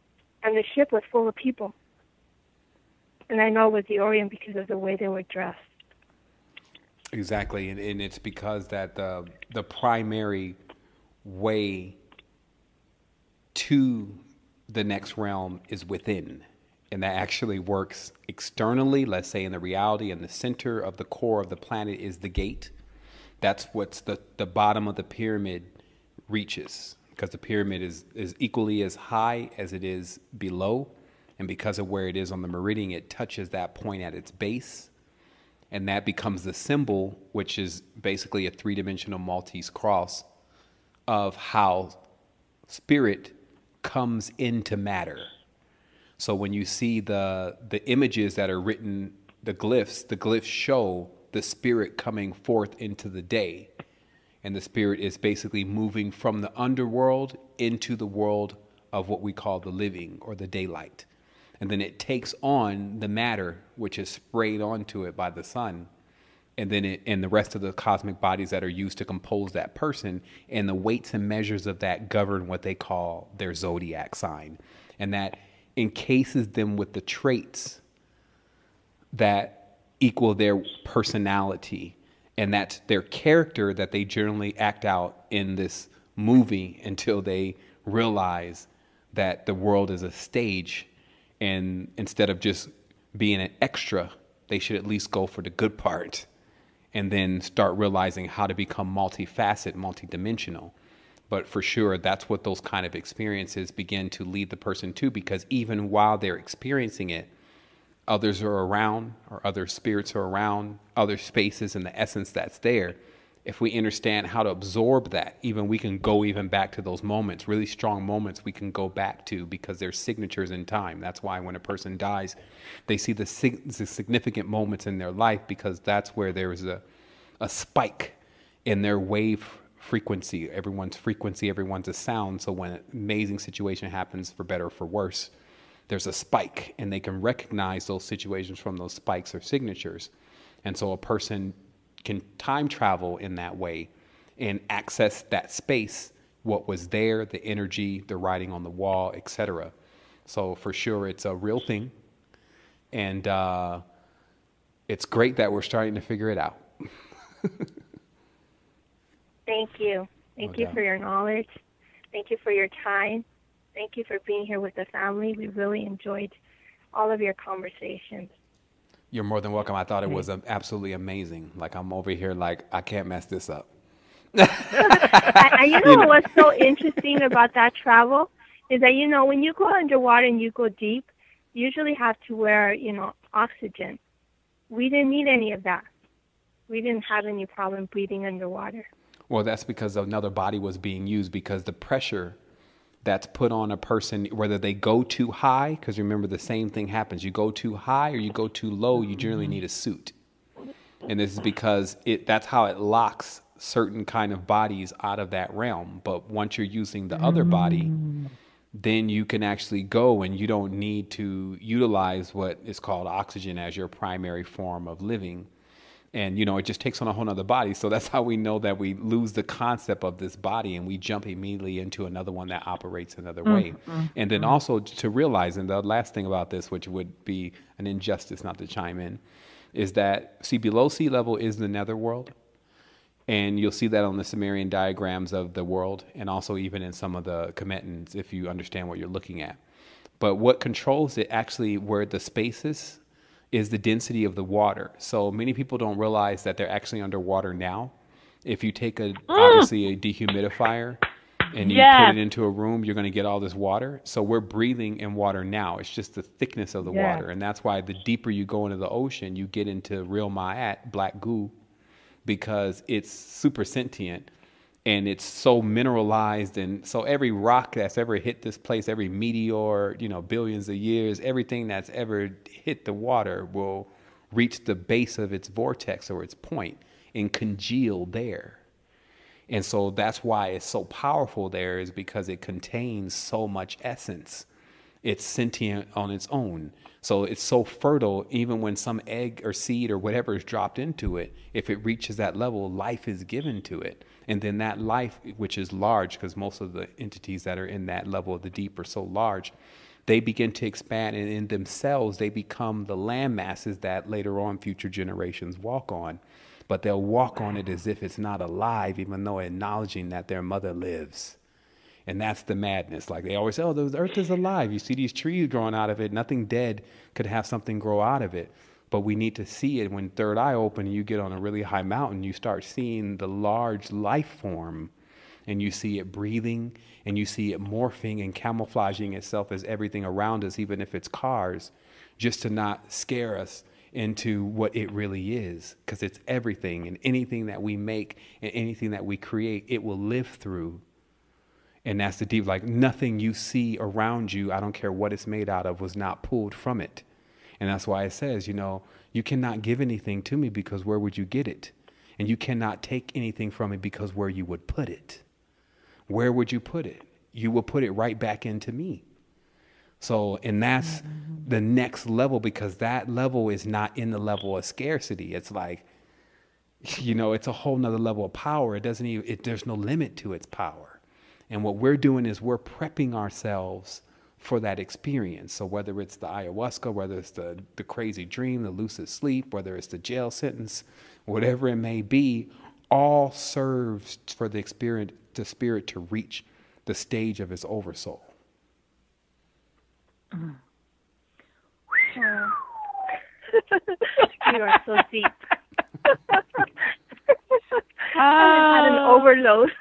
And the ship was full of people. And I know it was the Orient because of the way they were dressed. Exactly, and, and it's because that the the primary way to the next realm is within, and that actually works externally. Let's say in the reality, and the center of the core of the planet is the gate. That's what's the the bottom of the pyramid reaches, because the pyramid is is equally as high as it is below, and because of where it is on the meridian, it touches that point at its base and that becomes the symbol, which is basically a three dimensional Maltese cross of how spirit comes into matter. So when you see the the images that are written, the glyphs, the glyphs show the spirit coming forth into the day. And the spirit is basically moving from the underworld into the world of what we call the living or the daylight and then it takes on the matter which is sprayed onto it by the sun and then it and the rest of the cosmic bodies that are used to compose that person and the weights and measures of that govern what they call their zodiac sign. And that encases them with the traits that equal their personality. And that's their character that they generally act out in this movie until they realize that the world is a stage. And instead of just being an extra they should at least go for the good part and then start realizing how to become multifaceted multidimensional. But for sure that's what those kind of experiences begin to lead the person to because even while they're experiencing it others are around or other spirits are around other spaces and the essence that's there if we understand how to absorb that even we can go even back to those moments really strong moments we can go back to because there's signatures in time. That's why when a person dies they see the, sig- the significant moments in their life because that's where there is a, a spike in their wave frequency. Everyone's frequency everyone's a sound. So when an amazing situation happens for better or for worse there's a spike and they can recognize those situations from those spikes or signatures. And so a person can time travel in that way and access that space what was there the energy the writing on the wall etc So for sure, it's a real thing, and uh, it's great that we're starting to figure it out. Thank you. Thank No you for your knowledge. Thank you for your time. Thank you for being here with the family. We really enjoyed all of your conversations. You're more than welcome. I thought it was um, absolutely amazing. Like I'm over here, like I can't mess this up. I, I, you know what's so interesting about that travel is that you know when you go underwater and you go deep, you usually have to wear you know oxygen. We didn't need any of that. We didn't have any problem breathing underwater. Well, that's because another body was being used because the pressure that's put on a person, whether they go too high, because remember the same thing happens. You go too high or you go too low, you generally mm-hmm. need a suit. And this is because it that's how it locks certain kind of bodies out of that realm. But once you're using the other body, mm. then you can actually go and you don't need to utilize what is called oxygen as your primary form of living and you know it just takes on a whole nother body. So that's how we know that we lose the concept of this body and we jump immediately into another one that operates another way. Mm, mm, and then mm. also to realize and the last thing about this which would be an injustice not to chime in is that see below sea level is the netherworld. And you'll see that on the Sumerian diagrams of the world and also even in some of the Cometans if you understand what you're looking at. But what controls it actually where the space is the density of the water. So many people don't realize that they're actually underwater now. If you take a mm. obviously a dehumidifier and you Yes. put it into a room, you're going to get all this water. So we're breathing in water now. It's just the thickness of the Yes. water, and that's why the deeper you go into the ocean, you get into real ma'at, black goo, because it's super sentient and it's so mineralized and so every rock that's ever hit this place every meteor you know billions of years everything that's ever hit the water will reach the base of its vortex or its point and congeal there and so that's why it's so powerful there is because it contains so much essence it's sentient on its own. So it's so fertile, even when some egg or seed or whatever is dropped into it, if it reaches that level, life is given to it. And then that life, which is large, because most of the entities that are in that level of the deep are so large, they begin to expand and in themselves they become the land masses that later on future generations walk on. But they'll walk on it as if it's not alive, even though acknowledging that their mother lives. And that's the madness. Like they always say, oh, the earth is alive. You see these trees growing out of it. Nothing dead could have something grow out of it. But we need to see it when third eye open and you get on a really high mountain, you start seeing the large life form and you see it breathing and you see it morphing and camouflaging itself as everything around us, even if it's cars, just to not scare us into what it really is. Because it's everything and anything that we make and anything that we create, it will live through and that's the deep, like nothing you see around you, I don't care what it's made out of, was not pulled from it. And that's why it says, you know, you cannot give anything to me because where would you get it? And you cannot take anything from me because where you would put it. Where would you put it? You will put it right back into me. So, and that's the next level because that level is not in the level of scarcity. It's like, you know, it's a whole nother level of power. It doesn't even, it, there's no limit to its power. And what we're doing is we're prepping ourselves for that experience. So whether it's the ayahuasca, whether it's the, the crazy dream, the lucid sleep, whether it's the jail sentence, whatever it may be, all serves for the experience, the spirit to reach the stage of its oversoul. Wow. you are so deep. I had an Uh, overload.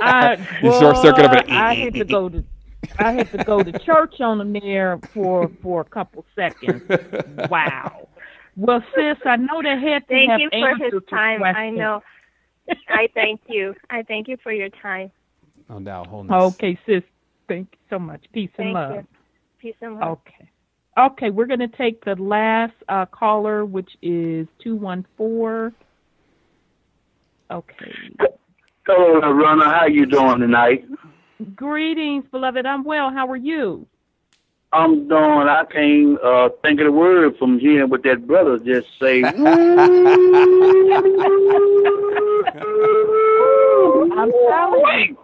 I, You short circuit of boy, an- I had to go to I had to go to church on them there for for a couple seconds. Wow. Well, sis, I know they had to Thank have you for his to time. I know. I thank you. I thank you for your time. No doubt, wholeness. Okay, sis. Thank you so much. Peace and love. you. Peace and love. Okay. Okay, we're going to take the last uh, caller, which is 214. Okay. Hello, Rhonda. How you doing tonight? Greetings, beloved. I'm well. How are you? I'm doing. I can't uh, think of the word from hearing what that brother just say. I'm telling you.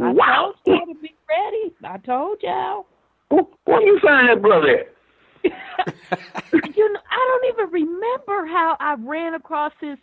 I Wow. told y'all to be ready. I told y'all. Woo, woo, Where you find that brother at? you know, I don't even remember how I ran across this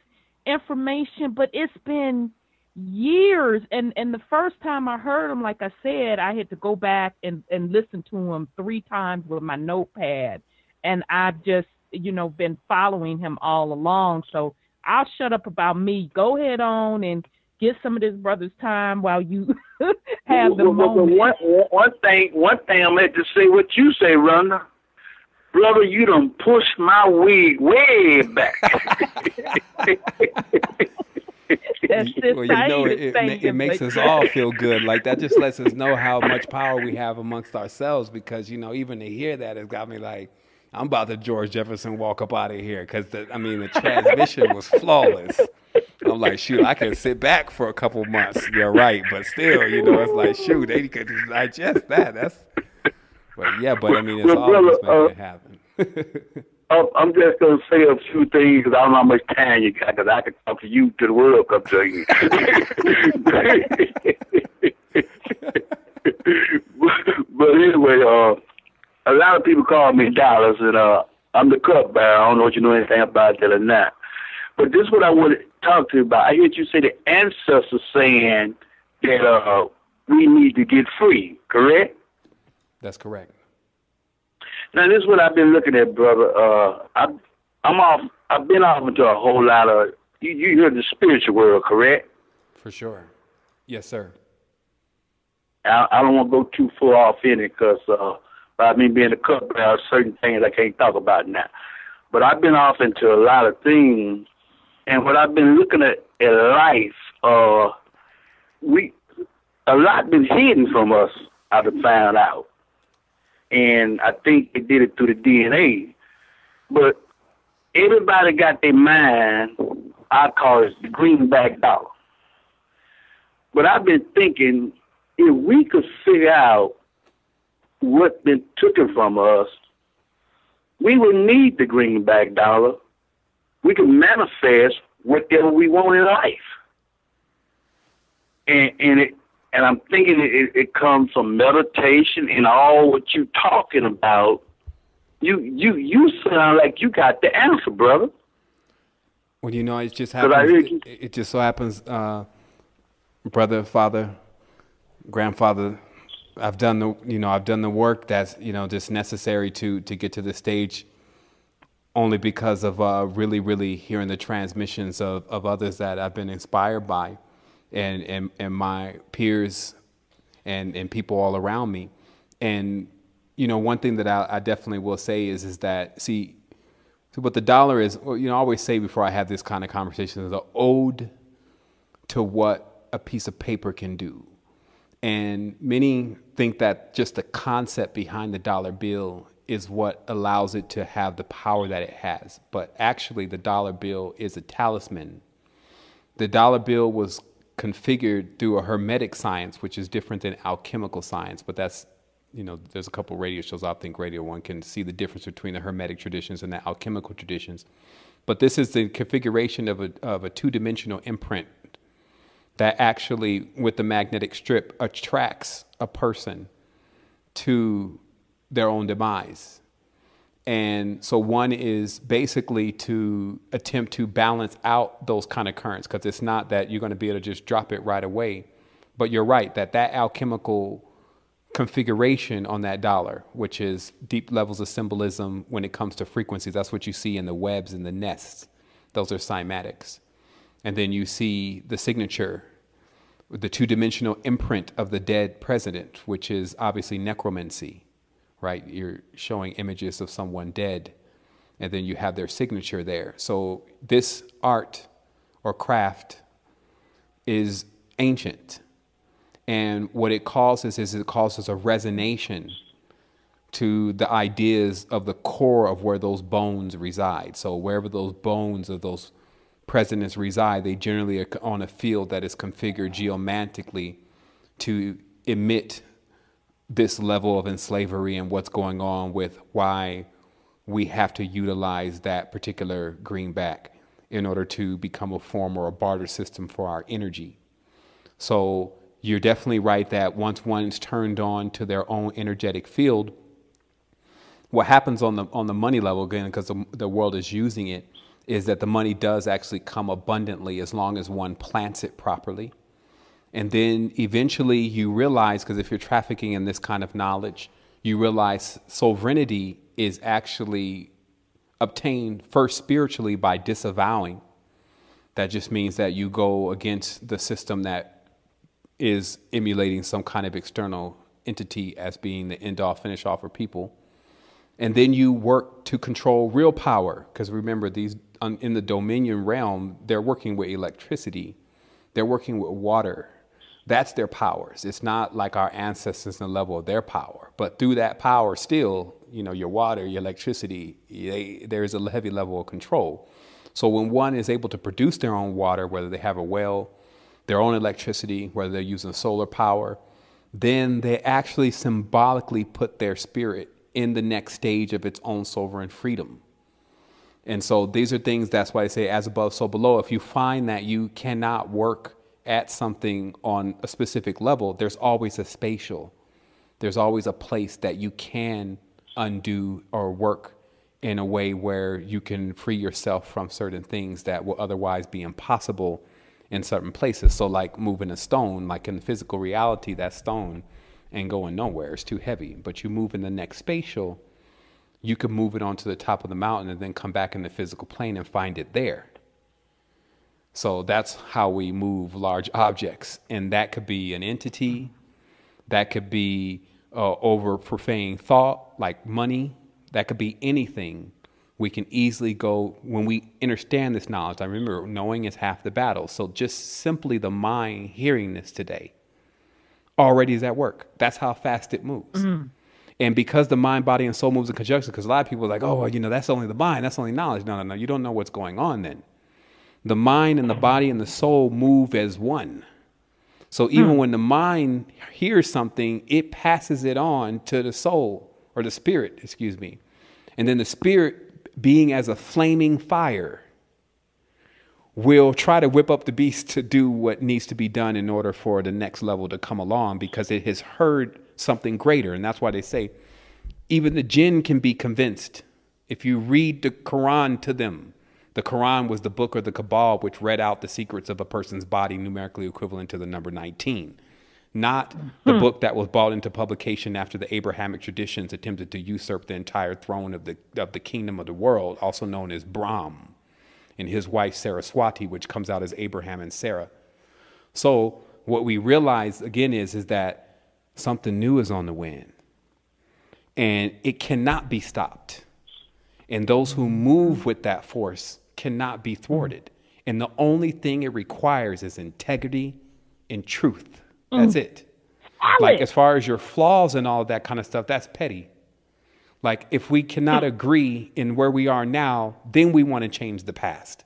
information, but it's been years. And and the first time I heard him like I said I had to go back and and listen to him three times with my notepad. And I've just you know been following him all along. So I'll shut up about me. Go ahead on and get some of this brother's time while you have the well, well, moment. one, one thing one thing I'm going to say what you say Rhonda. Brother you done pushed my wig way back That's just well, you know, it, it, it makes us all feel good. Like that just lets us know how much power we have amongst ourselves. Because you know, even to hear that has got me like, I'm about to George Jefferson walk up out of here. Because I mean, the transmission was flawless. I'm like, shoot, I can sit back for a couple months. You're right, but still, you know, it's like, shoot, they could just digest that. That's, but yeah, but I mean, it's Well, all just brother, uh, it happen. I'm I'm just gonna say a few things because I don't know how much time you got. Because I could talk to you to the world come to you. but, but anyway, uh, a lot of people call me Dallas, and uh, I'm the cupbearer. I don't know what you know anything about that or not. But this is what I want to talk to you about. I heard you say the ancestors saying that uh, we need to get free. Correct? That's correct. Now this is what I've been looking at, brother. Uh, I, I'm off. I've been off into a whole lot of. You, you hear the spiritual world, correct? For sure. Yes, sir. I, I don't want to go too far off in it because uh, by me being a cup are certain things I can't talk about now. But I've been off into a lot of things, and what I've been looking at in life, uh, we a lot been hidden from us. I've found out, and I think they did it through the DNA. But everybody got their mind. I call it the greenback dollar. But I've been thinking if we could figure out what been taken from us, we would need the greenback dollar. We can manifest whatever we want in life. And and it and I'm thinking it, it comes from meditation and all what you're talking about. You you you sound like you got the answer, brother. Well, you know, it just happens. It, it just so happens, uh, brother, father, grandfather. I've done the, you know, I've done the work that's, you know, just necessary to to get to the stage. Only because of uh, really, really hearing the transmissions of, of others that I've been inspired by, and and, and my peers, and and people all around me, and you know, one thing that I, I definitely will say is is that see, so what the dollar is, you know, I always say before I have this kind of conversation is an ode to what a piece of paper can do. And many think that just the concept behind the dollar bill is what allows it to have the power that it has. But actually, the dollar bill is a talisman. The dollar bill was configured through a hermetic science, which is different than alchemical science, but that's you know, there's a couple radio shows I think Radio One can see the difference between the Hermetic traditions and the alchemical traditions. But this is the configuration of a of a two dimensional imprint that actually, with the magnetic strip, attracts a person to their own demise. And so one is basically to attempt to balance out those kind of currents because it's not that you're going to be able to just drop it right away. But you're right that that alchemical configuration on that dollar, which is deep levels of symbolism when it comes to frequencies. That's what you see in the webs and the nests. Those are cymatics. And then you see the signature, the two dimensional imprint of the dead president, which is obviously necromancy, right? You're showing images of someone dead, and then you have their signature there. So this art or craft is ancient. And what it causes is it causes a resonation to the ideas of the core of where those bones reside. So wherever those bones of those presidents reside, they generally are on a field that is configured geomantically to emit this level of enslavery and what's going on with why we have to utilize that particular greenback in order to become a form or a barter system for our energy. So you're definitely right that once one's turned on to their own energetic field, what happens on the on the money level again because the, the world is using it is that the money does actually come abundantly as long as one plants it properly and then eventually you realize because if you're trafficking in this kind of knowledge you realize sovereignty is actually obtained first spiritually by disavowing. That just means that you go against the system that is emulating some kind of external entity as being the end all finish all for people. And then you work to control real power because remember these in the dominion realm they're working with electricity. They're working with water that's their powers it's not like our ancestors in the level of their power but through that power still you know your water your electricity they, there's a heavy level of control so when one is able to produce their own water whether they have a well their own electricity whether they're using solar power then they actually symbolically put their spirit in the next stage of its own sovereign freedom. And so these are things, that's why I say as above, so below. If you find that you cannot work at something on a specific level, there's always a spatial, there's always a place that you can undo or work in a way where you can free yourself from certain things that will otherwise be impossible in certain places. So, like moving a stone, like in physical reality, that stone and going nowhere. It's too heavy. But you move in the next spatial, you can move it onto the top of the mountain and then come back in the physical plane and find it there. So that's how we move large objects. And that could be an entity, that could be uh, over profane thought, like money, that could be anything. We can easily go, when we understand this knowledge, I remember knowing is half the battle. So just simply the mind hearing this today already is at work. That's how fast it moves. Mm-hmm. And because the mind, body, and soul moves in conjunction, because a lot of people are like, oh, well, you know, that's only the mind, that's only knowledge. No, no, no, you don't know what's going on then. The mind and the body and the soul move as one. So even hmm. when the mind hears something, it passes it on to the soul or the spirit, excuse me. And then the spirit, being as a flaming fire, will try to whip up the beast to do what needs to be done in order for the next level to come along because it has heard something greater. And that's why they say even the jinn can be convinced. If you read the Quran to them, the Quran was the book or the Kabbalah which read out the secrets of a person's body, numerically equivalent to the number 19. Not the hmm. book that was brought into publication after the Abrahamic traditions attempted to usurp the entire throne of the, of the kingdom of the world, also known as Brahm and his wife Saraswati, which comes out as Abraham and Sarah. So what we realize again is, is that something new is on the wind and it cannot be stopped. And those who move with that force cannot be thwarted. And the only thing it requires is integrity and truth. That's mm. it. Like as far as your flaws and all that kind of stuff, that's petty. Like, if we cannot agree in where we are now, then we want to change the past.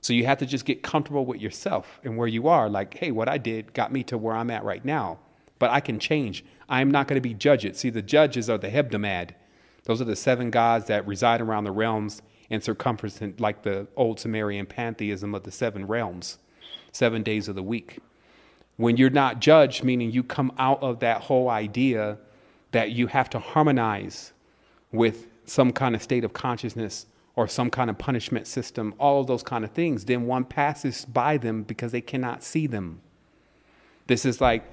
So you have to just get comfortable with yourself and where you are. Like, hey, what I did got me to where I'm at right now, but I can change. I'm not going to be judged. See, the judges are the Hebdomad. Those are the seven gods that reside around the realms and circumference, like the old Sumerian pantheism of the seven realms, seven days of the week. When you're not judged, meaning you come out of that whole idea that you have to harmonize with some kind of state of consciousness or some kind of punishment system, all of those kind of things, then one passes by them because they cannot see them. This is like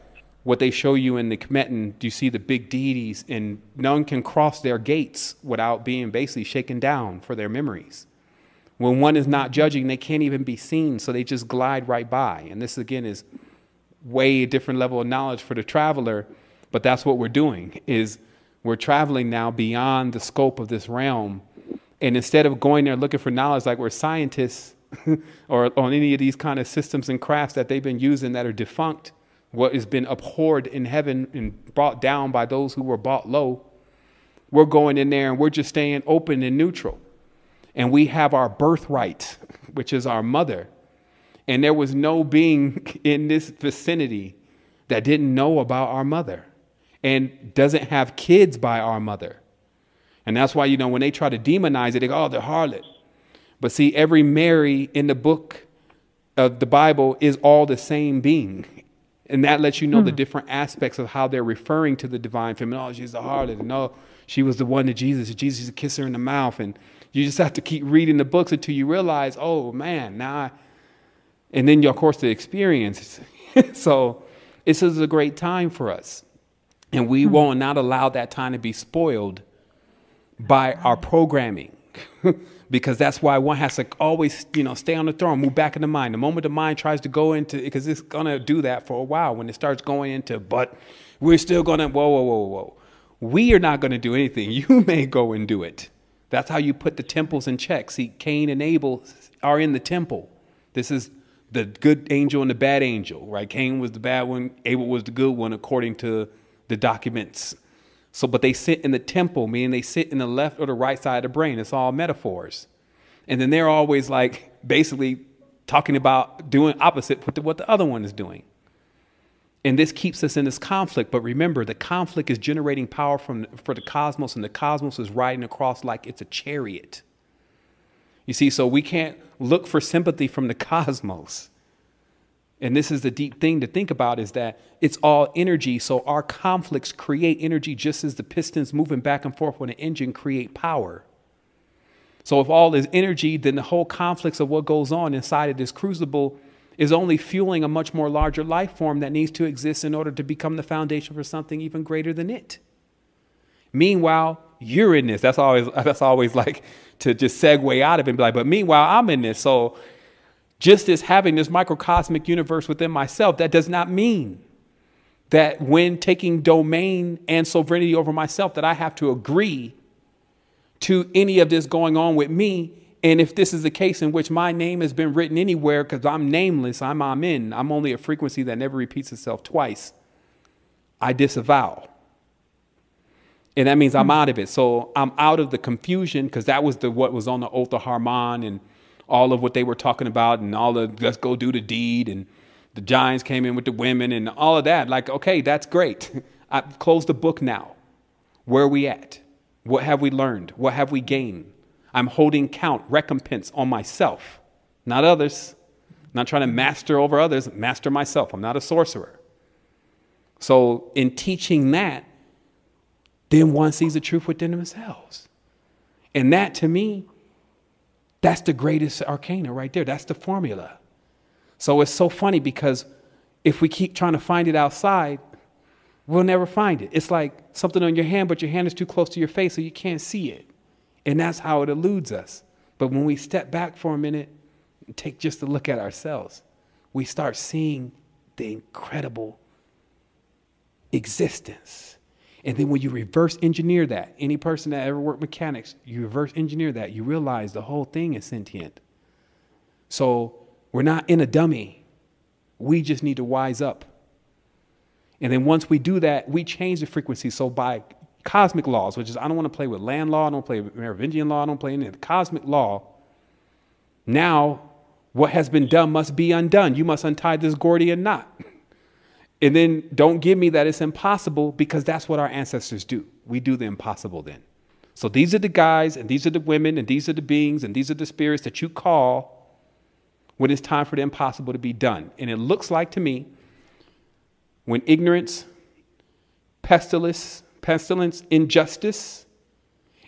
what they show you in the Kemeton. You see the big deities, and none can cross their gates without being basically shaken down for their memories. When one is not judging, they can't even be seen, so they just glide right by. And this, again, is way a different level of knowledge for the traveler, but that's what we're doing, is we're traveling now beyond the scope of this realm. And instead of going there looking for knowledge like we're scientists or on any of these kind of systems and crafts that they've been using that are defunct, what has been abhorred in heaven and brought down by those who were bought low, we're going in there and we're just staying open and neutral. And we have our birthright, which is our mother. And there was no being in this vicinity that didn't know about our mother and doesn't have kids by our mother. And that's why, you know, when they try to demonize it, they go, oh, the harlot. But see, every Mary in the book of the Bible is all the same being. And that lets you know the hmm. different aspects of how they're referring to the divine feminine. Oh, she's a harlot. No, oh, she was the one to Jesus. Jesus used to kiss her in the mouth. And you just have to keep reading the books until you realize, oh man, now I, and then of course the experience. so this is a great time for us. And we hmm. will not allow that time to be spoiled by our programming. because that's why one has to always, you know, stay on the throne, move back in the mind. The moment the mind tries to go into, because it's gonna do that for a while. When it starts going into, but we're still gonna, whoa, whoa, whoa, whoa. We are not gonna do anything. You may go and do it. That's how you put the temples in check. See, Cain and Abel are in the temple. This is the good angel and the bad angel, right? Cain was the bad one, Abel was the good one, according to the documents. So, but they sit in the temple, meaning they sit in the left or the right side of the brain. It's all metaphors. And then they're always like basically talking about doing opposite with what the other one is doing. And this keeps us in this conflict. But remember, the conflict is generating power from, for the cosmos, and the cosmos is riding across like it's a chariot. You see, so we can't look for sympathy from the cosmos. And this is the deep thing to think about is that it's all energy. So our conflicts create energy just as the pistons moving back and forth on an engine create power. So if all is energy, then the whole conflicts of what goes on inside of this crucible is only fueling a much more larger life form that needs to exist in order to become the foundation for something even greater than it. Meanwhile, you're in this. That's always that's always like to just segue out of it and be like, but meanwhile, I'm in this. So just as having this microcosmic universe within myself, that does not mean that when taking domain and sovereignty over myself, that I have to agree to any of this going on with me and if this is the case in which my name has been written anywhere because I'm nameless, I'm Amen, I'm only a frequency that never repeats itself twice, I disavow. And that means I'm hmm. out of it. So I'm out of the confusion because that was the what was on the oath of Hermon and all of what they were talking about and all the let's go do the deed and the giants came in with the women and all of that. Like, okay, that's great. I've closed the book now. Where are we at? What have we learned? What have we gained? I'm holding count, recompense on myself, not others. I'm not trying to master over others, master myself. I'm not a sorcerer. So, in teaching that, then one sees the truth within themselves. And that to me, that's the greatest arcana right there. That's the formula. So it's so funny because if we keep trying to find it outside, we'll never find it. It's like something on your hand, but your hand is too close to your face, so you can't see it. And that's how it eludes us. But when we step back for a minute and take just a look at ourselves, we start seeing the incredible existence. And then when you reverse engineer that, any person that ever worked mechanics, you reverse engineer that, you realize the whole thing is sentient. So we're not in a dummy. We just need to wise up. And then once we do that, we change the frequency. So by cosmic laws, which is I don't want to play with land law, I don't play with Merovingian law, I don't play any of the cosmic law. Now, what has been done must be undone. You must untie this Gordian knot. And then don't give me that it's impossible because that's what our ancestors do. We do the impossible then. So these are the guys, and these are the women, and these are the beings, and these are the spirits that you call when it's time for the impossible to be done. And it looks like to me when ignorance, pestilence, pestilence, injustice,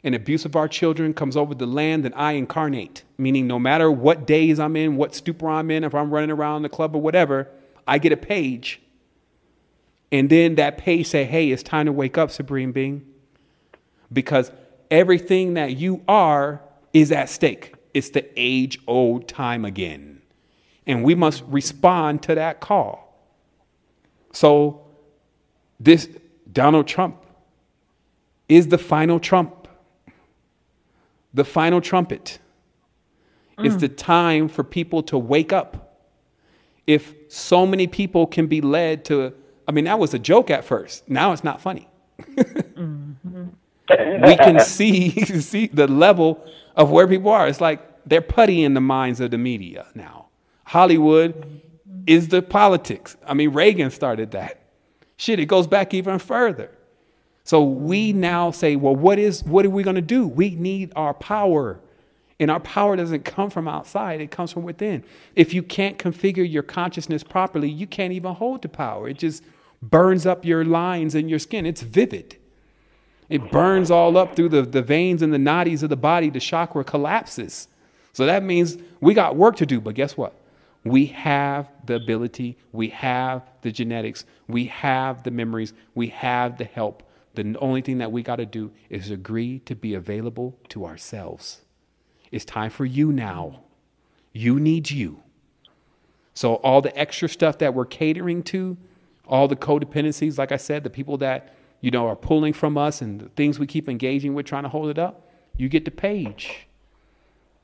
and abuse of our children comes over the land, then I incarnate. Meaning, no matter what days I'm in, what stupor I'm in, if I'm running around the club or whatever, I get a page. And then that page say, hey, it's time to wake up, Supreme Being. Because everything that you are is at stake. It's the age old time again. And we must respond to that call. So, this Donald Trump is the final trump. The final trumpet. Mm. It's the time for people to wake up. If so many people can be led to, I mean, that was a joke at first. Now it's not funny. mm-hmm. we can see, see the level of where people are. It's like they're putty in the minds of the media now. Hollywood is the politics. I mean, Reagan started that. Shit, it goes back even further. So we now say, well, what is what are we going to do? We need our power And our power doesn't come from outside, it comes from within. If you can't configure your consciousness properly, you can't even hold the power. It just burns up your lines in your skin. It's vivid. It burns all up through the, the veins and the nadis of the body. The chakra collapses. So that means we got work to do. But guess what? We have the ability, we have the genetics, we have the memories, we have the help. The only thing that we got to do is agree to be available to ourselves. It's time for you now. You need you. So, all the extra stuff that we're catering to, all the codependencies, like I said, the people that, you know, are pulling from us and the things we keep engaging with, trying to hold it up, you get the page.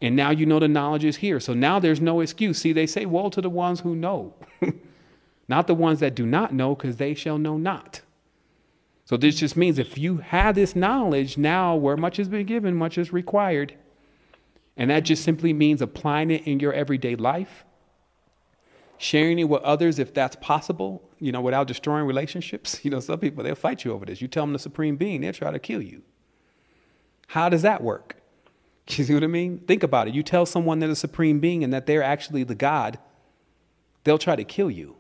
And now you know the knowledge is here. So now there's no excuse. See, they say, woe to the ones who know, not the ones that do not know, because they shall know not. So this just means if you have this knowledge now, where much has been given, much is required. And that just simply means applying it in your everyday life, sharing it with others if that's possible, you know, without destroying relationships. You know, some people, they'll fight you over this. You tell them the supreme being, they'll try to kill you. How does that work? You see what I mean? Think about it. You tell someone they're the supreme being and that they're actually the God, they'll try to kill you.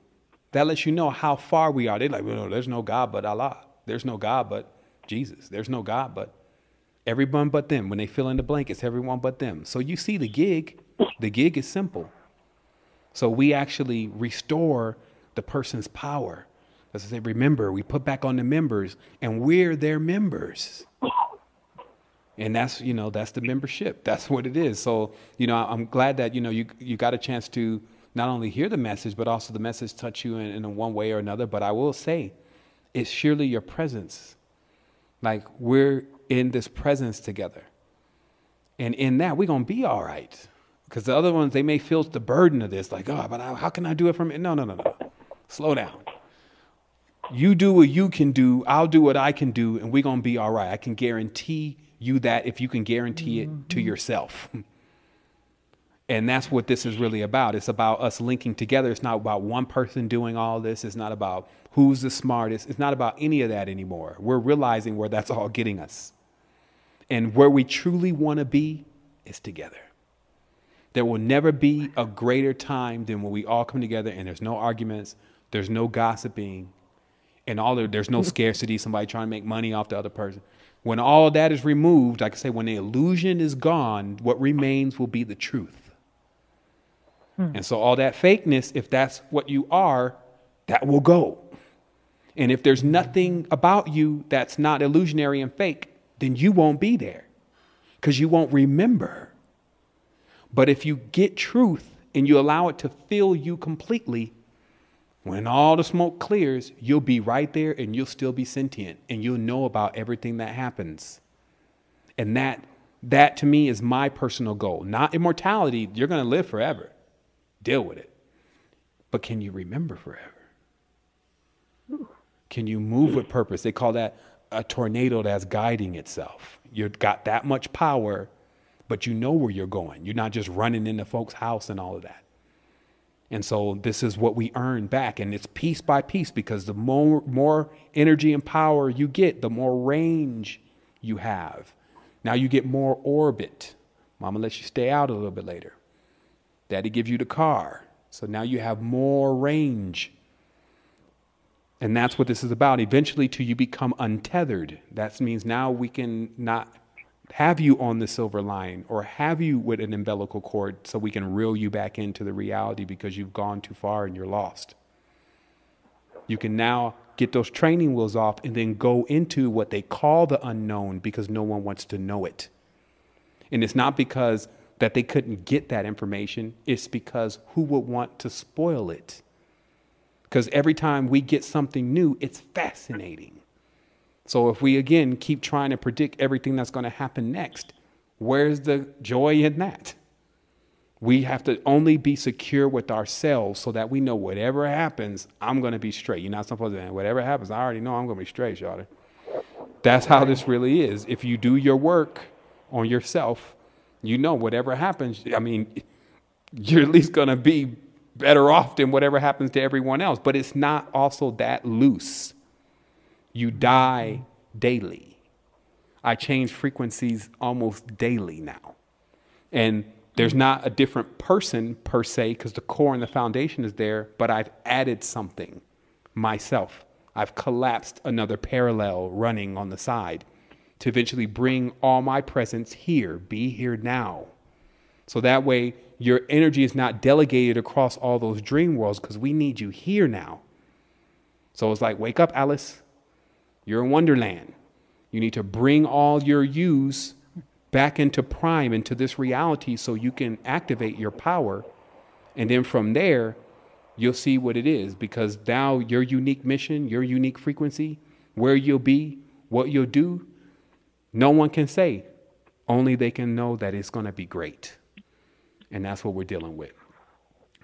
That lets you know how far we are. They're like, well, no, there's no God but Allah. There's no God but Jesus. There's no God but Everyone but them. When they fill in the blank, it's everyone but them. So you see the gig. The gig is simple. So we actually restore the person's power. As I say, remember, we put back on the members, and we're their members. And that's you know that's the membership. That's what it is. So you know I'm glad that you know you you got a chance to not only hear the message, but also the message touch you in, in one way or another. But I will say, it's surely your presence. Like we're in this presence together. And in that, we're to be all right. Because the other ones, they may feel the burden of this, like, oh, but how can I do it from it? No, no, no, no. Slow down. You do what you can do, I'll do what I can do, and we're going to be all right. I can guarantee you that if you can guarantee it to mm-hmm. yourself. And that's what this is really about. It's about us linking together. It's not about one person doing all this. It's not about who's the smartest. It's not about any of that anymore. We're realizing where that's all getting us. And where we truly want to be is together. There will never be a greater time than when we all come together and there's no arguments, there's no gossiping, and all the, there's no scarcity, somebody trying to make money off the other person. When all that is removed, like I say, when the illusion is gone, what remains will be the truth. Hmm. And so all that fakeness, if that's what you are, that will go. And if there's nothing about you that's not illusionary and fake, then you won't be there because you won't remember. But if you get truth and you allow it to fill you completely, when all the smoke clears, you'll be right there and you'll still be sentient and you'll know about everything that happens. And that that to me is my personal goal. Not immortality, you're going to live forever. Deal with it. But can you remember forever? Can you move with purpose? They call that a tornado that's guiding itself. You've got that much power, but you know where you're going. You're not just running into folks' house and all of that. And so this is what we earn back. And it's piece by piece because the more, more energy and power you get, the more range you have. Now you get more orbit. Mama lets you stay out a little bit later. Daddy gives you the car. So now you have more range and that's what this is about. Eventually, till you become untethered. That means now we can not have you on the silver line or have you with an umbilical cord so we can reel you back into the reality because you've gone too far and you're lost. You can now get those training wheels off and then go into what they call the unknown because no one wants to know it. And it's not because that they couldn't get that information, it's because who would want to spoil it? Because every time we get something new, it's fascinating. So if we again keep trying to predict everything that's going to happen next, where's the joy in that? We have to only be secure with ourselves so that we know whatever happens, I'm going to be straight. You're not supposed to, whatever happens, I already know I'm going to be straight, Shawty. That's how this really is. If you do your work on yourself, you know whatever happens, I mean, you're at least going to be better off than whatever happens to everyone else. But it's not also that loose. You die daily. I change frequencies almost daily now. And there's not a different person per se because the core and the foundation is there, but I've added something myself. I've collapsed another parallel running on the side to eventually bring all my presence here, be here now. So that way your energy is not delegated across all those dream worlds because we need you here now. So it's like, wake up, Alice. You're in Wonderland. You need to bring all your yous back into prime, into this reality, so you can activate your power. And then from there, you'll see what it is because now your unique mission, your unique frequency, where you'll be, what you'll do, no one can say. Only they can know that it's going to be great. And that's what we're dealing with.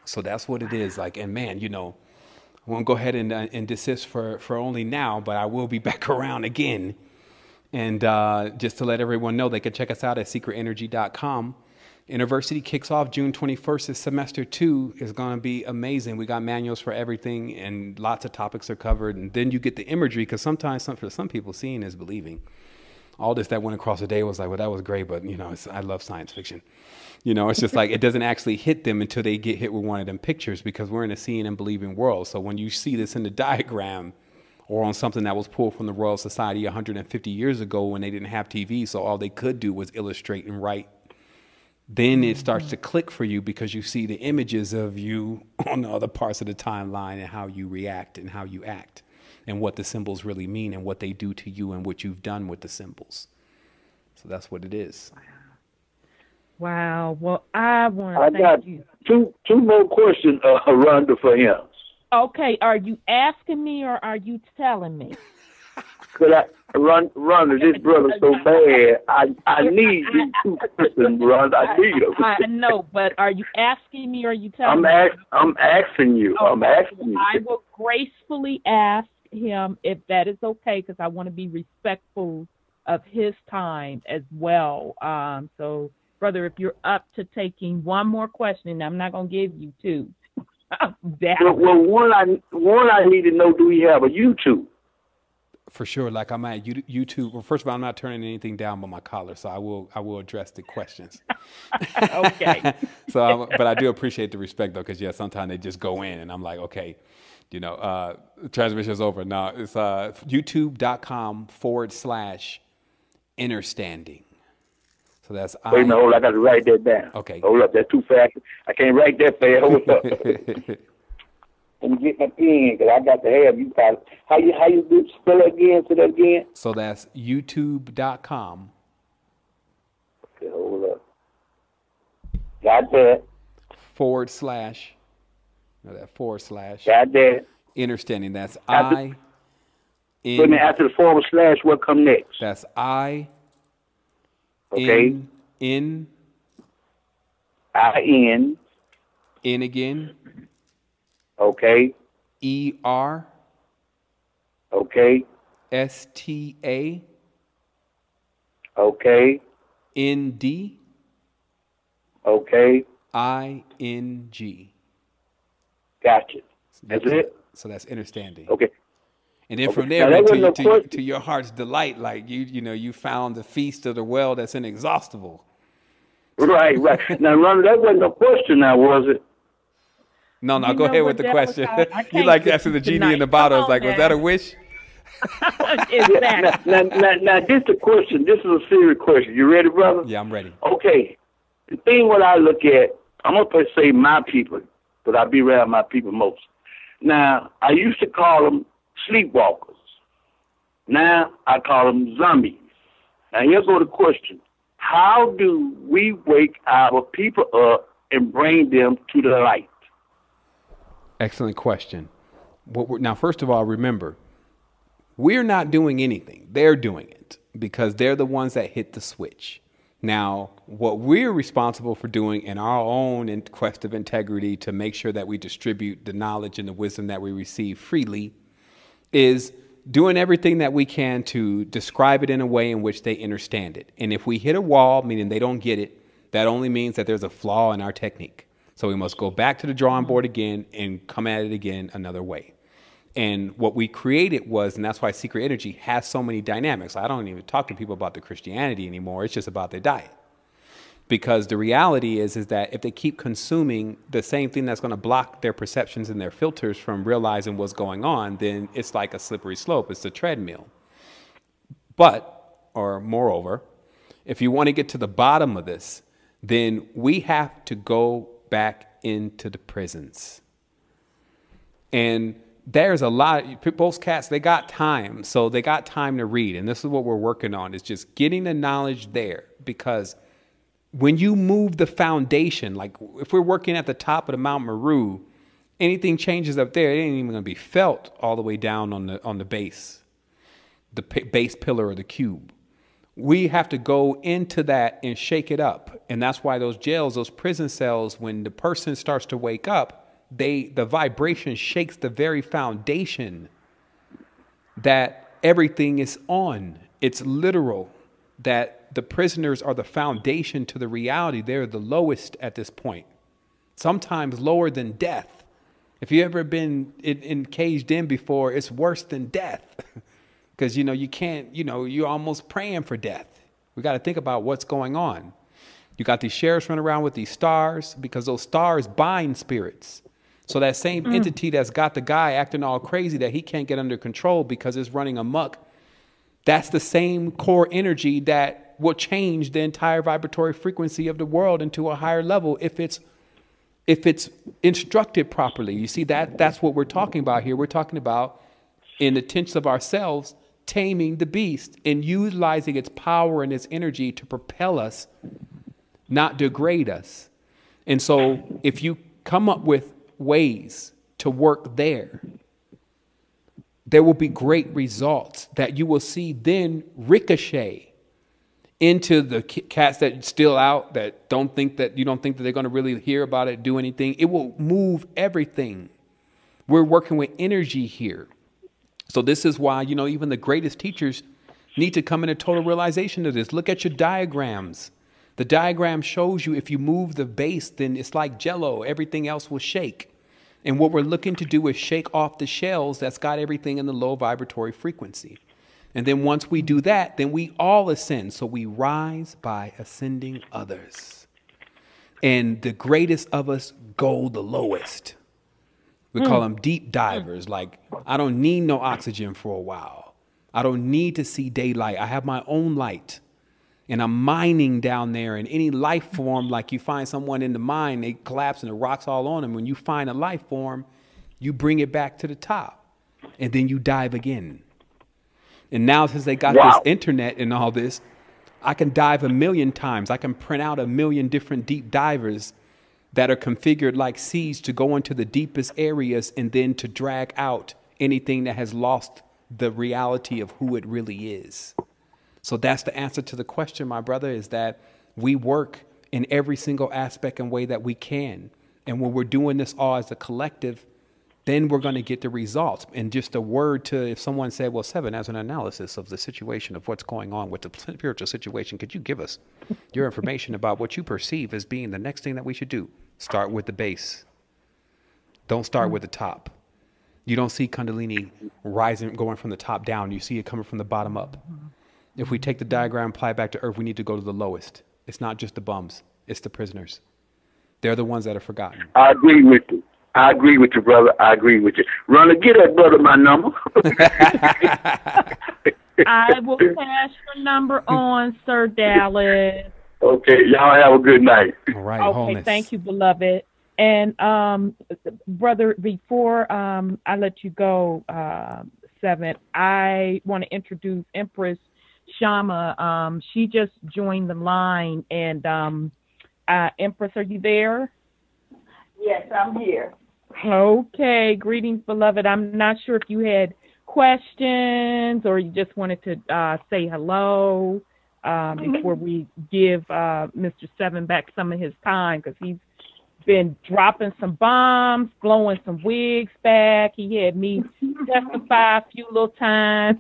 So that's what it is like. And man, you know, won't go ahead and, uh, and desist for, for only now, but I will be back around again. And uh, just to let everyone know, they can check us out at secretenergy.com. University kicks off June 21st. This semester two is going to be amazing. We got manuals for everything, and lots of topics are covered. And then you get the imagery, because sometimes some, for some people, seeing is believing. All this that went across the day was like, well, that was great, but you know, I love science fiction. You know, it's just like it doesn't actually hit them until they get hit with one of them pictures because we're in a seeing and believing world. So when you see this in the diagram or on something that was pulled from the Royal Society 150 years ago when they didn't have TV, so all they could do was illustrate and write, then it starts to click for you because you see the images of you on the other parts of the timeline and how you react and how you act and what the symbols really mean and what they do to you and what you've done with the symbols. So that's what it is. Wow. Well, I want to I thank got you. two two more questions, uh, Rhonda, for him. Okay, are you asking me or are you telling me? Could I run run this brother so bad? I I need these two questions, Rhonda. I need them. I know, but are you asking me or are you telling I'm me? ask, I'm asking you. I'm asking you. I will gracefully ask him if that is okay because I want to be respectful of his time as well. Um, so, brother, if you're up to taking one more question, I'm not going to give you two. I'm Well, well, one I one I need to know: Do we have a YouTube? For sure, like I'm at You- YouTube. Well, first of all, I'm not turning anything down but my collar, so I will I will address the questions. Okay. so, I'm, but I do appreciate the respect though, because yeah, sometimes they just go in, and I'm like, okay, you know, uh, is over. Now it's uh, YouTube.com forward slash understanding. So that's Wait a minute, hold on, I got to write that down. Okay. Hold up, that's too fast. I can't write that fast. Hold up. Let me get my pen because I got to have you. Probably. How you how you do spell it again? Say that again. so that's YouTube.com Okay, hold up. Got that. forward slash. No, that forward slash Got that. understanding. That's After- I. In, after the forward slash, what come next? that's I. Okay. In, in I N. in again. Okay. E R Okay. S T A Okay. N D Okay. I N G. Gotcha. That's it. So that's understanding. Okay. And then Okay. from there, Now, to, no to, to your heart's delight, like you, you know, you found the feast of the well that's inexhaustible. Right, right. now, Rhonda, that wasn't a question now, was it? No, no, You go ahead with the that was question. how- I you like get asking the you genie in the bottle. Come It's like, on, was that a wish? exactly. Now, now, now, now, this is a question. This is a serious question. You ready, brother? Yeah, I'm ready. Okay. The thing what I look at, I'm gonna first say my people, but I be around my people most. Now, I used to call them sleepwalkers. Now I call them zombies. Now here's the question: How do we wake our people up and bring them to the light? Excellent question. Now, first of all, remember, we're not doing anything. They're doing it because they're the ones that hit the switch. Now, what we're responsible for doing in our own in- quest of integrity to make sure that we distribute the knowledge and the wisdom that we receive freely is doing everything that we can to describe it in a way in which they understand it. And if we hit a wall, meaning they don't get it, that only means that there's a flaw in our technique. So we must go back to the drawing board again and come at it again another way. And what we created was, and that's why Secret Energy has so many dynamics. I don't even talk to people about the Christianity anymore. It's just about their diet. because the reality is is that if they keep consuming the same thing that's going to block their perceptions and their filters from realizing what's going on then it's like a slippery slope it's a treadmill but or moreover if you want to get to the bottom of this then we have to go back into the prisons and there's a lot both cats they got time so they got time to read and this is what we're working on is just getting the knowledge there because when you move the foundation, like if we're working at the top of the Mount Meru, anything changes up there, it ain't even going to be felt all the way down on the on the base, the p- base pillar of the cube. We have to go into that and shake it up, and that's why those jails, those prison cells, when the person starts to wake up, they the vibration shakes the very foundation that everything is on. It's literal that the prisoners are the foundation to the reality. They're the lowest at this point, sometimes lower than death. If you ever been in, in caged in before, it's worse than death. Because, you know, you can't, you know, you're almost praying for death. We got to think about what's going on. You got these sheriffs running around with these stars because those stars bind spirits. So that same mm. entity that's got the guy acting all crazy that he can't get under control because it's running amuck, that's the same core energy that will change the entire vibratory frequency of the world into a higher level if it's if it's instructed properly. You see that that's what we're talking about here. We're talking about in the tense of ourselves taming the beast and utilizing its power and its energy to propel us, not degrade us. And so if you come up with ways to work there, there will be great results that you will see then ricochet into the cats that still out that don't think that you don't think that they're going to really hear about it do anything. It will move everything. We're working with energy here. So this is why you know even the greatest teachers need to come into total realization of this. Look at your diagrams. The diagram shows you if you move the base then it's like jello. Everything else will shake and what we're looking to do is shake off the shells that's got everything in the low vibratory frequency and then once we do that, then we all ascend. So we rise by ascending others. And the greatest of us go the lowest. We mm. call them deep divers. Like, I don't need no oxygen for a while. I don't need to see daylight. I have my own light. And I'm mining down there. And any life form, like you find someone in the mine, they collapse and the rocks all on them. When you find a life form, you bring it back to the top. And then you dive again and now since they got wow. this internet and all this, I can dive a million times. I can print out a million different deep divers that are configured like seas to go into the deepest areas and then to drag out anything that has lost the reality of who it really is. So that's the answer to the question, my brother, is that we work in every single aspect and way that we can. And when we're doing this all as a collective, then we're going to get the results. And just a word to if someone said, Well, Sevan, as an analysis of the situation of what's going on with the spiritual situation, could you give us your information about what you perceive as being the next thing that we should do? Start with the base. Don't start mm-hmm. with the top. You don't see Kundalini rising, going from the top down. You see it coming from the bottom up. If we take the diagram, and apply it back to Earth, we need to go to the lowest. It's not just the bums, it's the prisoners. They're the ones that are forgotten. I agree with you. I agree with you, brother. I agree with you. Rhonda, get that brother my number. I will pass your number on, Sir Dallas. Okay, y'all have a good night. All right, okay, wholeness. thank you, beloved. And um, brother, before um, I let you go, uh, Sevan, I want to introduce Empress Shama. Um, she just joined the line, and um, uh, Empress, are you there? Yes, I'm here. Okay, greetings, beloved. I'm not sure if you had questions or you just wanted to uh, say hello um, mm-hmm. before we give uh, Mr. Sevan back some of his time because he's been dropping some bombs, blowing some wigs back. He had me testify a few little times.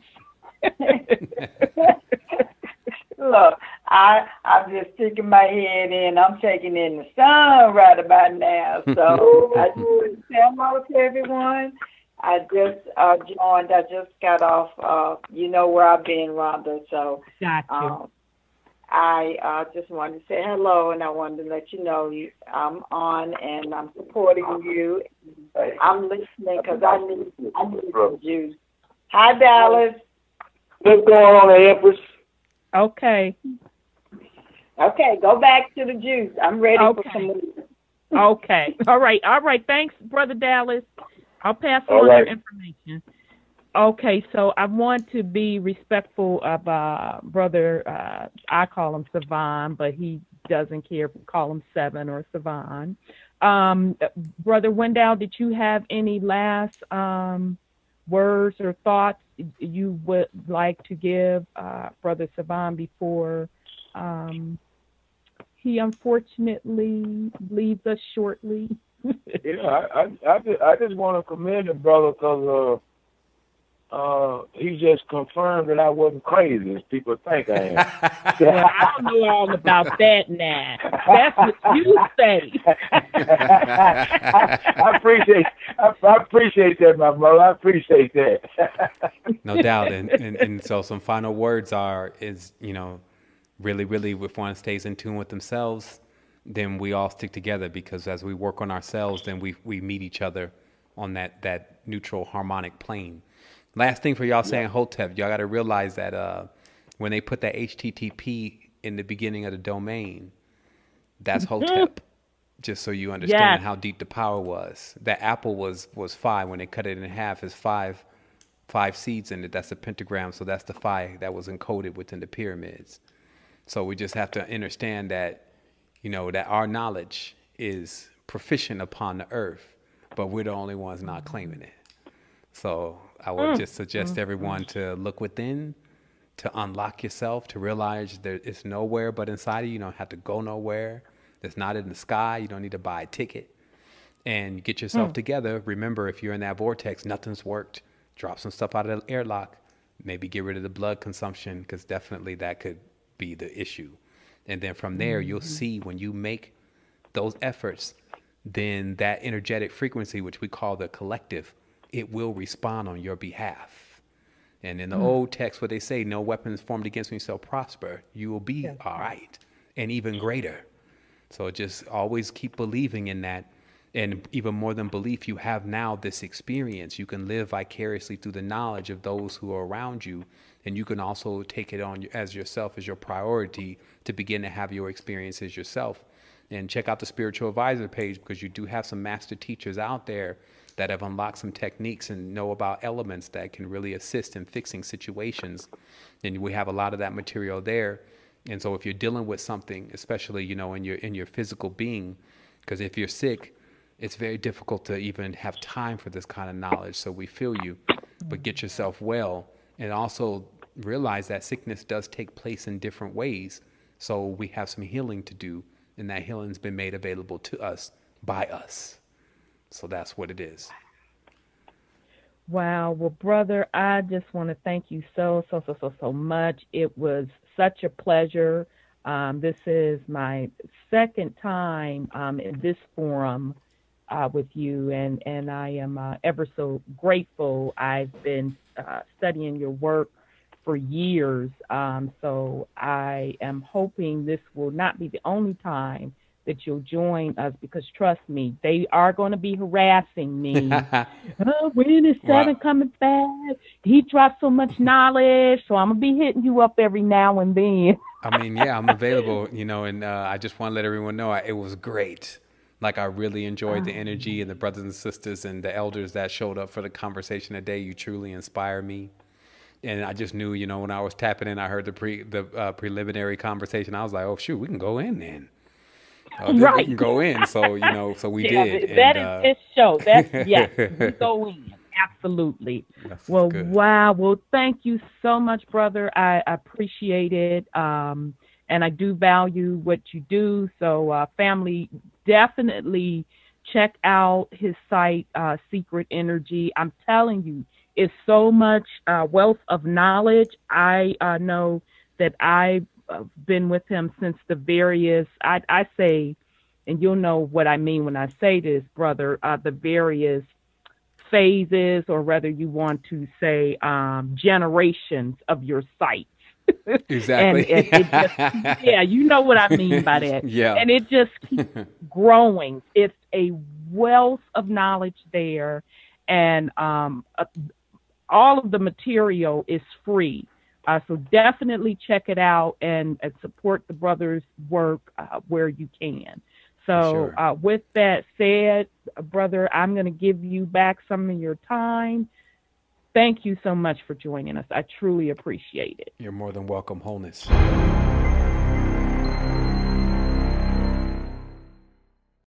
Look, I I'm just sticking my head in. I'm taking in the sun right about now. So I just want to hello to everyone. I just uh, joined. I just got off. Uh, you know where I've been, Rhonda. So gotcha. Um, I uh, just wanted to say hello, and I wanted to let you know you, I'm on and I'm supporting you. I'm listening because I need, I need some juice. Hi, Dallas. What's going on, Empress? Okay. Okay, go back to the juice. I'm ready Okay. for some. Okay. All right. All right. Thanks, Brother Dallas. I'll pass All on right. your information. Okay, so I want to be respectful of uh, Brother, uh, I call him Savan, but he doesn't care if we call him Seven or Savan. Um, Brother Wendell, did you have any last um, words or thoughts you would like to give uh, Brother Savan before um, he unfortunately leaves us shortly? Yeah, I, I, I, just, I just want to commend the brother because uh, he just confirmed that I wasn't crazy as people think I am. Well, I don't know all about that now. That's what you say. I appreciate I, I appreciate that, my brother. I appreciate that. no doubt and, and and so some final words are is you know really really if one stays in tune with themselves then we all stick together because as we work on ourselves then we we meet each other on that that neutral harmonic plane last thing for y'all saying hotep y'all got to realize that uh when they put that http in the beginning of the domain that's hotep just so you understand Yes. how deep the power was that apple was was five when they cut it in half is five five seeds in it. That's a pentagram. So that's the phi that was encoded within the pyramids. So we just have to understand that, you know, that our knowledge is proficient upon the earth, but we're the only ones not claiming it. So I would mm. just suggest mm. everyone to look within, to unlock yourself, to realize there it's nowhere but inside of you. You don't have to go nowhere. It's not in the sky. You don't need to buy a ticket and get yourself mm. together. Remember, if you're in that vortex, nothing's worked. Drop some stuff out of the airlock. Maybe get rid of the blood consumption because definitely that could be the issue. And then from there, you'll see when you make those efforts, then that energetic frequency, which we call the collective, it will respond on your behalf. And in the mm. old text, where they say, "No weapons formed against me shall prosper," you will be all right, and even greater. So just always keep believing in that. And even more than belief, you have now this experience. You can live vicariously through the knowledge of those who are around you. And you can also take it on as yourself as your priority to begin to have your experiences yourself. And check out the spiritual advisor page because you do have some master teachers out there that have unlocked some techniques and know about elements that can really assist in fixing situations. And we have a lot of that material there. And so if you're dealing with something, especially, you know, in your in your physical being, because if you're sick, it's very difficult to even have time for this kind of knowledge. So we feel you, but get yourself well and also realize that sickness does take place in different ways. So we have some healing to do, and that healing's been made available to us by us. So that's what it is. Wow. Well, brother, I just want to thank you so, so, so, so, so much. It was such a pleasure. Um, this is my second time um, in this forum uh, with you, and, and I am uh, ever so grateful. I've been uh, studying your work for years, um, so I am hoping this will not be the only time that you'll join us because trust me, they are going to be harassing me. oh, when is Sevan Wow. coming back? He dropped so much knowledge, so I'm gonna be hitting you up every now and then. I mean, yeah, I'm available, you know, and uh, I just want to let everyone know I, it was great. Like I really enjoyed the energy and the brothers and sisters and the elders that showed up for the conversation today. You truly inspire me, and I just knew, you know, when I was tapping in, I heard the pre the uh, preliminary conversation. I was like, oh shoot, we can go in then. This- Right. We can go in. So you know, so we Yeah, did. That and, is uh, his show. That's yes, we go in. Absolutely. that's Well, good. wow. Well, thank you so much, brother. I appreciate it. Um, and I do value what you do. So, uh, family, definitely check out his site, uh, Secret Energy. I'm telling you, it's so much uh, wealth of knowledge. I uh, know that uh, been with him since the various, I, I say, and you'll know what I mean when I say this, brother, uh, the various phases, or whether you want to say um, generations of your site. Exactly. and just, yeah, you know what I mean by that. Yeah. And it just keeps growing. It's a wealth of knowledge there, and um, uh, all of the material is free. Uh, so definitely check it out and, and support the brothers' work uh, where you can. So, Sure. uh, with that said, brother, I'm going to give you back some of your time. Thank you so much for joining us. I truly appreciate it. You're more than welcome, wholeness.